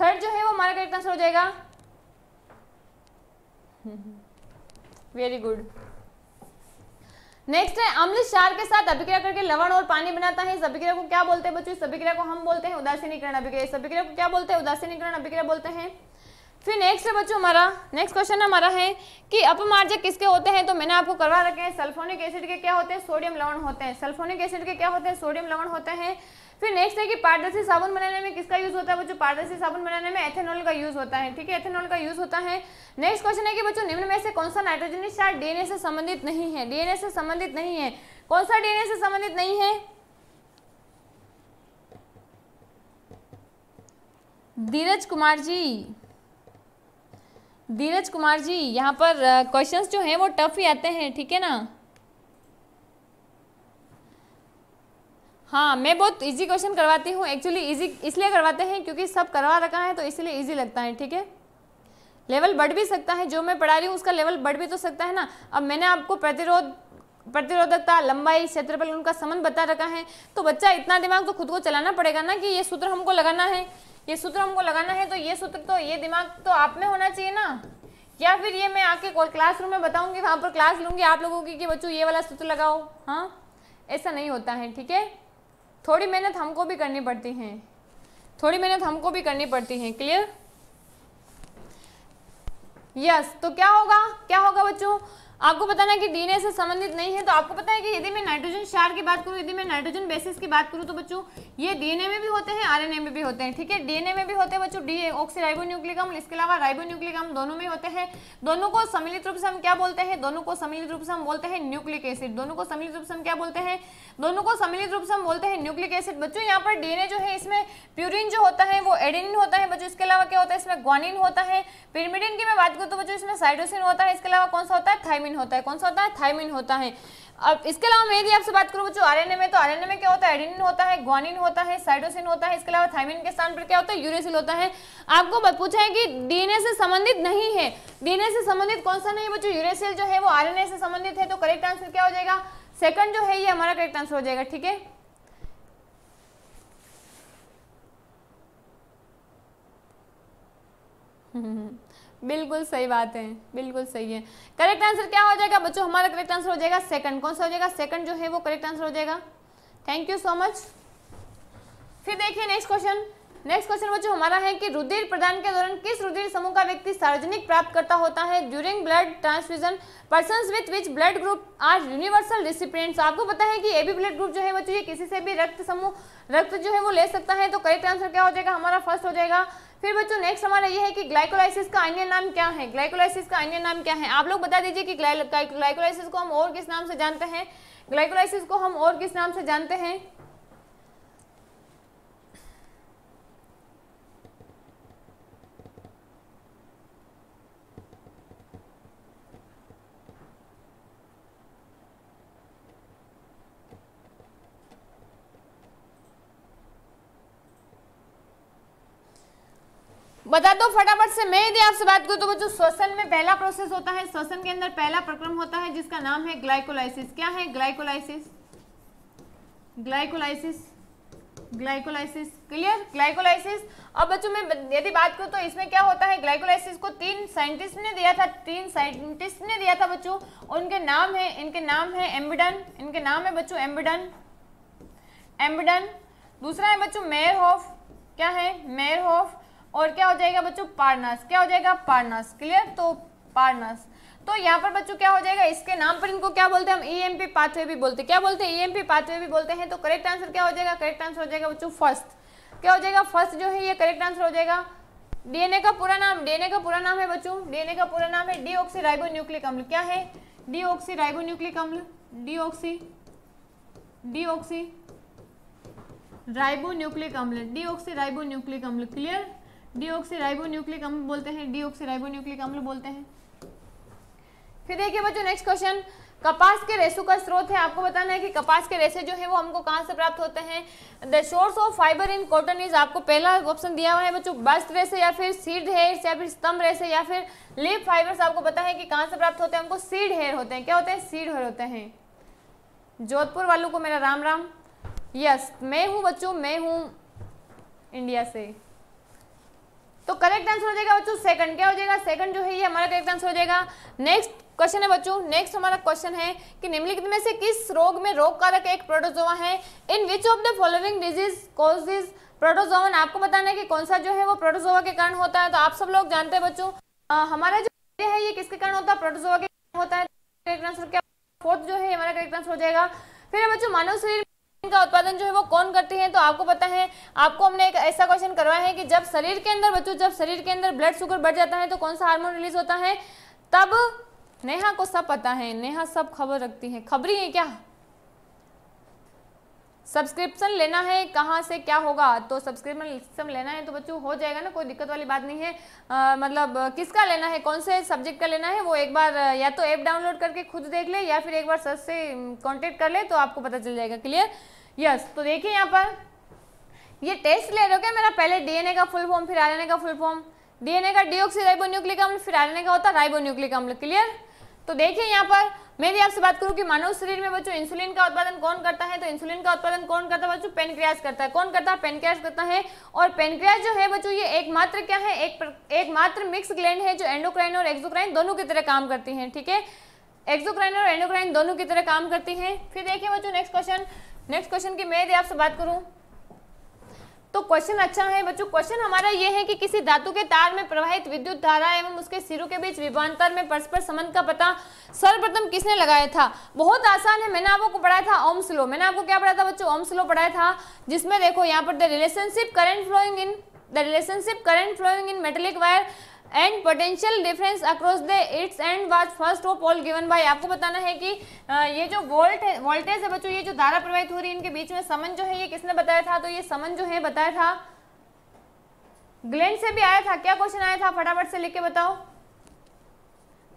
Speaker 1: थर्ड जो है वो हमारा करेक्ट आंसर हो जाएगा। वेरी गुड नेक्स्ट है, अम्ल क्षार के साथ अभिक्रिया करके लवण और पानी बनाता है। इस अभिक्रिया को क्या बोलते हैं बच्चों? इस अभिक्रिया को हम बोलते हैं उदासीनीकरण अभिक्रिया। इस अभिक्रिया को क्या बोलते हैं? उदासीनीकरण अभिक्रिया बोलते हैं। फिर नेक्स्ट है बच्चों हमारा। नेक्स्ट क्वेश्चन हमारा है कि अपमार्जक किसके होते हैं? तो मैंने आपको करवा रखे हैं। सल्फोनिक एसिड के क्या होते हैं? सोडियम लवण होते हैं। सल्फोनिक एसिड के क्या होते हैं? सोडियम लवण होते हैं। फिर नेक्स्ट है कि पारदर्शी साबुन बनाने में किसका यूज़ होता है? बच्चों पारदर्शी साबुन बनाने में एथेनॉल का यूज़ होता है, ठीक है? एथेनॉल का यूज़ होता है। नेक्स्ट क्वेश्चन है कि बच्चों, निम्न में से कौन सा नाइट्रोजन स्टार डीएनए से संबंधित नहीं है। डीएनए से संबंधित नहीं है। कौन सा डीएनए से संबंधित नहीं है? धीरज कुमार जी। धीरज कुमार जी, यहाँ पर क्वेश्चंस जो हैं वो टफ ही आते हैं, ठीक है ना? हाँ मैं बहुत इजी क्वेश्चन करवाती हूँ। एक्चुअली इजी इसलिए करवाते हैं क्योंकि सब करवा रखा है तो इसलिए इजी लगता है, ठीक है? लेवल बढ़ भी सकता है, जो मैं पढ़ा रही हूँ, उसका लेवल बढ़ भी तो सकता है ना? अब मैंने आपको प्रतिरोध, प्रतिरोधकता, लंबाई, क्षेत्रफल, उनका संबंध बता रखा है। तो बच्चा, इतना दिमाग तो खुद को चलाना पड़ेगा ना कि ये सूत्र हमको लगाना है। ये सूत्र हमको लगाना है तो ये सूत्र तो ये दिमाग तो आप में होना चाहिए ना? या फिर ये मैं आके क्लासरूम में बताऊँगी, वहाँ पर क्लास लूँगी आप लोगों की कि बच्चों, ये वाला सूत्र लगाओ। हाँ? ऐसा नहीं होता है, ठीक है? थोड़ी मेहनत हमको भी करनी पड़ती है। थोड़ी मेहनत हमको भी करनी पड़ती है। क्लियर यस तो क्या होगा? क्या होगा बच्चों? आपको पता ना कि डीएनए से संबंधित नहीं है तो आपको पता है कि यदि मैं नाइट्रोजन क्षार की बात करूँ, यदि मैं नाइट्रोजन बेसिस की बात करूँ तो बच्चों, ये डीएनए में भी होते हैं आरएनए में भी होते हैं, ठीक है? डीएनए में भी होते हैं बच्चों डी ऑक्सी राइबोन्यूक्लिक अम्ल इसके अलावा राइबोन्यूक्लिक अम्ल दोनों में होते हैं। दोनों को सम्मिलित रूप से हम क्या बोलते हैं? दोनों को सम्मिलित रूप से हम बोलते हैं न्यूक्लिक एसिड दोनों को सम्मिलित रूप से हम क्या बोलते हैं? दोनों को सम्मिलित रूप से हम बोलते हैं न्यूक्लिक एसिड बच्चों, यहाँ पर डीएनए जो है, इसमें प्यूरिन जो होता है, वो एडेनिन होता है बच्चों, इसके अलावा क्या होता है? इसमें ग्वानिन होता है। पिरमिडिन की मैं बात करूँ तो बच्चों, इसमें साइडोसिन होता है, इसके अलावा कौन सा होता है? थाइमिन होता है? कौन सा होता है? थाइमिन होता है। अब इसके अलावा मैं यदि आपसे बात करूँ बच्चों आरएनए में तो आरएनए में क्या होता है? एडेनिन होता है ग्वानिन होता है साइटोसिन होता है, इसके अलावा थाइमिन के स्थान पर क्या होता है? यूरेसिल होता है। आपको पूछा है कि डीएनए से संबंधित नहीं है। डीएनए से संबंधित कौन सा नहीं बच्चों? यूरेसिल जो है वो आरएनए से संबंधित है तो करेक्ट आंसर क्या हो जाएगा? सेकंड जो है, ये हमारा करेक्ट आंसर हो जाएगा, ठीक है? बिल्कुल सही बात है, बिल्कुल सही है। करेक्ट आंसर क्या हो जाएगा? बच्चों, हमारा करेक्ट आंसर हो जाएगा सेकंड कौन सा हो जाएगा? सेकंड जो है वो करेक्ट आंसर हो जाएगा। थैंक यू सो मच फिर देखिए नेक्स्ट क्वेश्चन नेक्स्ट क्वेश्चन बच्चों, हमारा है कि रुधिर प्रदान के दौरान किस रुधिर समूह का व्यक्ति सार्वजनिक प्राप्त करता होता है? During blood transfusion person with which blood group are universal recipients आपको पता है कि एबी ब्लड ग्रुप जो है, बच्चों, ये किसी से भी रक्त समूह, रक्त जो है, वो ले सकता है। तो करेक्ट आंसर क्या हो जाएगा? हमारा फ़र्स्ट हो जाएगा। फिर बच्चों नेक्स्ट हमारा ये है कि ग्लाइकोलाइसिस का अन्य नाम क्या है? ग्लाइकोलाइसिस का अन्य नाम क्या है? आप लोग बता दीजिए कि ग्लाइकोलाइसिस को हम और किस नाम से जानते हैं? ग्लाइकोलाइसिस को हम और किस नाम से जानते हैं? बता दो फटाफट से, मैं यदि आपसे बात करूँ। तो बच्चों, श्वसन में पहला प्रोसेस होता है, श्वसन के अंदर पहला प्रक्रम होता है, जिसका नाम है ग्लाइकोलाइसिस क्या है glycolysis glycolysis glycolysis clear glycolysis अब बच्चों, में यदि बात करूँ तो इसमें क्या होता है? ग्लाइकोलाइसिस को तीन साइंटिस्ट ने दिया था, तीन साइंटिस्ट ने दिया था बच्चों। उनके नाम है, इनके नाम है एम्बिडन इनके नाम है बच्चों एम्बिडन एम्बिडन दूसरा है बच्चों मेयरहॉफ क्या है? मेयरहॉफ और क्या हो जाएगा बच्चों? पारनास क्या हो जाएगा? पारनास क्लियर तो पारनास तो यहाँ पर बच्चों क्या हो जाएगा? इसके नाम पर इनको क्या बोलते हैं हम? ईएमपी e पाथवे भी बोलते हैं। क्या बोलते हैं? ईएमपी e पाथवे भी बोलते हैं। तो करेक्ट आंसर क्या हो जाएगा? करेक्ट आंसर हो जाएगा बच्चों फ़र्स्ट क्या हो जाएगा? फ़र्स्ट जो है ये करेक्ट आंसर हो जाएगा। डीएनए का पूरा नाम। डीएनए का पूरा नाम है बच्चों। डीएनए का पूरा नाम है डीऑक्सी राइबोन्यूक्लिक अम्ल क्या है? डीऑक्सी राइबोन्यूक्लिक अम्ल डीऑक्सी डीऑक्सी राइबोन्यूक्लिक अम्ल डीऑक्सी राइबोन्यूक्लिक अम्ल क्लियर डीऑक्सीराइबोन्यूक्लिक अम्ल बोलते हैं, डीऑक्सीराइबोन्यूक्लिक अम्ल बोलते हैं। फिर देखिए बच्चों नेक्स्ट क्वेश्चन कपास के रेसों का स्रोत है, आपको बताना है कि कपास के रेसे जो है, वो हमको कहाँ से प्राप्त होते हैं? The source of fibre in cotton is आपको पहला ऑप्शन दिया हुआ है बच्चों, बस्त रेसे या फिर सीड हेयर या फिर स्तंभ रेसे या फिर लीफ फाइबर्स आपको पता है कि कहाँ से प्राप्त होते हैं? हमको सीड हेयर होते हैं। क्या होते हैं? सीड हेयर होते हैं। जोधपुर वालों को मेरा राम राम। यस मैं हूँ बच्चों, मैं हूँ इंडिया से। तो करेक्ट आंसर हो जाएगा बच्चों सेकंड क्या हो जाएगा? सेकंड जो है ये हमारा करेक्ट आंसर हो जाएगा। नेक्स्ट क्वेश्चन है बच्चों नेक्स्ट हमारा क्वेश्चन है कि निम्नलिखित में से किस रोग में रोग कारक एक प्रोटोजोआ है? In which of the following disease causes protozoan आपको बताना है कि कौन सा जो है वो प्रोटोजोआ के कारण होता है तो आप सब लोग जानते हैं बच्चों। हमारा जो है, ये किसके कारण होता है? प्रोटोजोआ के कारण होता है। करेक्ट आंसर क्या? फोर्थ जो है हमारा करेक्ट आंसर हो जाएगा। फिर बच्चों, मानव शरीर का उत्पादन जो है वो कौन करती हैं? तो आपको पता है, आपको हमने एक ऐसा क्वेश्चन करवाया है कि जब शरीर के अंदर बच्चों, जब शरीर के अंदर ब्लड शुगर बढ़ जाता है तो कौन सा हार्मोन रिलीज़ होता है? तब नेहा को सब पता है, नेहा सब खबर रखती है। खबरी है क्या? सब्सक्रिप्शन लेना है कहाँ से क्या होगा? तो सब्सक्रिप्शन लेना है तो बच्चों हो जाएगा ना कोई दिक्कत वाली बात नहीं है। आ, मतलब किसका लेना है कौन से सब्जेक्ट का लेना है वो एक बार या तो ऐप डाउनलोड करके खुद देख ले या फिर एक बार सर से कॉन्टेक्ट कर ले तो आपको पता चल जाएगा क्लियर यस तो देखिए यहाँ पर। ये टेस्ट ले रहे हो क्या मेरा? पहले डीएनए का फुल फॉर्म फिर आरएनए का फुल फॉर्म डीएनए का डीऑक्सी राइबोन्यूक्लिक अम्ल फिर आरएनए का होता है राइबोन्यूक्लिक अम्ल क्लियर तो देखिए यहाँ पर, मैं भी आपसे बात करूँ कि मानव शरीर में बच्चों इंसुलिन का उत्पादन कौन करता है? तो इंसुलिन का उत्पादन कौन करता है बच्चों? पेनक्रियास करता है। कौन करता है? पेनक्रियास करता है। और पेनक्रियास जो है बच्चों, ये एकमात्र क्या है? एक एकमात्र मिक्स ग्लैंड है जो एंडोक्राइन और एक्सोक्राइन दोनों की तरह काम करती है, ठीक है? एक्सोक्राइन और एंडोक्राइन दोनों की तरह काम करती है। फिर देखिए बच्चों नेक्स्ट क्वेश्चन नेक्स्ट क्वेश्चन की मैं यदि आपसे बात करूँ। तो क्वेश्चन अच्छा है बच्चों। क्वेश्चन हमारा ये है कि किसी धातु के तार में प्रवाहित विद्युत धारा एवं उसके सिरों के बीच विभांतर में परस्पर संबंध का पता सर्वप्रथम किसने लगाया था? बहुत आसान है, मैंने आपको पढ़ाया था ओम स्लो मैंने आपको क्या पढ़ाया था बच्चों? ओम स्लो पढ़ाया था, जिसमें देखो यहाँ पर the relationship current flowing in the relationship current flowing in metallic wire and potential difference across the its end was first of all given by आपको बताना है कि ये जो वोल्ट है वोल्टेज है बच्चों, ये जो धारा प्रवाहित हो रही है, इनके बीच में समन जो है, ये किसने बताया था? तो ये समन जो है, बताया था। ग्लेन से भी आया था। क्या क्वेश्चन आया था? फटाफट से लिख के बताओ।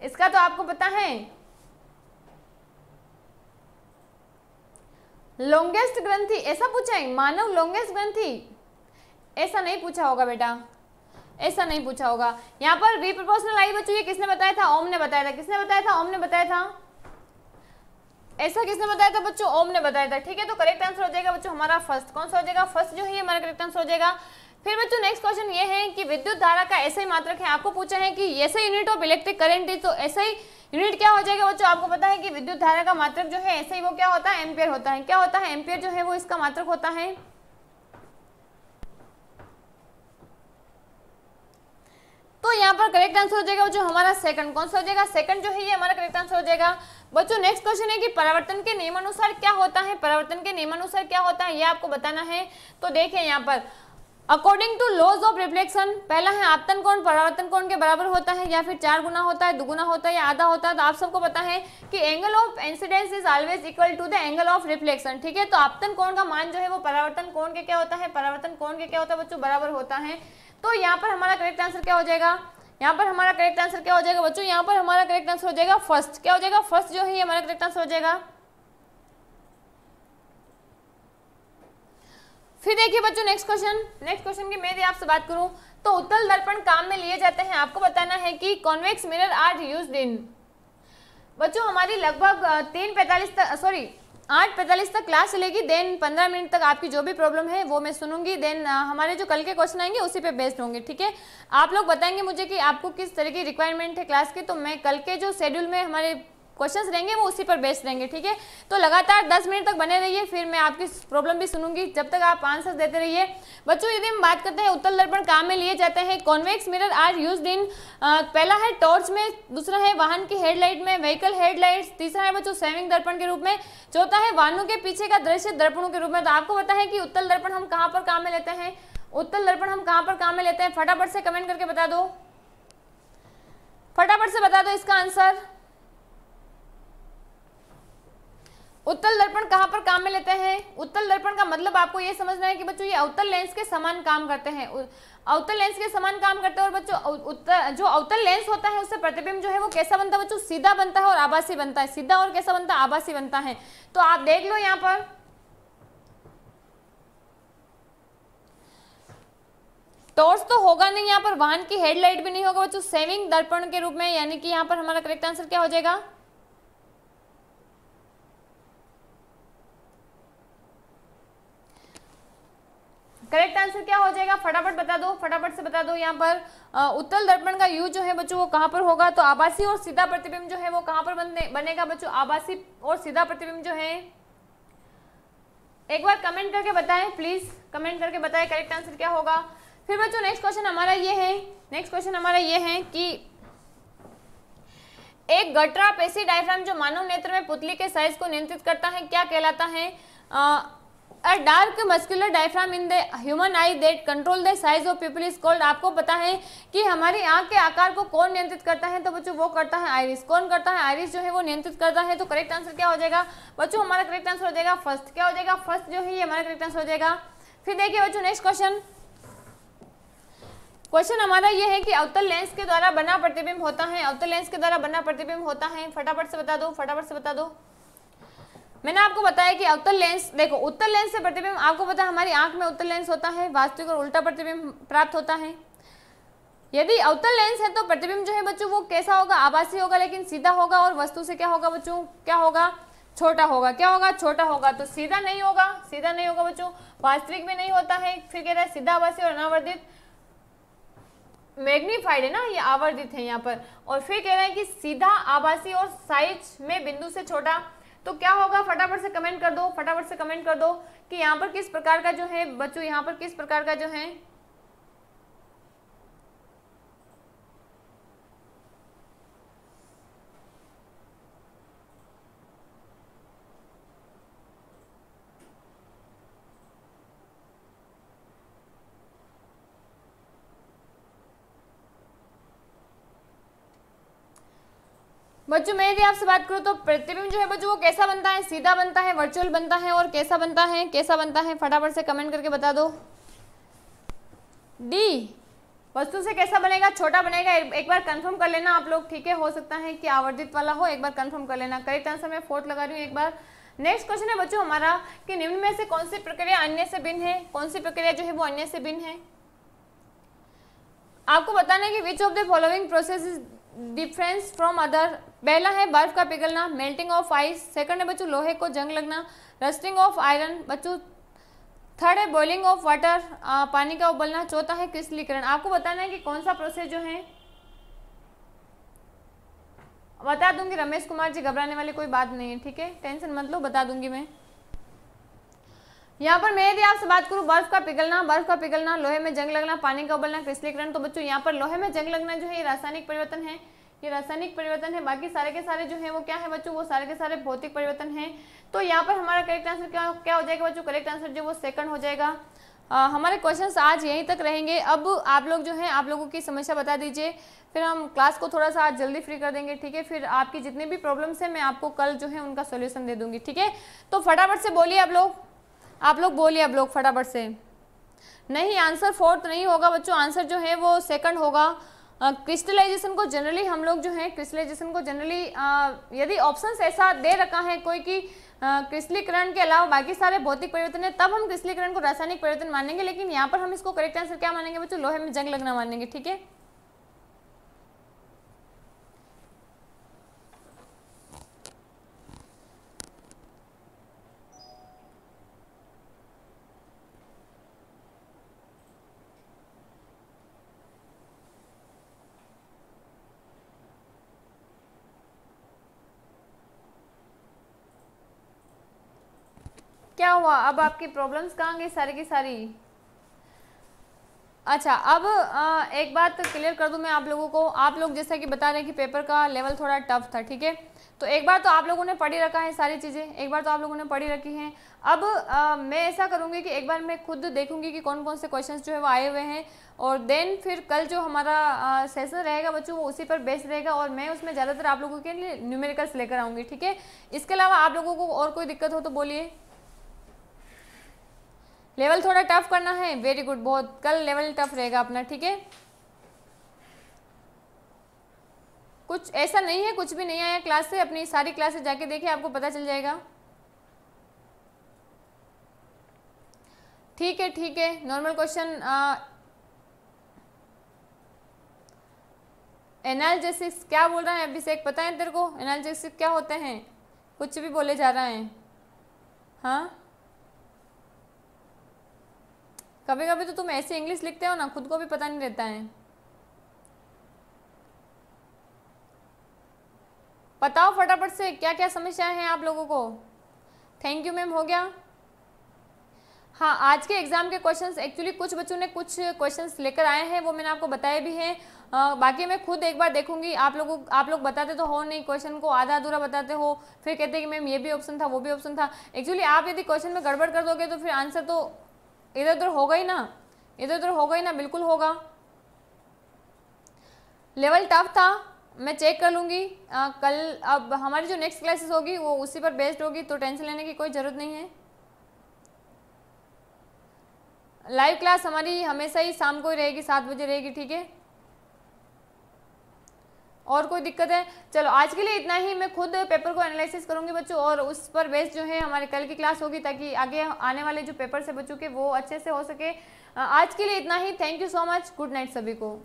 Speaker 1: इसका तो आपको पता है। लॉन्गेस्ट ग्रंथि, ऐसा पूछा है? मानव लॉन्गेस्ट ग्रंथि? ऐसा नहीं पूछा होगा बेटा। ऐसा नहीं पूछा होगा। यहाँ पर वी प्रोपोर्शनल आई बच्चों, ये किसने बताया था? ओम ने बताया था। किसने बताया था? ओम ने बताया था? ऐसा किसने बताया था बच्चों? ओम ने बताया था। ठीक है तो करेक्ट आंसर हो जाएगा बच्चों हमारा फ़र्स्ट कौन सा हो जाएगा? फ़र्स्ट जो है हमारा करेक्ट आंसर हो जाएगा। फिर बच्चों नेक्स्ट क्वेश्चन ये है कि विद्युत धारा का ऐसा ही मात्रक है। आपको पूछा है कि ऐसे यूनिट ऑफ़ इलेक्ट्रिक करंट है तो ऐसा ही यूनिट क्या हो जाएगा बच्चों? आपको पता है कि विद्युत धारा का मात्रक जो है, ऐसे ही वो क्या होता है? एम्पियर होता है। क्या होता है? एम्पियर जो है वो इसका मात्रक होता है? तो यहाँ पर करेक्ट आंसर हो जाएगा जो हमारा सेकंड कौन सा हो जाएगा? सेकंड जो है, ये हमारा करेक्ट आंसर हो जाएगा। बच्चों नेक्स्ट क्वेश्चन है कि परिवर्तन के नियमानुसार क्या होता है? परिवर्तन के नियमानुसार क्या होता है? ये आपको बताना है। तो देखिए यहाँ पर according to laws of reflection पहला है आपतन कोण, परावर्तन कोण के बराबर होता है या फिर चार गुना होता है, दुगुना होता है या आधा होता है? तो आप सबको पता है कि angle of incidence is always equal to the angle of reflection ठीक है? तो आपतन कोण का मान जो है वो परावर्तन कोण के क्या होता है? परावर्तन कोण के क्या होता है बच्चों? बराबर होता है। तो यहाँ पर हमारा करेक्ट आंसर क्या हो जाएगा? यहाँ पर हमारा करेक्ट आंसर क्या हो जाएगा बच्चों? यहाँ पर हमारा करेक्ट आंसर हो जाएगा फ़र्स्ट क्या हो जाएगा? फ़र्स्ट जो है हमारा करेक्ट आंसर हो जाएगा। फिर देखिए बच्चों नेक्स्ट क्वेश्चन नेक्स्ट क्वेश्चन की मैं आपसे बात करूँ। तो उत्तल दर्पण काम में लिए जाते हैं। आपको बताना है कि convex mirror are use in बच्चों, हमारी लगभग तीन पैंतालीस सॉरी आठ पैंतालीस तक क्लास चलेगी। देन पंद्रह मिनट तक आपकी जो भी प्रॉब्लम है, वो मैं सुनूँगी। देन हमारे जो कल के क्वेश्चन आएँगे, उसी पे बेस्ड होंगे, ठीक है? आप लोग बताएँगे मुझे कि आपको किस तरह की रिक्वायरमेंट है क्लास की? तो मैं कल के जो शेड्यूल में हमारे क्वेश्चंस रहेंगे, वो उसी पर बेस्ड रहेंगे, ठीक है? तो लगातार 10 मिनट तक बने रहिए, फिर मैं आपकी प्रॉब्लम भी सुनूँगी। जब तक आप आंसर देते रहिए। बच्चों, यदि हम बात करते हैं उत्तल दर्पण काम में लिए जाते हैं convex mirror are use in पहला है टॉर्च में, दूसरा है वाहन की हेडलाइट में व्हीकल हेडलाइट तीसरा है बच्चों सेविंग दर्पण के रूप में, चौथा है वाहनों के पीछे का दृश्य दर्पणों के रूप में। तो आपको पता है कि उत्तल दर्पण हम कहाँ पर काम में लेते हैं? उत्तल दर्पण हम कहाँ पर काम में लेते हैं? फटाफट से कमेंट करके बता दो। फटाफट से बता दो इसका आंसर उत्तल दर्पण कहाँ पर काम में लेते हैं? उत्तल दर्पण का मतलब आपको ये समझना है कि बच्चों, ये अवतल लेंस के समान काम करते हैं। अवतल लेंस के समान काम करते हैं और बच्चों जो अवतल लेंस होता है, उससे प्रतिबिंब जो है वो कैसा बनता है बच्चों? सीधा बनता है और आभासी बनता है। सीधा और कैसा बनता है? आभासी बनता है। तो आप देख लो यहाँ पर। टॉर्च तो होगा नहीं, यहाँ पर वाहन की हेडलाइट भी नहीं होगा बच्चों। सेविंग दर्पण के रूप में, यानी कि यहाँ पर हमारा करेक्ट आंसर क्या हो जाएगा? करेक्ट आंसर क्या हो जाएगा? फटाफट बता दो, फटाफट से बता दो यहाँ पर। उत्तल दर्पण का यूज़ जो है बच्चों, वो कहाँ पर होगा? तो आभासी और सीधा प्रतिबिंब जो है, वो कहाँ पर बने बनेगा बच्चों? आभासी और सीधा प्रतिबिंब जो है। एक बार कमेंट करके बताएँ प्लीज़ कमेंट करके बताएँ करेक्ट आंसर क्या होगा? फिर बच्चों नेक्स्ट क्वेश्चन हमारा ये है। नेक्स्ट क्वेश्चन हमारा ये है कि एक गटरा पेशी डायफ्राम जो मानव नेत्र में पुतली के साइज़ को नियंत्रित करता है, क्या कहलाता है? A dark muscular diaphragm in the human eye that control the size of pupil is called आपको पता है कि हमारी आँख के आकार को कौन नियंत्रित करता है? तो बच्चों, वो करता है आयरिस। कौन करता है आयरिस जो है वो नियंत्रित करता है? तो करेक्ट आंसर क्या हो जाएगा? बच्चों, हमारा करेक्ट आंसर हो जाएगा फ़र्स्ट क्या हो जाएगा? फ़र्स्ट जो है हमारा करेक्ट आंसर हो जाएगा। फिर देखिए बच्चों नेक्स्ट क्वेश्चन क्वेश्चन हमारा ये है कि अवतल लेंस के द्वारा बना प्रतिबिंब होता है? अवतल लेंस के द्वारा बना प्रतिबिंब होता है? फटाफट से बता दो, फटाफट से बता दो। मैंने आपको बताया कि अवतल लेंस देखो उत्तर लेंस से प्रतिबिंब, आपको पता हमारी आँख में उत्तर लेंस होता है, वास्तविक और उल्टा प्रतिबिंब प्राप्त होता है। यदि अवतल लेंस है तो प्रतिबिंब जो है बच्चों, वो कैसा होगा? आभासी होगा, लेकिन सीधा होगा, और वस्तु से क्या होगा बच्चों? क्या होगा? छोटा होगा। क्या होगा? छोटा होगा। तो सीधा नहीं होगा, सीधा नहीं होगा बच्चों। वास्तविक में नहीं होता है। फिर कह रहा है सीधा आभासी और अनावर्धित। मैग्नीफाइड है ना, ये आवर्धित है यहाँ पर। और फिर कह रहे हैं कि सीधा आभासी और साइज़ में बिंदु से छोटा तो क्या होगा? फटाफट से कमेंट कर दो, फटाफट से कमेंट कर दो कि यहाँ पर किस प्रकार का जो है, बच्चों, यहाँ पर किस प्रकार का जो है बच्चों, मैं यदि आपसे बात करूँ तो प्रतिबिंब जो है, बच्चों, वो कैसा बनता है? सीधा बनता है वर्चुअल बनता है और कैसा बनता है? कैसा बनता है? फटाफट से कमेंट करके बता दो। डी वस्तु से कैसा बनेगा? छोटा बनेगा। एक बार कंफर्म कर लेना आप लोग, ठीक है? हो सकता है कि आवर्धित वाला हो, एक बार कंफर्म कर लेना। करेक्ट आंसर मैं फोर्थ लगा रही हूँ एक बार। नेक्स्ट क्वेश्चन है बच्चों हमारा कि निम्न में से कौन सी प्रक्रिया अन्य से भिन्न है? कौन सी प्रक्रिया जो है, वो अन्य से भिन्न है? आपको बताना है कि which of the following process is difference from other पहला है बर्फ़ का पिघलना मेल्टिंग ऑफ़ आइस सेकंड है बच्चों लोहे को जंग लगना रस्टिंग ऑफ़ आयरन बच्चों थर्ड है बॉइलिंग ऑफ़ वाटर पानी का उबलना, चौथा है क्रिस्टलीकरण। आपको बताना है कि कौन सा प्रोसेस जो है? बता दूँगी, रमेश कुमार जी घबराने वाली कोई बात नहीं है, ठीक है? टेंशन मत लो, बता दूँगी मैं। यहाँ पर मैं यदि आपसे बात करूँ बर्फ़ का पिघलना बर्फ़ का पिघलना लोहे में जंग लगना पानी का उबलना क्रिस्टलीकरण तो बच्चों यहाँ पर लोहे में जंग लगना जो है ये रासायनिक परिवर्तन है। ये रासायनिक परिवर्तन है बाकी सारे के सारे जो है वो क्या है बच्चों? वो सारे के सारे भौतिक परिवर्तन है। तो यहाँ पर हमारा करेक्ट आंसर क्या क्या हो जाएगा बच्चों? करेक्ट आंसर जो वो सेकंड हो जाएगा। आ, हमारे क्वेश्चंस आज यहीं तक रहेंगे। अब आप लोग जो हैं आप लोगों की समस्या बता दीजिए। फिर हम क्लास को थोड़ा सा आज जल्दी फ्री कर देंगे ठीक है? फिर आपकी जितनी भी प्रॉब्लम्स हैं मैं आपको कल जो है उनका सोल्यूशन दे दूँगी ठीक है? तो फटाफट से बोलिए आप लोग। आप लोग बोलिए अब लोग फटाफट से। नहीं आंसर फोर्थ नहीं होगा बच्चों। आंसर जो है वो सेकंड होगा। क्रिस्टलाइजेशन uh, को जनरली हम लोग जो है क्रिस्टलाइजेशन को जनरली uh, यदि ऑप्शंस ऐसा दे रखा है कोई कि क्रिस्टलीकरण uh, के अलावा बाकी सारे भौतिक परिवर्तन है तब हम क्रिस्टलीकरण को रासायनिक परिवर्तन मानेंगे लेकिन यहाँ पर हम इसको करेक्ट आंसर क्या मानेंगे बच्चों? लोहे में जंग लगना मानेंगे ठीक है? क्या हुआ? अब आपकी प्रॉब्लम्स कहाँ गई सारी की सारी? अच्छा अब आ, एक बात क्लियर कर दूँ मैं आप लोगों को। आप लोग जैसा कि बता रहे हैं कि पेपर का लेवल थोड़ा टफ था ठीक है? तो एक बार तो आप लोगों ने पढ़ी रखा है सारी चीज़ें। एक बार तो आप लोगों ने पढ़ी रखी हैं। अब आ, मैं ऐसा करूँगी कि एक बार मैं खुद देखूँगी कि कौन कौन से क्वेश्चंस जो है वो आए हुए हैं। और देन फिर कल जो हमारा सेशन रहेगा बच्चों वो उसी पर बेस्ड रहेगा और मैं उसमें ज़्यादातर आप लोगों के लिए न्यूमेरिकल्स लेकर आऊँगी ठीक है? इसके अलावा आप लोगों को और कोई दिक्कत हो तो बोलिए। लेवल थोड़ा टफ करना है वेरी गुड बहुत, कल लेवल टफ रहेगा अपना, ठीक है? कुछ ऐसा नहीं है, कुछ भी नहीं आया क्लास से, अपनी सारी क्लासेस जाके देखिए आपको पता चल जाएगा। ठीक है ठीक है नॉर्मल क्वेश्चन एनालिसिस क्या बोल रहा है अभिषेक, पता है तेरे को? एनालिसिस क्या होते हैं? कुछ भी बोले जा रहा है। हाँ? कभी कभी तो तुम ऐसे इंग्लिश लिखते हो ना, खुद को भी पता नहीं रहता है। बताओ फटाफट से क्या क्या समस्याएँ हैं आप लोगों को? थैंक यू मैम हो गया। हाँ आज के एग्ज़ाम के क्वेश्चंस एक्चुअली कुछ बच्चों ने कुछ क्वेश्चंस लेकर आए हैं, वो मैंने आपको बताए भी हैं। बाकी मैं खुद एक बार देखूँगी, आप लोगों, आप लोग बताते तो हो नहीं क्वेश्चन को आधा अधूरा बताते हो, फिर कहते हैं कि मैम ये भी ऑप्शन था, वो भी ऑप्शन था। एक्चुअली आप यदि क्वेश्चन में गड़बड़ कर दोगे तो फिर आंसर तो इधर उधर होगा ही ना। इधर उधर होगा ही ना, बिल्कुल होगा। लेवल टफ था, मैं चेक कर लूँगी। कल अब हमारी जो नेक्स्ट क्लासेस होगी, वो उसी पर बेस्ड होगी तो टेंशन लेने की कोई ज़रूरत नहीं है। लाइव क्लास हमारी हमेशा ही शाम को ही रहेगी, सात बजे रहेगी, ठीक है? और कोई दिक्कत है? चलो, आज के लिए इतना ही। मैं खुद पेपर को एनालिसिस करूँगी बच्चों, और उस पर बेस्ट जो है हमारे कल की क्लास होगी, ताकि आगे आने वाले जो पेपर्स है बच्चों के, वो अच्छे से हो सके। आज के लिए इतना ही। Thank you so much good night सभी को।